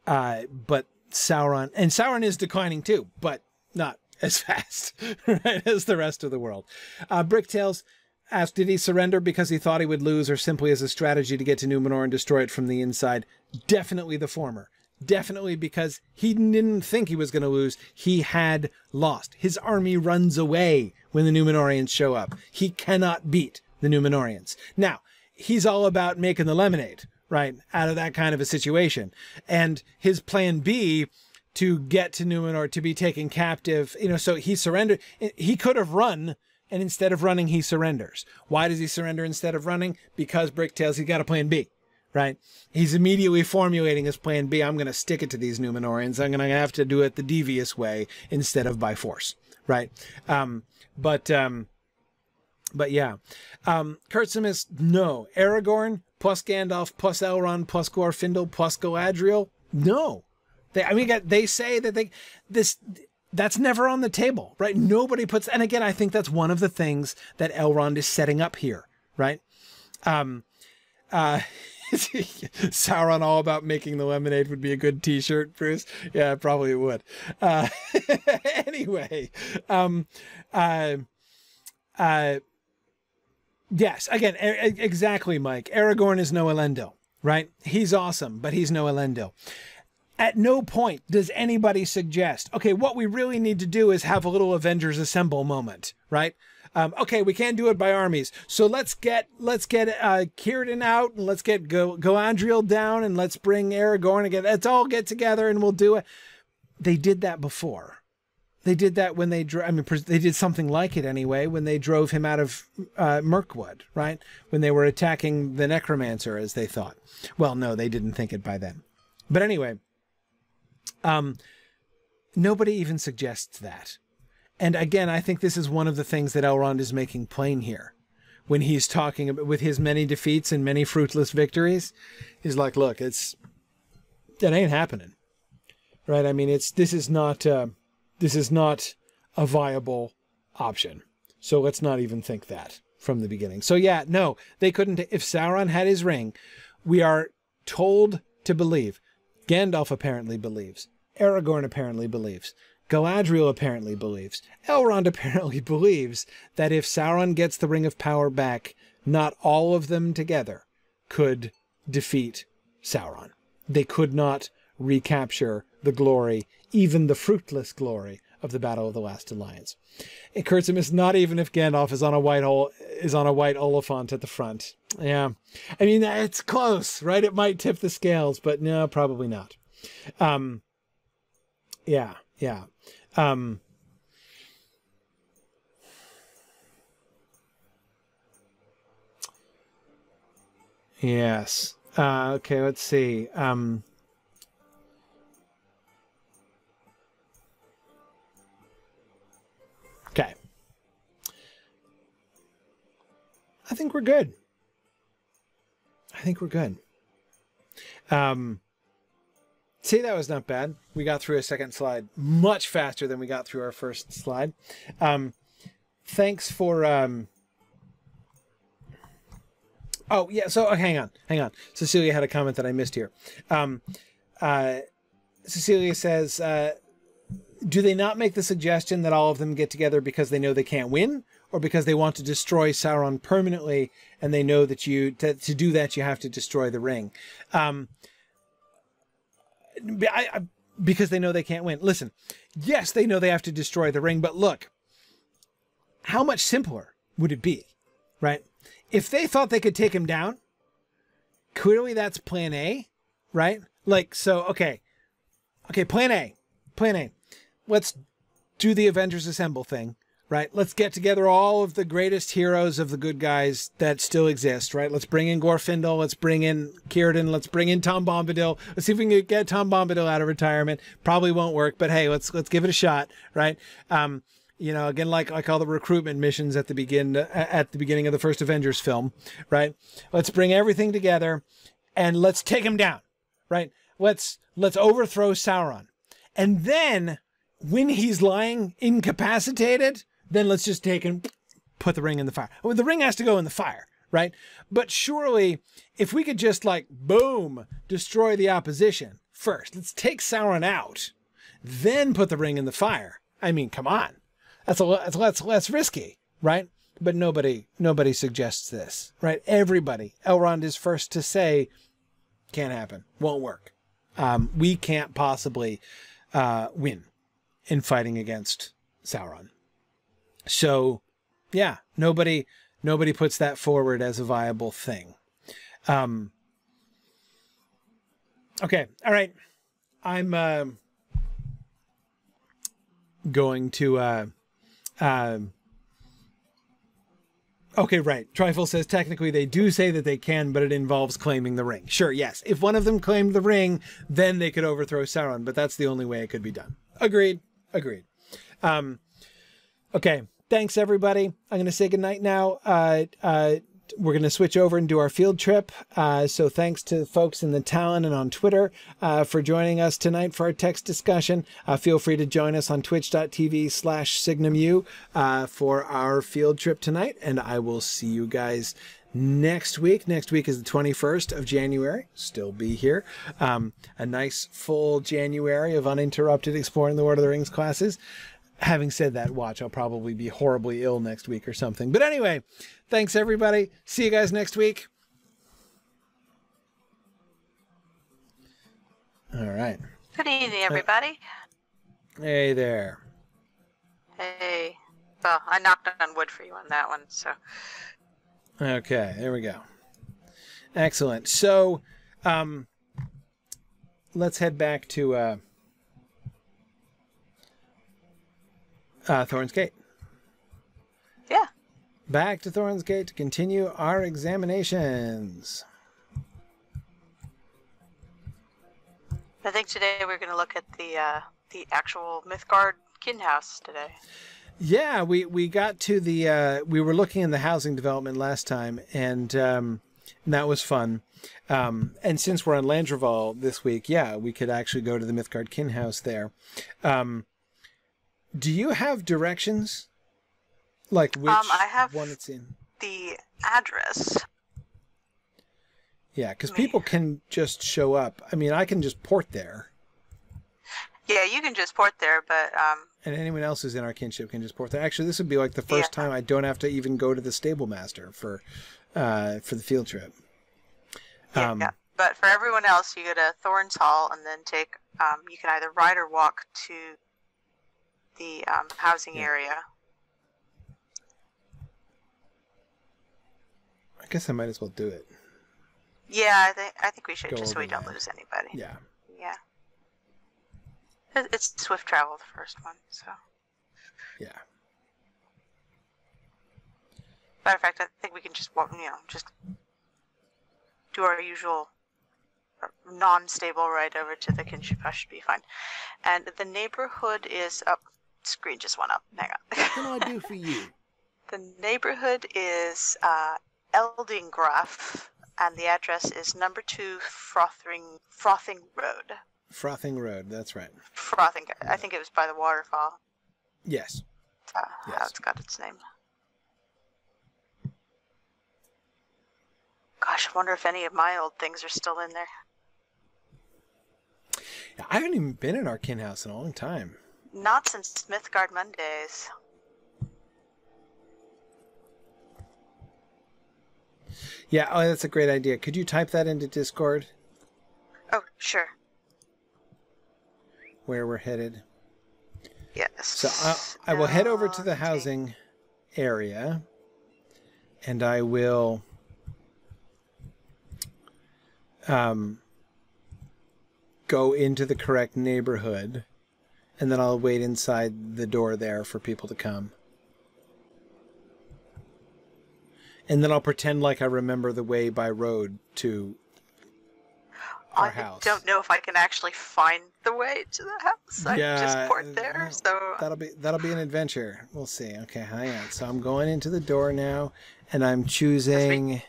Speaker 1: uh, but Sauron, and Sauron is declining too, but not as fast, right, as the rest of the world. Uh, Bricktails asked, did he surrender because he thought he would lose or simply as a strategy to get to Numenor and destroy it from the inside? Definitely the former. Definitely because he didn't think he was going to lose. He had lost. His army runs away when the Numenoreans show up. He cannot beat the Numenoreans. Now, he's all about making the lemonade, right, out of that kind of a situation. And his plan B to get to Numenor to be taken captive, you know, so he surrendered. He could have run, and instead of running, he surrenders. Why does he surrender instead of running? Because Bricktails, he's got a plan B, right? He's immediately formulating his plan B. I'm going to stick it to these Numenoreans. I'm going to have to do it the devious way instead of by force, right? Um, but, um, but yeah, um, Kurtzimus, no. Aragorn plus Gandalf plus Elrond plus Glorfindel plus Galadriel, no. They, I mean, they say that they this that's never on the table, right? Nobody puts, and again, I think that's one of the things that Elrond is setting up here, right? Um, uh, Sauron all about making the lemonade would be a good T-shirt, Bruce. Yeah, probably would. Uh, anyway, um, uh, uh, yes, again, exactly, Mike. Aragorn is no Elendil. right? He's awesome, but he's no Elendil. At no point does anybody suggest, okay, what we really need to do is have a little Avengers Assemble moment, right? Um, okay, we can't do it by armies, so let's get let's get uh, Círdan out and let's get Go Goandriel down and let's bring Aragorn again. Let's all get together and we'll do it. They did that before. They did that when they drove. I mean, they did something like it anyway when they drove him out of uh, Mirkwood, right? When they were attacking the Necromancer, as they thought. Well, no, they didn't think it by then. But anyway, um, nobody even suggests that. And again, I think this is one of the things that Elrond is making plain here. When he's talking about with his many defeats and many fruitless victories, he's like, "Look, it's that ain't happening, right? I mean, it's this is not uh, this is not a viable option. So let's not even think that from the beginning. So yeah, no, they couldn't. If Sauron had his ring, we are told to believe. Gandalf apparently believes. Aragorn apparently believes. Galadriel apparently believes. Elrond apparently believes that if Sauron gets the Ring of Power back, not all of them together could defeat Sauron. They could not recapture the glory, even the fruitless glory of the Battle of the Last Alliance. It occurs to is not even if Gandalf is on a white hole is on a white Oliphant at the front. Yeah, I mean it's close, right? It might tip the scales, but no, probably not. Um, yeah, yeah. Um, yes. Uh, okay, let's see. Um, okay. I think we're good. I think we're good. Um, See, that was not bad. We got through a second slide much faster than we got through our first slide. Um, thanks for. Um... Oh, yeah. So oh, hang on. Hang on. Cecilia had a comment that I missed here. Um, uh, Cecilia says, uh, Do they not make the suggestion that all of them get together because they know they can't win? Or because they want to destroy Sauron permanently and they know that you to, to do that you have to destroy the ring? Um, I, I, because they know they can't win. Listen, yes, they know they have to destroy the ring, but look, how much simpler would it be, right? If they thought they could take him down, clearly that's plan A, right? Like, so, okay, okay, plan A, plan A. Let's do the Avengers Assemble thing right? Let's get together all of the greatest heroes of the good guys that still exist, right? Let's bring in Glorfindel. Let's bring in Círdan. Let's bring in Tom Bombadil. Let's see if we can get Tom Bombadil out of retirement. Probably won't work, but hey, let's let's give it a shot, right? Um, you know, again, like like all the recruitment missions at the begin at the beginning of the first Avengers film, right? Let's bring everything together and let's take him down, right? Let's let's overthrow Sauron, and then when he's lying incapacitated, then let's just take and put the ring in the fire. Well, the ring has to go in the fire, right? But surely, if we could just like boom, destroy the opposition first, let's take Sauron out, then put the ring in the fire. I mean, come on, that's a that's less less risky, right? But nobody nobody suggests this, right? Everybody, Elrond is first to say, can't happen, won't work. Um, we can't possibly uh, win in fighting against Sauron. So, yeah, nobody nobody puts that forward as a viable thing. Um, okay, all right. I'm uh, going to. Uh, uh, okay, right. Trifle says technically they do say that they can, but it involves claiming the ring. Sure, yes. If one of them claimed the ring, then they could overthrow Sauron, but that's the only way it could be done. Agreed. Agreed. Um, okay thanks everybody. I'm going to say goodnight now. Uh, uh, we're going to switch over and do our field trip. Uh, so thanks to folks in the town and on Twitter uh, for joining us tonight for our text discussion. Uh, feel free to join us on twitch.tv slash signumu uh, for our field trip tonight. And I will see you guys next week. Next week is the 21st of January. Still be here. Um, a nice full January of uninterrupted exploring the Lord of the Rings classes having said that, watch, I'll probably be horribly ill next week or something. But anyway, thanks everybody. See you guys next week. All right.
Speaker 3: Good evening, everybody.
Speaker 1: Hey there.
Speaker 3: Hey. Well, I knocked on wood for you on that one, so.
Speaker 1: Okay, there we go. Excellent. So, um, let's head back to uh, uh, Thorin's Gate.
Speaker 3: Yeah.
Speaker 1: Back to Thorin's Gate to continue our examinations.
Speaker 3: I think today we're going to look at the uh, the actual Mythgard kin house today.
Speaker 1: Yeah, we, we got to the uh, we were looking in the housing development last time, and, um, and that was fun. Um, and since we're on Landroval this week, yeah, we could actually go to the Mythgard Kin House there. Um, do you have directions? Like which
Speaker 3: Um, I have-
Speaker 1: one it's in?
Speaker 3: The address.
Speaker 1: Yeah, because people can just show up. I mean, I can just port there,
Speaker 3: Yeah, you can just port there, but um,
Speaker 1: and anyone else who's in our kinship can just port there. Actually, this would be like the first
Speaker 3: Yeah.
Speaker 1: time I don't have to even go to the stable master for uh, for the field trip.
Speaker 3: yeah.
Speaker 1: Um,
Speaker 3: But for everyone else, you go to Thorin's Hall and then take. Um, you can either ride or walk to the um, housing
Speaker 1: Yeah.
Speaker 3: area.
Speaker 1: I guess I might as well do it.
Speaker 3: Yeah, I think I think we should
Speaker 1: Go
Speaker 3: just so we don't
Speaker 1: that.
Speaker 3: lose anybody.
Speaker 1: Yeah.
Speaker 3: Yeah. It's swift travel, the first one. So,
Speaker 1: Yeah.
Speaker 3: matter of fact, I think we can just walk. You know, just do our usual uh, non-stable ride over to the kinship house should be fine. And the neighborhood is up. Screen just went up. Hang on.
Speaker 1: What can. I do for you?
Speaker 3: the neighborhood is uh, Eldingraf, and the address is number two Frothing Frothing Road.
Speaker 1: Frothing Road. That's right.
Speaker 3: Frothing. I think it was by the waterfall.
Speaker 1: Yes.
Speaker 3: Uh, How it's got its name. Gosh, I wonder if any of my old things are still in there.
Speaker 1: I haven't even been in our kin house in a long time.
Speaker 3: Not since Mythgard Mondays.
Speaker 1: Yeah. Oh, that's a great idea. Could you type that into Discord
Speaker 3: Oh, sure.
Speaker 1: where we're headed?
Speaker 3: Yes.
Speaker 1: So I, I will head over to the housing area, and I will um, go into the correct neighborhood, and then I'll wait inside the door there for people to come. And then I'll pretend like I remember the way by road to our
Speaker 3: I
Speaker 1: house.
Speaker 3: don't know if I can actually find the way to the house. I just port there,
Speaker 1: uh,
Speaker 3: so
Speaker 1: that'll be that'll be an adventure. We'll see. Okay, hang on. So I'm going into the door now, and I'm choosing.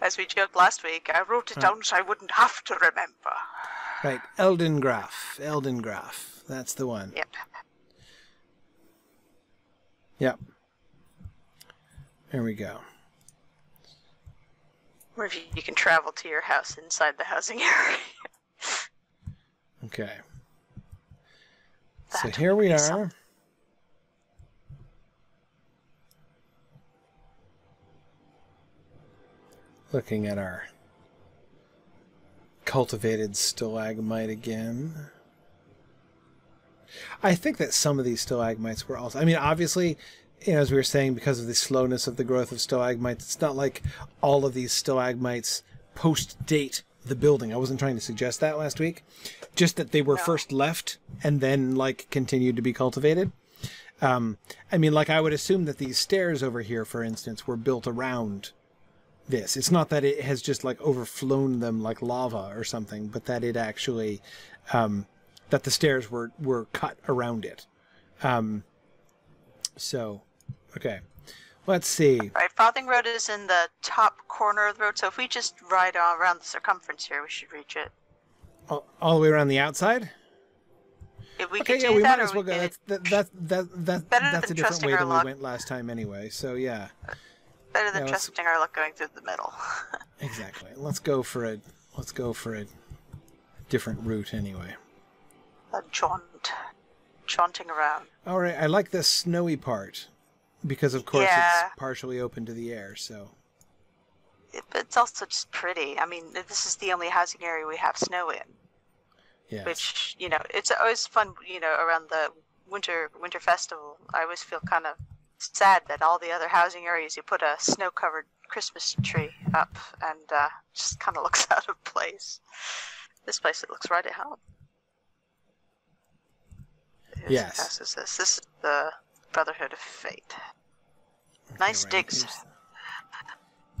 Speaker 3: as we joked last week, I wrote it down so I wouldn't have to remember.
Speaker 1: Right, Eldengraf. Eldengraf. That's the one.
Speaker 3: Yep.
Speaker 1: Yep. There we go.
Speaker 3: Or if you, you can travel to your house inside the housing area.
Speaker 1: Okay.
Speaker 3: That
Speaker 1: so here we are.
Speaker 3: something.
Speaker 1: Looking at our cultivated stalagmite again. I think that some of these stalagmites were also. I mean, obviously, you know, as we were saying, because of the slowness of the growth of stalagmites, it's not like all of these stalagmites post date the building. I wasn't trying to suggest that last week. Just that they were
Speaker 3: No.
Speaker 1: first left and then, like, continued to be cultivated. Um, I mean, like, I would assume that these stairs over here, for instance, were built around this. It's not that it has just like overflown them like lava or something, but that it actually um, that the stairs were were cut around it. Um, so, okay, let's see.
Speaker 3: Right, Frothing Road is in the top corner of the road, so if we just ride all around the circumference here, we should reach it.
Speaker 1: All, all the way around the outside.
Speaker 3: If we
Speaker 1: Okay,
Speaker 3: could
Speaker 1: yeah, we
Speaker 3: that,
Speaker 1: might as well
Speaker 3: we
Speaker 1: go. That's that that that, that that's a different way than we went last time anyway. So yeah,
Speaker 3: better than
Speaker 1: yeah,
Speaker 3: trusting our luck going through the middle.
Speaker 1: exactly. Let's go for a let's go for a different route anyway.
Speaker 3: a jaunt, jaunting around.
Speaker 1: All right, I like the snowy part because, of course,
Speaker 3: Yeah.
Speaker 1: it's partially open to the air. So
Speaker 3: It, but it's also just pretty. I mean, this is the only housing area we have snow in.
Speaker 1: Yes.
Speaker 3: which you know it's always fun. You know, around the winter winter festival, I always feel kind of sad that all the other housing areas you put a snow-covered Christmas tree up, and uh, just kind of looks out of place. This place it looks right at home. Whose
Speaker 1: Yes.
Speaker 3: is this? This is the Brotherhood of Fate. Nice
Speaker 1: right,
Speaker 3: digs.
Speaker 1: Here's,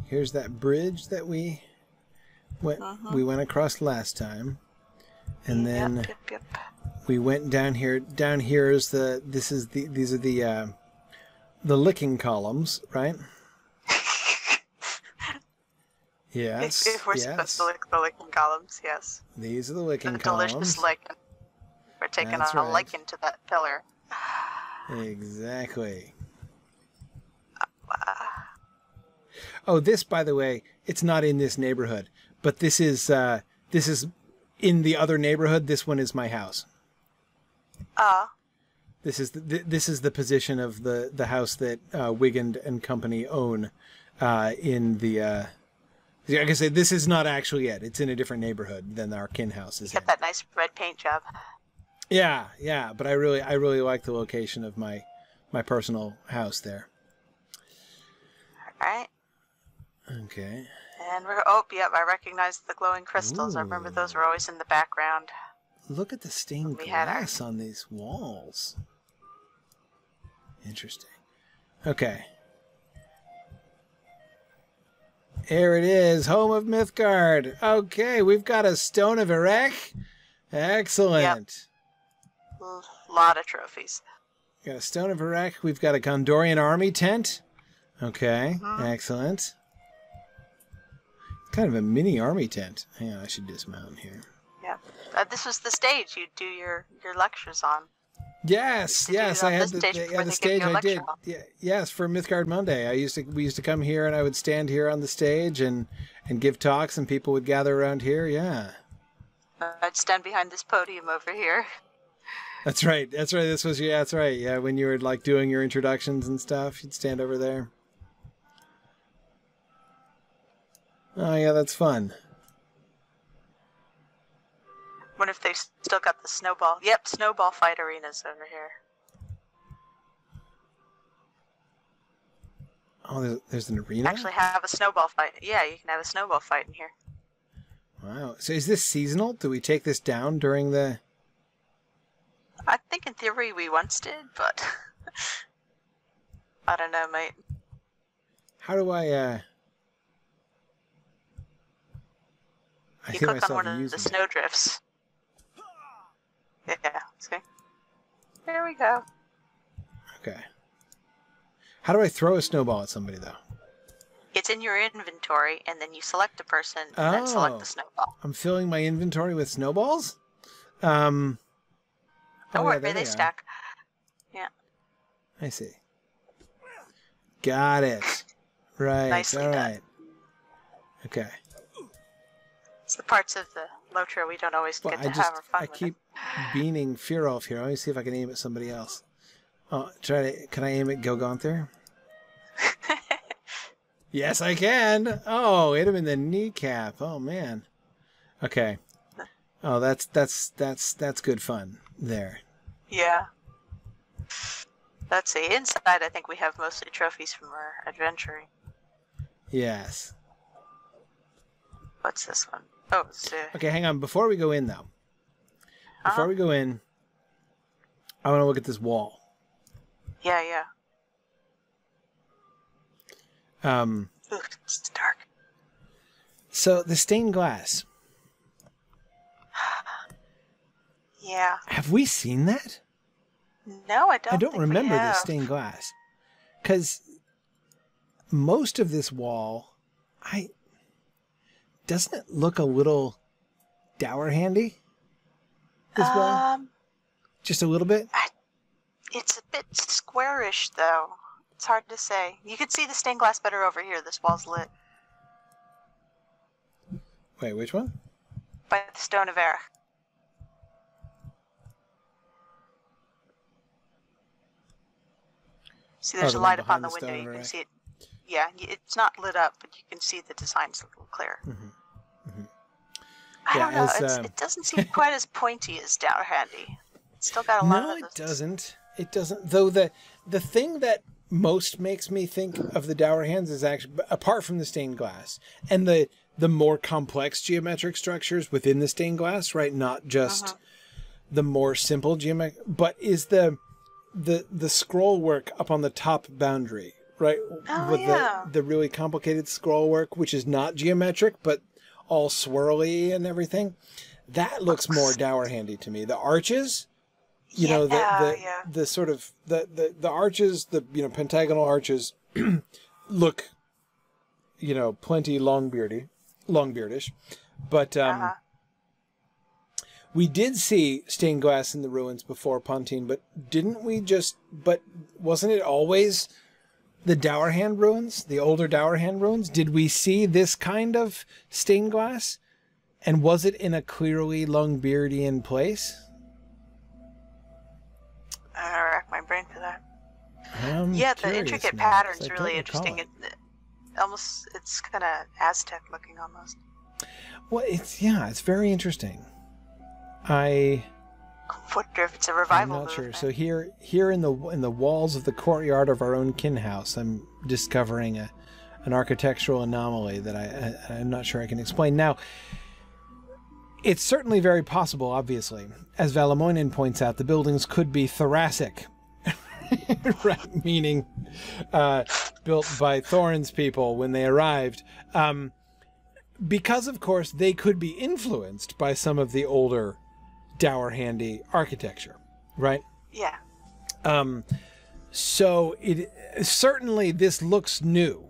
Speaker 1: here's that bridge that we went
Speaker 3: Mhm.
Speaker 1: we went across last time, and then
Speaker 3: yep, yep, yep.
Speaker 1: we went down here. Down here is the this is the these are the uh, the licking columns, right? Yes.
Speaker 3: if, we're
Speaker 1: yes.
Speaker 3: supposed to lick the licking columns, yes.
Speaker 1: These are the licking
Speaker 3: The
Speaker 1: columns.
Speaker 3: delicious lichen. We're taking
Speaker 1: That's
Speaker 3: a,
Speaker 1: right.
Speaker 3: lichen to that pillar.
Speaker 1: Exactly. Oh, this, by the way, it's not in this neighborhood, but this is uh, this is in the other neighborhood. This one is my house.
Speaker 3: Ah,
Speaker 1: This is the, this is the position of the the house that uh, Wigand and Company own uh, in the. Uh, like I say, this is not actually it. It's in a different neighborhood than our kin house is
Speaker 3: get that nice red paint job.
Speaker 1: Yeah, yeah, but I really I really like the location of my my personal house there.
Speaker 3: All right.
Speaker 1: Okay.
Speaker 3: And we're oh yep, I recognize the glowing crystals. I remember those were always in the background.
Speaker 1: Look at the stained
Speaker 3: We
Speaker 1: glass on these walls. Interesting. Okay. Here it is, home of Mythgard. Okay, we've got a stone of Erech. Excellent.
Speaker 3: A lot of trophies.
Speaker 1: We Got a stone of Erech. We've got a Gondorian army tent. Okay,
Speaker 3: Mhm.
Speaker 1: excellent. Kind of a mini army tent. Hang on, I should dismount here.
Speaker 3: Uh, this was the stage you do your your lectures on.
Speaker 1: Yes,
Speaker 3: Did you do
Speaker 1: yes, I had the,
Speaker 3: stage
Speaker 1: the, yeah, the stage. I did. Yeah, yes, for Mythgard Monday, I used to we used to come here and I would stand here on the stage and and give talks and people would gather around here. Yeah,
Speaker 3: Uh, I'd stand behind this podium over here.
Speaker 1: that's right. That's right. This was yeah. That's right. Yeah, when you were like doing your introductions and stuff, you'd stand over there. Oh yeah, that's fun.
Speaker 3: What if they still got the snowball? Yep, snowball fight arenas over here.
Speaker 1: Oh, there's, there's an arena.
Speaker 3: Actually, have a snowball fight. Yeah, you can have a snowball fight in here.
Speaker 1: Wow. So is this seasonal? Do we take this down during the?
Speaker 3: I think in theory we once did, but I don't know, mate.
Speaker 1: How do I? uh I
Speaker 3: You click on one of the snowdrifts. Yeah, see? There we go.
Speaker 1: Okay. How do I throw a snowball at somebody though?
Speaker 3: It's in your inventory, and then you select a person, and then
Speaker 1: Oh.
Speaker 3: select the snowball.
Speaker 1: I'm filling my inventory with snowballs. Um.
Speaker 3: Don't
Speaker 1: oh,
Speaker 3: worry,
Speaker 1: yeah,
Speaker 3: they stack.
Speaker 1: I see. Got it. Right.
Speaker 3: Nicely
Speaker 1: all
Speaker 3: done.
Speaker 1: Okay.
Speaker 3: It's the parts of the Lotro we don't always
Speaker 1: Well,
Speaker 3: get to
Speaker 1: just
Speaker 3: have our fun
Speaker 1: I
Speaker 3: with.
Speaker 1: keep beaning Fearolf here. Let me see if I can aim at somebody else. Oh, try to. Can I aim at Gilgonther? Yes, I can. Oh, hit him in the kneecap. Oh man. Okay. Oh, that's that's that's that's good fun there.
Speaker 3: yeah. Let's see. Inside, I think we have mostly trophies from our adventuring.
Speaker 1: Yes.
Speaker 3: What's this one? Oh, it's, uh,
Speaker 1: Okay, hang on. Before we go in though, before
Speaker 3: Uh-huh.
Speaker 1: we go in, I want to look at this wall.
Speaker 3: yeah, yeah.
Speaker 1: Um,
Speaker 3: Ooh, it's dark.
Speaker 1: so the stained glass.
Speaker 3: Yeah.
Speaker 1: Have we seen that?
Speaker 3: No, I don't.
Speaker 1: I don't remember the stained glass because most of this wall, I doesn't it look a little Dourhandy? Wall,
Speaker 3: Um,
Speaker 1: just a little bit.
Speaker 3: it's a bit squarish though. It's hard to say. You can see the stained glass better over here. This wall's lit
Speaker 1: Wait, which one?
Speaker 3: by the stone of Erech. See,
Speaker 1: Oh,
Speaker 3: there's
Speaker 1: the
Speaker 3: a light upon the
Speaker 1: the
Speaker 3: window. You can see it. Yeah, it's not lit up, but you can see the designs a little clearer.
Speaker 1: Mm-hmm.
Speaker 3: I
Speaker 1: Yeah,
Speaker 3: don't know.
Speaker 1: as, um,
Speaker 3: it doesn't seem quite as pointy as Dourhandy. It's still got a lot of.
Speaker 1: No,
Speaker 3: it
Speaker 1: doesn't. It doesn't. Though the the thing that most makes me think of the Dourhands is actually apart from the stained glass and the the more complex geometric structures within the stained glass, right? Not just
Speaker 3: Uh-huh.
Speaker 1: the more simple geometric, but is the the the scroll work up on the top boundary, right?
Speaker 3: Oh,
Speaker 1: With
Speaker 3: yeah.
Speaker 1: the the really complicated scroll work, which is not geometric but all swirly and everything. That looks more Dourhandy to me. The arches, you know, the
Speaker 3: Yeah,
Speaker 1: the,
Speaker 3: yeah.
Speaker 1: the sort of the, the the arches, the you know pentagonal arches, look, you know, plenty long beardy, long beardish, but um,
Speaker 3: Uh-huh.
Speaker 1: we did see stained glass in the ruins before Pontine, but didn't we just? But wasn't it always the Dourhand ruins, the older Dourhand ruins? Did we see this kind of stained glass? And was it in a clearly Longbeardian place?
Speaker 3: Gonna rack my brain for that.
Speaker 1: I'm
Speaker 3: yeah, the intricate
Speaker 1: now,
Speaker 3: pattern's
Speaker 1: I
Speaker 3: really interesting.
Speaker 1: it.
Speaker 3: It, it almost, it's kind of Aztec looking almost.
Speaker 1: Well, it's yeah, it's very interesting. I
Speaker 3: Wonder if it's a
Speaker 1: I'm
Speaker 3: revival
Speaker 1: not sure. So here, here in the in the walls of the courtyard of our own kin house, I'm discovering a an architectural anomaly that I, I I'm not sure I can explain now. It's certainly very possible, obviously, as Valamoinen points out, the buildings could be thoracic, right? Meaning uh, built by Thorin's people when they arrived. Um, because, of course, they could be influenced by some of the older Dourhandy architecture, right?
Speaker 3: yeah.
Speaker 1: Um, so it certainly this looks new,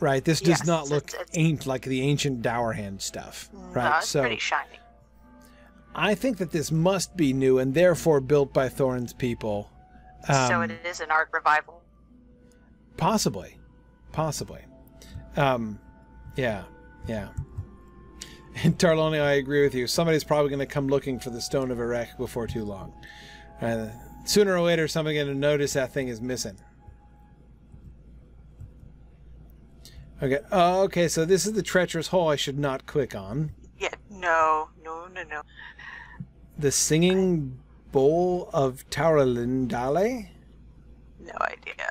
Speaker 1: right? This does
Speaker 3: Yes,
Speaker 1: not look
Speaker 3: it's- it's-
Speaker 1: ain't like the ancient Dourhand stuff, right?
Speaker 3: No, it's
Speaker 1: so
Speaker 3: pretty shiny.
Speaker 1: I think that this must be new and therefore built by Thorin's people.
Speaker 3: so
Speaker 1: Um,
Speaker 3: it is an art revival.
Speaker 1: Possibly, possibly. Um, yeah, yeah. And Tarloni, I agree with you. Somebody's probably going to come looking for the Stone of Erech before too long. Uh, sooner or later, somebody's going to notice that thing is missing. Okay. Oh, okay. So this is the treacherous hole I should not click on.
Speaker 3: Yeah, no, no, no, no.
Speaker 1: The singing bowl of Tauralindale.
Speaker 3: No idea.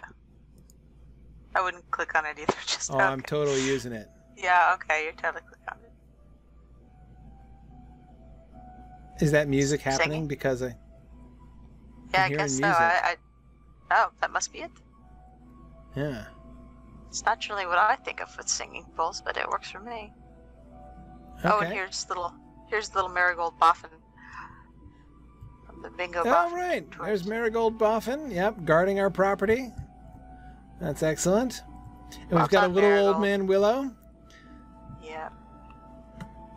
Speaker 3: I wouldn't click on it either. Just
Speaker 1: Oh,
Speaker 3: okay.
Speaker 1: I'm totally using it.
Speaker 3: Yeah, okay, you're totally click on it.
Speaker 1: Is that music happening?
Speaker 3: Singing?
Speaker 1: Because I.
Speaker 3: Yeah, I guess so. I, I, oh, that must be it.
Speaker 1: Yeah.
Speaker 3: It's not really what I think of with singing bowls, but it works for me. Oh, and
Speaker 1: Okay.
Speaker 3: here's little, here's little marigold boffin from the bingo
Speaker 1: All
Speaker 3: boffin.
Speaker 1: right.
Speaker 3: tours.
Speaker 1: There's Marigold Boffin. Yep, guarding our property. That's excellent. And we've got a little old man Willow.
Speaker 3: Yeah,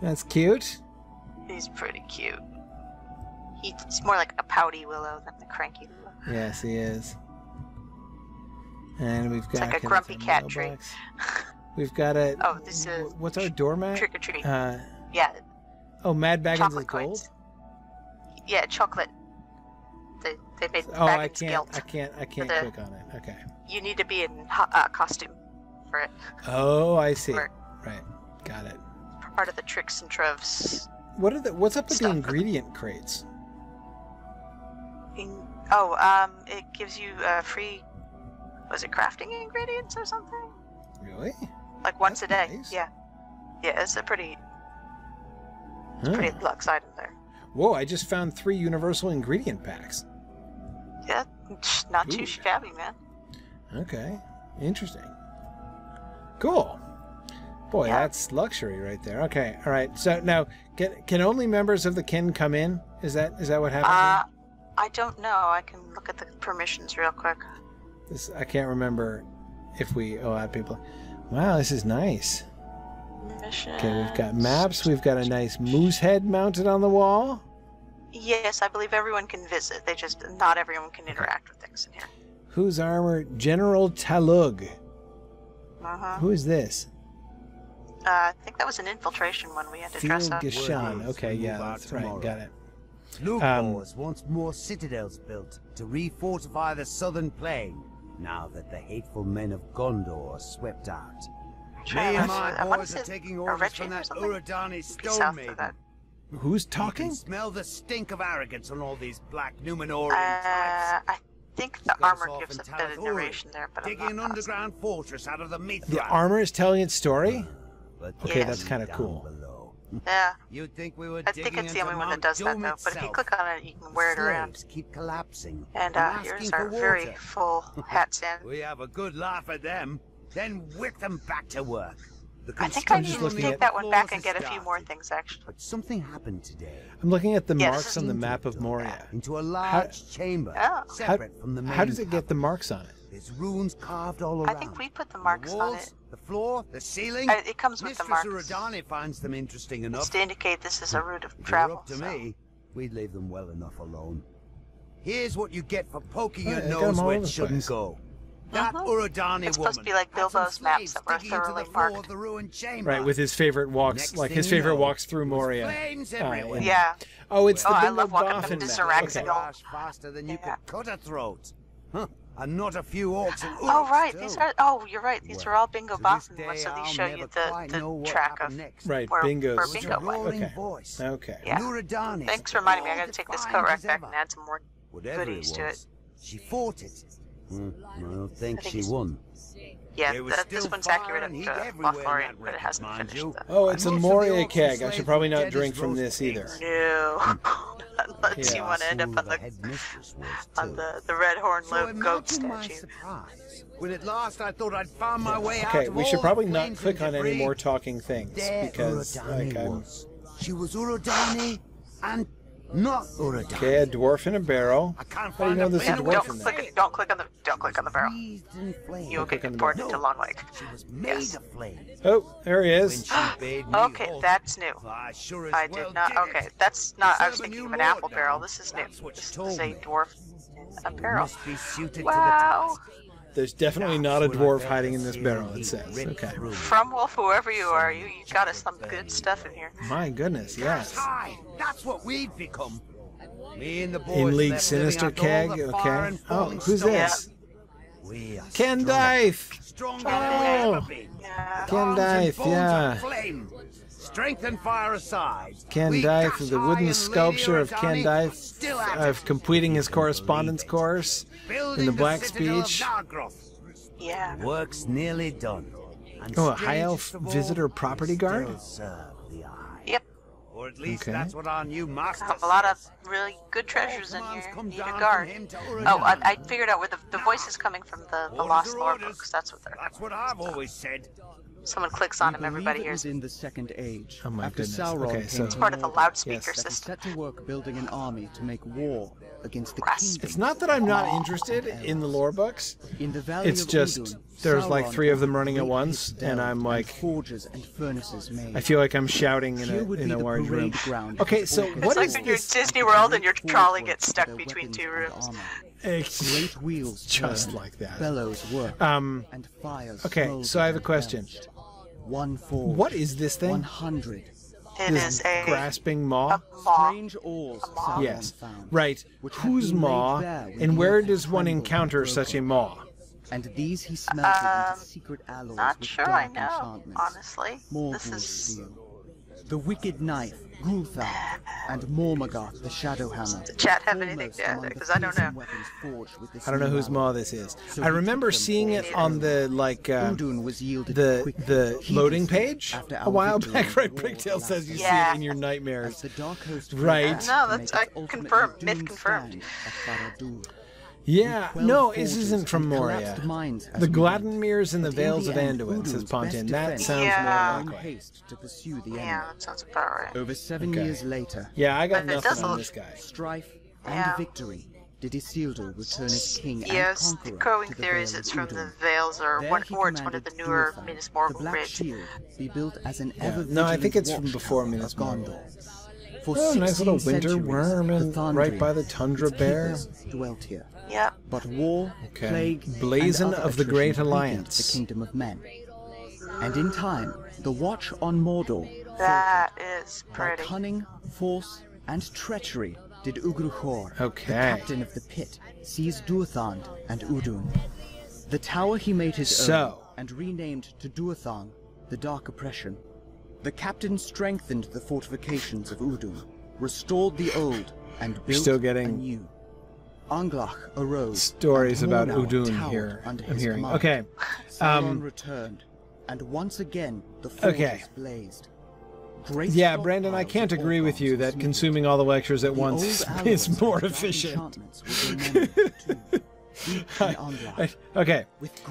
Speaker 1: That's cute.
Speaker 3: he's pretty cute. He's more like a pouty willow than the cranky willow.
Speaker 1: Yes, he is. And we've got it's
Speaker 3: like a grumpy cat tree.
Speaker 1: We've got a.
Speaker 3: Oh, this is
Speaker 1: What's our doormat?
Speaker 3: Trick or treat.
Speaker 1: Uh,
Speaker 3: yeah,
Speaker 1: oh, Mad Baggins is gold.
Speaker 3: coins. Yeah, chocolate. They, they made
Speaker 1: Oh, I can't.
Speaker 3: Guilt.
Speaker 1: I can't. I can't
Speaker 3: the-
Speaker 1: click on it. Okay.
Speaker 3: You need to be in uh, costume for it.
Speaker 1: Oh, I see.
Speaker 3: Or
Speaker 1: Right. Got it.
Speaker 3: part of the tricks and troves.
Speaker 1: What are the? What's up with the ingredient crates?
Speaker 3: In, oh, um, it gives you uh, free. Was it crafting ingredients or something?
Speaker 1: Really?
Speaker 3: Like once a day.
Speaker 1: nice.
Speaker 3: Yeah. Yeah, it's a pretty
Speaker 1: Huh.
Speaker 3: pretty lux item there.
Speaker 1: Whoa! I just found three universal ingredient packs.
Speaker 3: Yeah, not
Speaker 1: Ooh.
Speaker 3: too shabby, man.
Speaker 1: Okay, interesting. Cool. Boy,
Speaker 3: Yeah.
Speaker 1: that's luxury right there. Okay, all right. So now, can can only members of the kin come in? Is that is that what happens?
Speaker 3: Uh, I don't know. I can look at the permissions real quick.
Speaker 1: This, I can't remember if we allow people. Wow, this is nice.
Speaker 3: Mission.
Speaker 1: Okay, we've got maps. We've got a nice moose head mounted on the wall.
Speaker 3: Yes, I believe everyone can visit. They just not everyone can interact with things in here.
Speaker 1: Whose armor? General Talug.
Speaker 3: Uh-huh.
Speaker 1: Who is this?
Speaker 3: Uh, I think that was an infiltration one we had to dress
Speaker 1: Field
Speaker 3: up.
Speaker 1: Gashan.
Speaker 4: Word
Speaker 1: Okay, yeah, that's right.
Speaker 4: tomorrow.
Speaker 1: Got it.
Speaker 4: Slugmores um, wants more citadels built to refortify the southern plain, now that the hateful men of Gondor are swept out. Me and my boys are taking orders from that Uradani stone maiden.
Speaker 1: Who's talking?
Speaker 4: smell the stink of arrogance on all these black Numenorean
Speaker 3: uh,
Speaker 4: types.
Speaker 3: I think the armor gives a bit of narration there, but
Speaker 4: digging an underground fortress out of the meat.
Speaker 1: The armor is telling its story.
Speaker 4: Uh,
Speaker 1: okay,
Speaker 3: yes.
Speaker 1: that's kind of cool.
Speaker 4: Below.
Speaker 3: Yeah.
Speaker 4: You'd think we would
Speaker 3: I think it's the only one that does that though. Itself. But if you click on it, you can wear it around.
Speaker 4: Keep collapsing.
Speaker 3: And uh, here's our very full hat in.
Speaker 4: we have a good laugh at them, then whip them back to work.
Speaker 3: I think I need to take that one back and get a few more things actually.
Speaker 4: But something happened today.
Speaker 1: I'm looking at the
Speaker 3: yes.
Speaker 1: marks on the map of Moria.
Speaker 4: Into a large how, chamber,
Speaker 3: oh.
Speaker 4: separate how, from the main
Speaker 1: How does it get the marks on it?
Speaker 4: There's runes carved all around.
Speaker 3: I think we put the marks
Speaker 4: the walls, on
Speaker 3: it.
Speaker 4: The floor, the ceiling.
Speaker 3: I, it comes with the marks.
Speaker 4: Mistress finds them interesting enough.
Speaker 3: It's to indicate this is a route of
Speaker 4: if
Speaker 3: travel.
Speaker 4: up to
Speaker 3: so.
Speaker 4: me, we'd leave them well enough alone. Here's what you get for poking your nose where it shouldn't
Speaker 1: place.
Speaker 4: go. That
Speaker 3: mm -hmm.
Speaker 4: Uradani
Speaker 3: it's woman. supposed to be like Bilbo's maps that were thoroughly marked.
Speaker 1: Right, with his favorite walks,
Speaker 4: Next
Speaker 1: like his favorite walks through Moria. Uh,
Speaker 3: yeah.
Speaker 1: Oh, it's
Speaker 3: oh, the
Speaker 1: I
Speaker 3: love walking up the Dizarax
Speaker 1: okay.
Speaker 4: faster than you
Speaker 3: yeah.
Speaker 4: could cut a throat. Huh and not a few orcs and
Speaker 3: oh,
Speaker 4: orcs
Speaker 3: Oh
Speaker 4: right,
Speaker 3: these are oh you're right. These
Speaker 4: well,
Speaker 3: are all bingo boxes. So these show you the, the track of
Speaker 4: next.
Speaker 1: right
Speaker 3: where,
Speaker 1: bingo.
Speaker 3: Where bingo went.
Speaker 1: Okay. Okay.
Speaker 3: Yeah. Thanks for reminding me. I
Speaker 4: got
Speaker 3: to take this coat rack back and add some more
Speaker 4: Whatever
Speaker 3: goodies to it.
Speaker 4: She fought it. Mm, I don't think,
Speaker 3: I think
Speaker 4: she won.
Speaker 3: Yeah, that, this one's accurate at
Speaker 4: the
Speaker 3: uh, Lothlorien, but it hasn't finished
Speaker 4: you.
Speaker 1: Oh, it's a Moria keg. I should probably not drink from this either.
Speaker 3: No. Unless
Speaker 1: yeah,
Speaker 3: you want to end up on
Speaker 4: the,
Speaker 3: on the, the red horn
Speaker 4: so
Speaker 3: goat statue.
Speaker 4: When at last I thought I'd found my way
Speaker 1: okay,
Speaker 4: out.
Speaker 1: We should probably not click on any more talking things because like I'm...
Speaker 4: She was Urodani and not
Speaker 1: Okay, a dwarf in a barrel.
Speaker 4: I can't
Speaker 1: How find do you know there's a dwarf
Speaker 3: don't
Speaker 1: in
Speaker 3: click. Don't click on the don't click on the barrel. You'll get
Speaker 4: bored
Speaker 3: to Long Lake. Yes.
Speaker 1: Oh, there he is.
Speaker 3: okay, that's new.
Speaker 4: I
Speaker 3: did not. Okay, that's not. I was thinking of an apple barrel. This is new. This is a dwarf a barrel. Wow.
Speaker 1: There's definitely not a dwarf hiding in this barrel, it says. Okay.
Speaker 3: From Wolf, whoever you are, you, you got us some good stuff in here.
Speaker 1: My goodness, yes.
Speaker 4: That's what we've become.
Speaker 1: in League Sinister Keg, okay. Oh, who's this? Ken
Speaker 4: Dife!
Speaker 1: Oh! Ken
Speaker 4: Dife,
Speaker 1: yeah.
Speaker 4: Strength and fire aside.
Speaker 1: Ken Dife, the wooden sculpture of Ken
Speaker 4: Dife,
Speaker 1: of completing his correspondence course in the black
Speaker 4: the
Speaker 1: speech.
Speaker 3: Yeah.
Speaker 4: Work's nearly done. And
Speaker 1: oh, a high elf visitor property guard.
Speaker 3: Yep.
Speaker 4: Or at least
Speaker 1: okay.
Speaker 4: that's what our new master.
Speaker 3: Have a lot of really good treasures in here. Need a guard. Oh, I, I, figured out where the, the voice is coming from. The, the lost lore books. That's what they're.
Speaker 4: That's what I've always said.
Speaker 3: Someone clicks on
Speaker 5: we
Speaker 3: him, everybody hears.
Speaker 5: in the second age.
Speaker 1: Oh my
Speaker 5: After
Speaker 1: goodness.
Speaker 5: Sauron
Speaker 1: okay, so
Speaker 5: it's
Speaker 3: part of the loudspeaker
Speaker 1: yes,
Speaker 3: system.
Speaker 5: Set to work building an army to make war against the kingdom.
Speaker 1: It's not that I'm not interested in the lore books.
Speaker 5: In the valley
Speaker 1: it's just
Speaker 5: Udun,
Speaker 1: there's
Speaker 5: Sauron like
Speaker 1: three of them running at once, and I'm like, and
Speaker 5: forges and furnaces made.
Speaker 1: I feel like I'm shouting in a in a orange room.
Speaker 5: Ground
Speaker 1: okay, so what
Speaker 3: it's like
Speaker 1: is
Speaker 3: when you're
Speaker 1: this?
Speaker 3: Disney World and your trolley gets stuck between two rooms.
Speaker 5: Great wheels
Speaker 1: just like that.
Speaker 5: Bellows work.
Speaker 1: Um. Okay, so I have a question.
Speaker 5: One four.
Speaker 1: What is this thing?
Speaker 5: One hundred
Speaker 3: it is a
Speaker 1: grasping maw.
Speaker 5: A
Speaker 3: maw.
Speaker 5: Strange
Speaker 1: yes, right. Whose maw, and where does one encounter such a maw?
Speaker 5: And these he smelted
Speaker 3: um,
Speaker 5: into secret alloys.
Speaker 3: Not sure I know, honestly. More
Speaker 5: this
Speaker 3: is
Speaker 5: the Wicked Knife, Gul'thar, and Mormagoth the Shadowhammer.
Speaker 3: Does the chat have anything to add Because I don't know.
Speaker 1: I don't know whose maw this is.
Speaker 5: So
Speaker 1: I remember seeing it on the like uh, the the loading page a while back. Right, Bricktail says you
Speaker 3: yeah.
Speaker 1: see it in your nightmares. Right.
Speaker 3: No, that's I confirmed. Myth confirmed.
Speaker 1: Yeah, no, this isn't from Moria. The Gladdenmere's and the Vales of Anduin, says Pontin. That sounds
Speaker 3: yeah.
Speaker 1: more likely.
Speaker 3: Yeah, that sounds about right.
Speaker 5: Over seven
Speaker 1: okay.
Speaker 5: years later.
Speaker 1: Yeah, I got nothing on this guy.
Speaker 5: Strife
Speaker 3: yeah.
Speaker 5: and victory did Isildur return as king
Speaker 3: yes,
Speaker 5: and conqueror
Speaker 3: the
Speaker 5: Crowing the
Speaker 3: theories it's from the Vales or one or it's one of the newer Minas Morgul bridge.
Speaker 5: Be built as an
Speaker 1: yeah. No, I think it's from before Minas Morgul.
Speaker 5: For
Speaker 1: oh, nice little winter worm and right by the tundra bear.
Speaker 5: Dwelt here. But war,
Speaker 1: okay.
Speaker 5: plague,
Speaker 1: blazon of the Great Alliance,
Speaker 5: the kingdom of men. And in time, the Watch on Mordor.
Speaker 3: That is pretty.
Speaker 5: Cunning, force, and treachery, did Ugruchor,
Speaker 1: okay.
Speaker 5: the captain of the pit, seize Duathand and Udun. The tower he made his
Speaker 1: so.
Speaker 5: own and renamed to Duathang, the Dark Oppression. The captain strengthened the fortifications of Udun, restored the old, and built
Speaker 1: Still getting
Speaker 5: anew. Anglach arose.
Speaker 1: Stories about
Speaker 5: Mornau
Speaker 1: Udun here. I'm hearing.
Speaker 5: command.
Speaker 1: Okay.
Speaker 5: Sauron
Speaker 1: Um,
Speaker 5: returned, and once again the forges
Speaker 1: Okay.
Speaker 5: blazed. Great
Speaker 1: Yeah, Brandon, I can't agree with you that consuming all the lectures at
Speaker 5: The
Speaker 1: once is more efficient.
Speaker 5: enchantments were remembered, too. Deep in Anglach,
Speaker 1: Okay.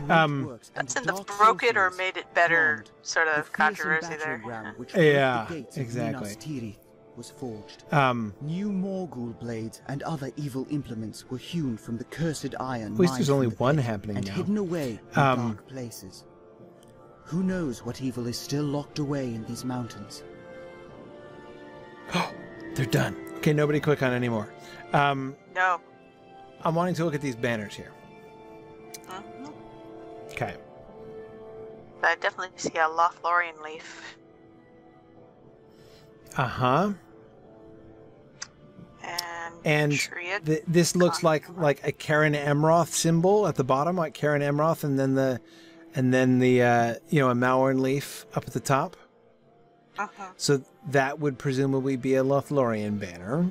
Speaker 1: Um,
Speaker 3: That's in the
Speaker 5: dark
Speaker 3: broke it or made it better sort of controversy there.
Speaker 1: Yeah,
Speaker 5: broke the gates
Speaker 1: exactly.
Speaker 5: Of Minas Tirith was forged.
Speaker 1: Um,
Speaker 5: New Morgul blades and other evil implements were hewn from the cursed iron.
Speaker 1: At least there's only
Speaker 5: the
Speaker 1: one
Speaker 5: pit
Speaker 1: happening
Speaker 5: and
Speaker 1: now.
Speaker 5: hidden away in
Speaker 1: Um,
Speaker 5: dark places. Who knows what evil is still locked away in these mountains?
Speaker 1: Oh, they're done. Okay, nobody click on anymore. Um,
Speaker 3: No.
Speaker 1: I'm wanting to look at these banners here.
Speaker 3: Mhm.
Speaker 1: Okay.
Speaker 3: I definitely see a Lothlorien leaf.
Speaker 1: Uh huh.
Speaker 3: And,
Speaker 1: th- this looks like like a Cerin Amroth symbol at the bottom, like Cerin Amroth, and then the and then the uh, you know a mallorn leaf up at the top.
Speaker 3: Mhm.
Speaker 1: So that would presumably be a Lothlorien banner.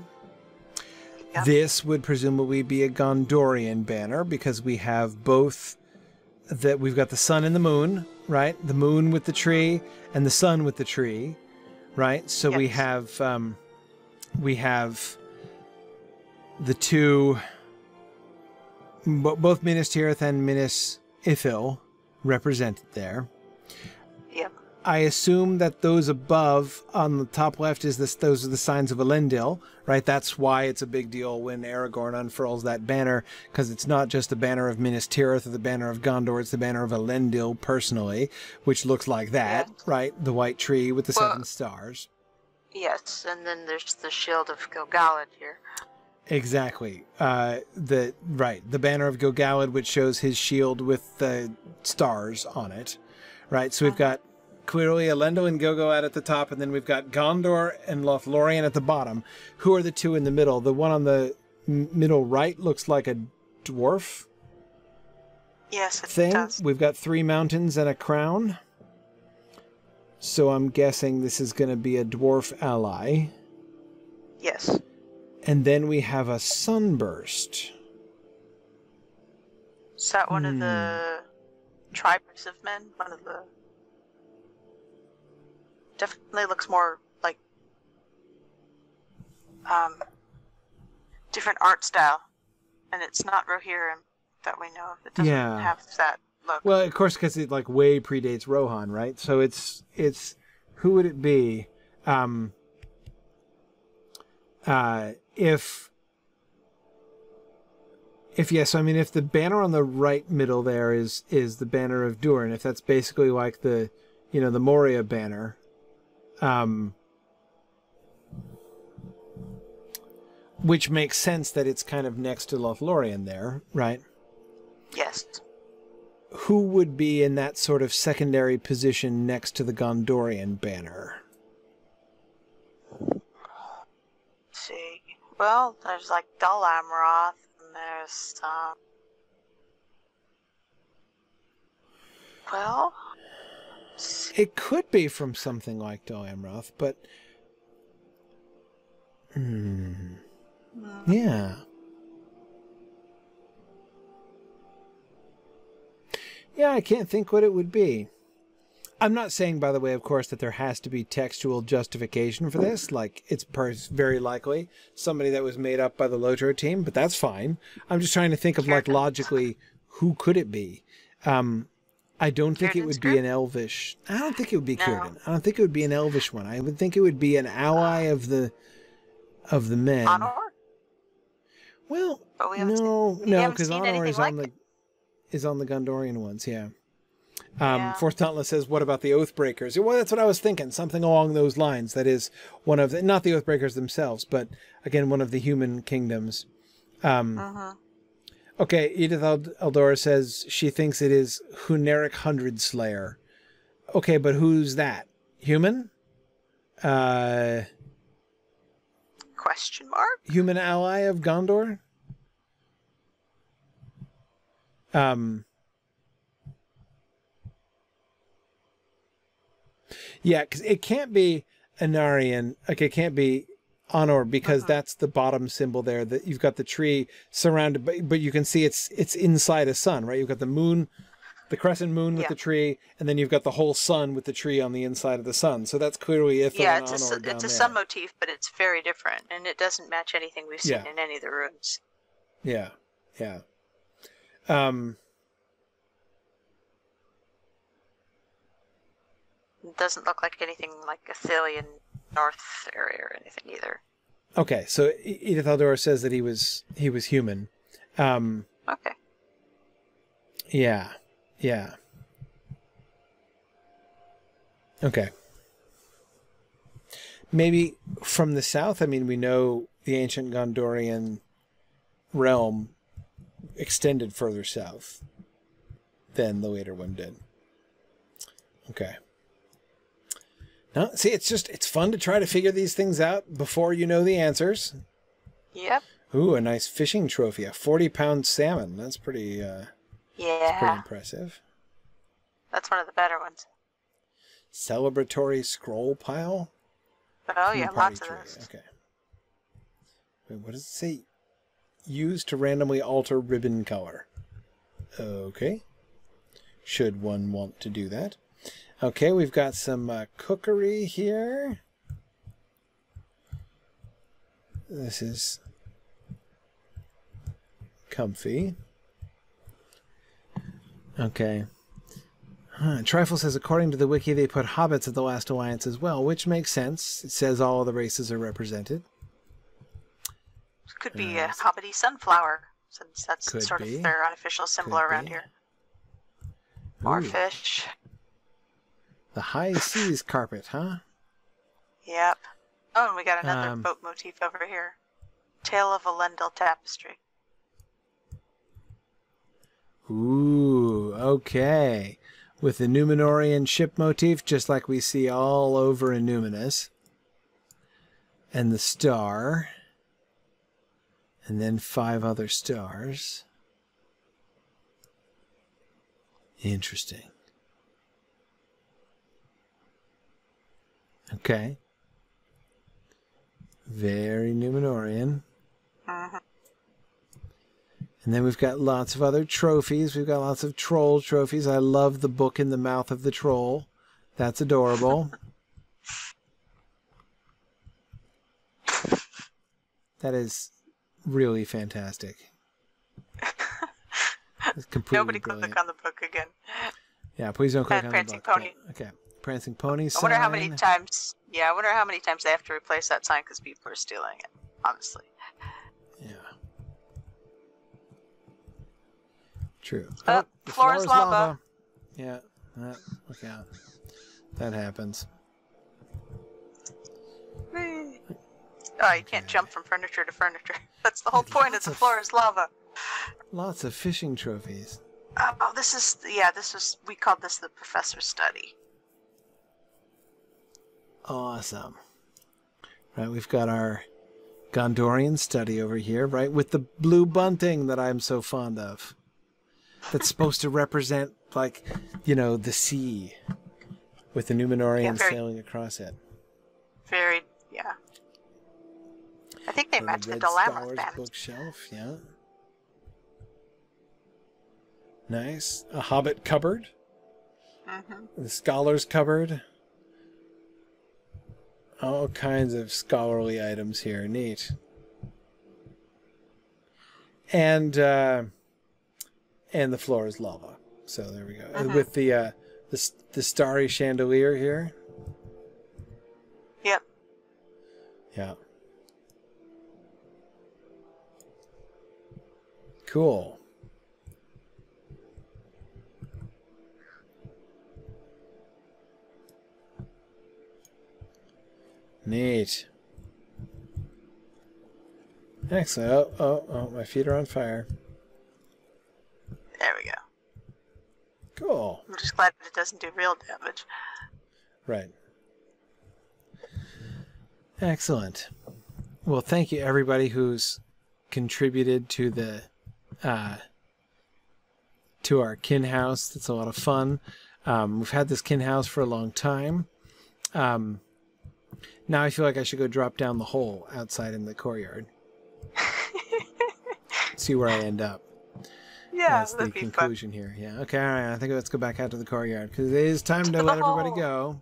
Speaker 3: Yeah.
Speaker 1: This would presumably be a Gondorian banner because we have both that we've got the sun and the moon, right? The moon with the tree and the sun with the tree, right? So we have um, we have the two bo- both Minas Tirith and Minas Ithil represented there.
Speaker 3: Yep.
Speaker 1: I assume that those above on the top left is this those are the signs of Elendil, right? That's why it's a big deal when Aragorn unfurls that banner, because it's not just the banner of Minas Tirith or the banner of Gondor, it's the banner of Elendil personally, which looks like that,
Speaker 3: Yeah.
Speaker 1: right? The white tree with the
Speaker 3: Well-
Speaker 1: seven stars.
Speaker 3: Yes, and then there's the shield of Gilgalad here.
Speaker 1: Exactly. Uh, the right, the banner of Gilgalad, which shows his shield with the stars on it. Right. So we've got clearly Elendil and Gilgalad at the top, and then we've got Gondor and Lothlorien at the bottom. Who are the two in the middle? The one on the m- middle right looks like a dwarf
Speaker 3: Yes, it
Speaker 1: thing.
Speaker 3: does.
Speaker 1: We've got three mountains and a crown. So I'm guessing this is going to be a dwarf ally.
Speaker 3: Yes.
Speaker 1: And then we have a sunburst.
Speaker 3: Is that one of
Speaker 1: Hmm.
Speaker 3: the tribes of men? One of the. Definitely looks more like. Um. Different art style. And it's not Rohirrim that we know of. It doesn't
Speaker 1: Yeah.
Speaker 3: have that look.
Speaker 1: Well, of course, because it like way predates Rohan, right? So it's it's who would it be? Um, uh, if if yes, I mean if the banner on the right middle there is is the banner of Durin, if that's basically like the you know the Moria banner, um, which makes sense that it's kind of next to Lothlorien there, right?
Speaker 3: yes.
Speaker 1: who would be in that sort of secondary position next to the Gondorian banner?
Speaker 3: Let's see. Well, there's like Dol Amroth, and there's um. Well.
Speaker 1: It could be from something like Dol Amroth, but hmm, yeah, yeah, I can't think what it would be. I'm not saying, by the way, of course, that there has to be textual justification for this. Like, it's very likely somebody that was made up by the Lotro team, but that's fine. I'm just trying to think of, like, logically, who could it be? Um, I don't think it would be an elvish. I don't think it would be
Speaker 3: No.
Speaker 1: I don't think it would be an elvish one. I would think it would be an ally of the of the men.
Speaker 3: Anor?
Speaker 1: Well,
Speaker 3: we
Speaker 1: no,
Speaker 3: seen-
Speaker 1: no, because
Speaker 3: Anor
Speaker 1: is on the is on the Gondorian ones. Yeah. Um,
Speaker 3: Yeah.
Speaker 1: Fourth Dauntless says, "What about the Oathbreakers?" Well, that's what I was thinking. Something along those lines. That is one of the, not the Oathbreakers themselves, but again, one of the human kingdoms. Um,
Speaker 3: Mhm.
Speaker 1: Okay, Edith Eld- Eldora says she thinks it is Huneric Hundred Slayer. Okay, but who's that? Human? Uh,
Speaker 3: Question mark?
Speaker 1: human ally of Gondor? Um. Yeah, because it can't be Anarion. Like it can't be Anor because
Speaker 3: Uh-huh.
Speaker 1: that's the bottom symbol there. That you've got the tree surrounded, but but you can see it's it's inside a sun, right? You've got the moon, the crescent moon with
Speaker 3: Yeah.
Speaker 1: the tree, and then you've got the whole sun with the tree on the inside of the sun. So that's clearly Ithil
Speaker 3: yeah, it's a,
Speaker 1: Anor
Speaker 3: s-
Speaker 1: down
Speaker 3: it's a
Speaker 1: there.
Speaker 3: sun motif, but it's very different, and it doesn't match anything we've seen
Speaker 1: Yeah.
Speaker 3: in any of the rooms.
Speaker 1: Yeah, yeah. Um,
Speaker 3: doesn't look like anything like Athelian North area or anything either.
Speaker 1: okay, so Edith Aldor says that he was he was human. Um,
Speaker 3: Okay.
Speaker 1: Yeah. Yeah. Okay. Maybe from the south, I mean, we know the ancient Gondorian realm extended further south than the later one did. Okay. No, see, it's just, it's fun to try to figure these things out before you know the answers.
Speaker 3: Yep.
Speaker 1: Ooh, a nice fishing trophy, a 40 pound salmon. That's pretty, uh,
Speaker 3: yeah pretty
Speaker 1: impressive.
Speaker 3: That's one of the better ones.
Speaker 1: Celebratory scroll pile.
Speaker 3: Oh yeah, lots of those.
Speaker 1: Okay. Wait, what does it say? Used to randomly alter ribbon color. Okay. Should one want to do that? Okay, we've got some uh, cookery here. This is comfy. Okay. Huh. Trifle says, according to the wiki, they put hobbits at the Last Alliance as well, which makes sense. It says all the races are represented.
Speaker 3: Could be
Speaker 1: Yeah,
Speaker 3: a hobbity sunflower, since that's sort
Speaker 1: be.
Speaker 3: of their unofficial symbol
Speaker 1: Could
Speaker 3: around
Speaker 1: be.
Speaker 3: here. More
Speaker 1: Ooh,
Speaker 3: fish.
Speaker 1: The high seas carpet, huh?
Speaker 3: Yep. Oh, and we got another
Speaker 1: Um,
Speaker 3: boat motif over here. Tale of Elendil tapestry.
Speaker 1: Ooh, okay. With the Numenorean ship motif, just like we see all over Annuminas. And the star. And then five other stars. Interesting. Okay. Very Numenorean.
Speaker 3: hmm
Speaker 1: And then we've got lots of other trophies. We've got lots of troll trophies. I love the book in the mouth of the troll. That's adorable. that is really fantastic.
Speaker 3: Nobody
Speaker 1: brilliant.
Speaker 3: click on the book again.
Speaker 1: Yeah, please don't click
Speaker 3: And
Speaker 1: on the book.
Speaker 3: Pony.
Speaker 1: Okay, prancing pony.
Speaker 3: I wonder how many times. Yeah, I wonder how many times they have to replace that sign because people are stealing it. Honestly.
Speaker 1: Yeah. True.
Speaker 3: Uh, oh,
Speaker 1: the
Speaker 3: floor is lava.
Speaker 1: Yeah. that- look out. That happens.
Speaker 3: Oh, you can't jump from furniture to furniture. That's the whole point
Speaker 1: It's
Speaker 3: the floor is lava.
Speaker 1: Lots of fishing trophies.
Speaker 3: Oh, this is yeah. This was we called this the professor's study.
Speaker 1: Awesome. Right, we've got our Gondorian study over here, right, with the blue bunting that I'm so fond of. That's supposed to represent, like, you know, the sea, with the Numenoreans
Speaker 3: very-
Speaker 1: sailing across it.
Speaker 3: Very yeah. I think they
Speaker 1: And
Speaker 3: match the
Speaker 1: Dol
Speaker 3: Amroth
Speaker 1: Stars bookshelf, yeah. Nice. A Hobbit cupboard.
Speaker 3: hmm
Speaker 1: The Scholar's cupboard. All kinds of scholarly items here. Neat. And uh, and the floor is lava. So there we go. Uh,
Speaker 3: Mhm.
Speaker 1: With the uh, the the starry chandelier here.
Speaker 3: Yep.
Speaker 1: Yeah. Cool. Neat. Excellent. Oh, oh, oh, my feet are on fire.
Speaker 3: There we go.
Speaker 1: Cool.
Speaker 3: I'm just glad that it doesn't do real damage.
Speaker 1: Right. Excellent. Well, thank you everybody who's contributed to the uh, to our kin house. That's a lot of fun. Um, we've had this kin house for a long time. Um, now I feel like I should go drop down the hole outside in the courtyard. See where I end up.
Speaker 3: Yeah,
Speaker 1: That's the
Speaker 3: that'd fun.
Speaker 1: conclusion here. Yeah. Okay. All right. I think let's go back out to the courtyard because it is time to let everybody go.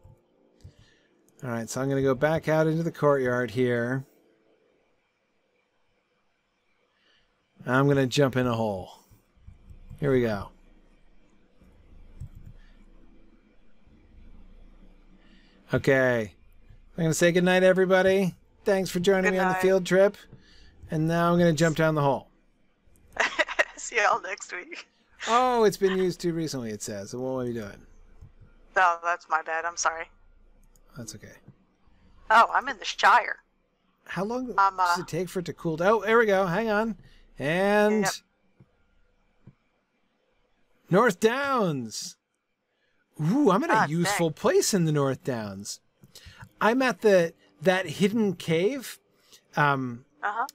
Speaker 1: All right. So I'm going to go back out into the courtyard here. I'm going to jump in a hole. Here we go. Okay. I'm going to say goodnight, everybody. Thanks for joining
Speaker 3: Good
Speaker 1: me on the field trip. And now I'm going to jump down the hole.
Speaker 3: See y'all next week.
Speaker 1: Oh, it's been used too recently, it says. So what are we doing?
Speaker 3: No, that's my bad. I'm sorry.
Speaker 1: That's okay.
Speaker 3: Oh, I'm in the Shire.
Speaker 1: How long
Speaker 3: Um,
Speaker 1: does
Speaker 3: uh,
Speaker 1: it take for it to cool down? Oh, there we go. Hang on. And
Speaker 3: Yep.
Speaker 1: North Downs. Ooh, I'm in a useful
Speaker 3: dang.
Speaker 1: place in the North Downs. I'm at the that hidden cave um
Speaker 3: Uh huh.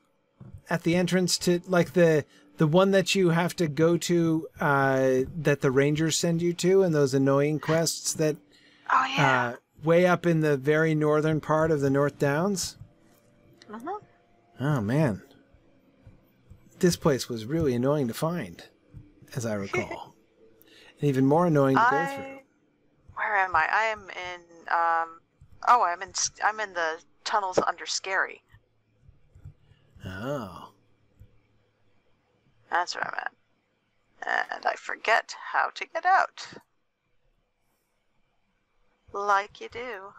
Speaker 1: at the entrance to like the the one that you have to go to uh that the rangers send you to and those annoying quests that
Speaker 3: Oh yeah.
Speaker 1: uh way up in the very northern part of the North Downs.
Speaker 3: Mhm.
Speaker 1: Oh man. This place was really annoying to find, as I recall. and even more annoying to go through.
Speaker 3: Where am I? I am in. Um. Oh, I'm in. I'm in the tunnels under Scary.
Speaker 1: Oh.
Speaker 3: That's where I'm at. And I forget how to get out. Like you do.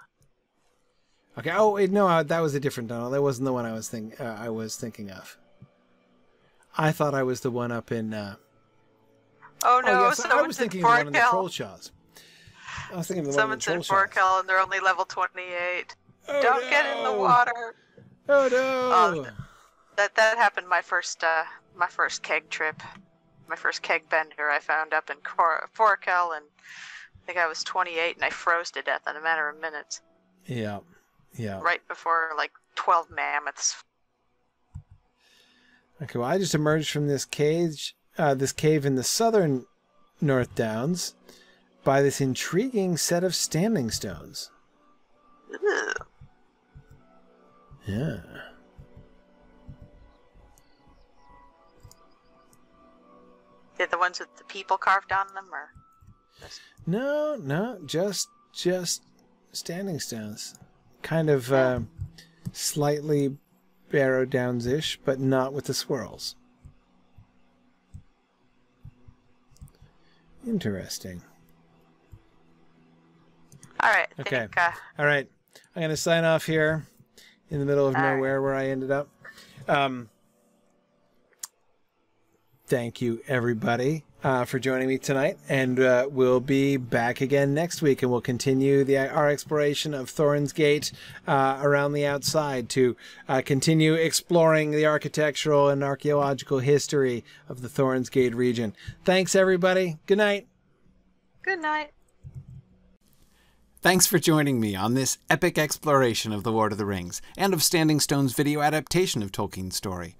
Speaker 1: Okay. Oh wait, no, uh, that was a different tunnel. That wasn't the one I was think uh, I was thinking of. I thought I was the one up in. Uh...
Speaker 3: Oh no!
Speaker 1: oh yes, I was thinking of one in the troll shaws. I was thinking the
Speaker 3: Someone's in. Forochel and they're only level 28.
Speaker 1: Oh,
Speaker 3: Don't get in the water.
Speaker 1: Oh no!
Speaker 3: Oh, That that happened my first uh my first keg trip, my first keg bender. I found up in Cor- Forochel and I think I was 28 and I froze to death in a matter of minutes,
Speaker 1: yeah, yeah.
Speaker 3: right before like 12 mammoths.
Speaker 1: Okay, well, I just emerged from this cage, uh, this cave in the southern North Downs, by this intriguing set of standing stones.
Speaker 3: Ugh.
Speaker 1: Yeah.
Speaker 3: Did the ones with the people carved on them, or
Speaker 1: No, no, just just standing stones. Kind of uh, slightly barrow downs ish, but not with the swirls. Interesting.
Speaker 3: All right?
Speaker 1: Okay.
Speaker 3: think uh,
Speaker 1: All right. I'm going to sign off here in the middle of
Speaker 3: All right.
Speaker 1: nowhere where I ended up. Um, thank you, everybody, uh, for joining me tonight. And uh, we'll be back again next week and we'll continue the, our exploration of Thorin's Gate uh, around the outside to uh, continue exploring the architectural and archaeological history of the Thorin's Gate region. Thanks, everybody. Good night.
Speaker 3: good night.
Speaker 6: Thanks for joining me on this epic exploration of The Lord of the Rings and of Standing Stone's video adaptation of Tolkien's story.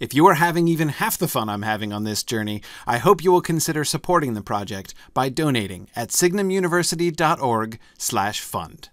Speaker 6: If you are having even half the fun I'm having on this journey, I hope you will consider supporting the project by donating at signumuniversity.org/fund.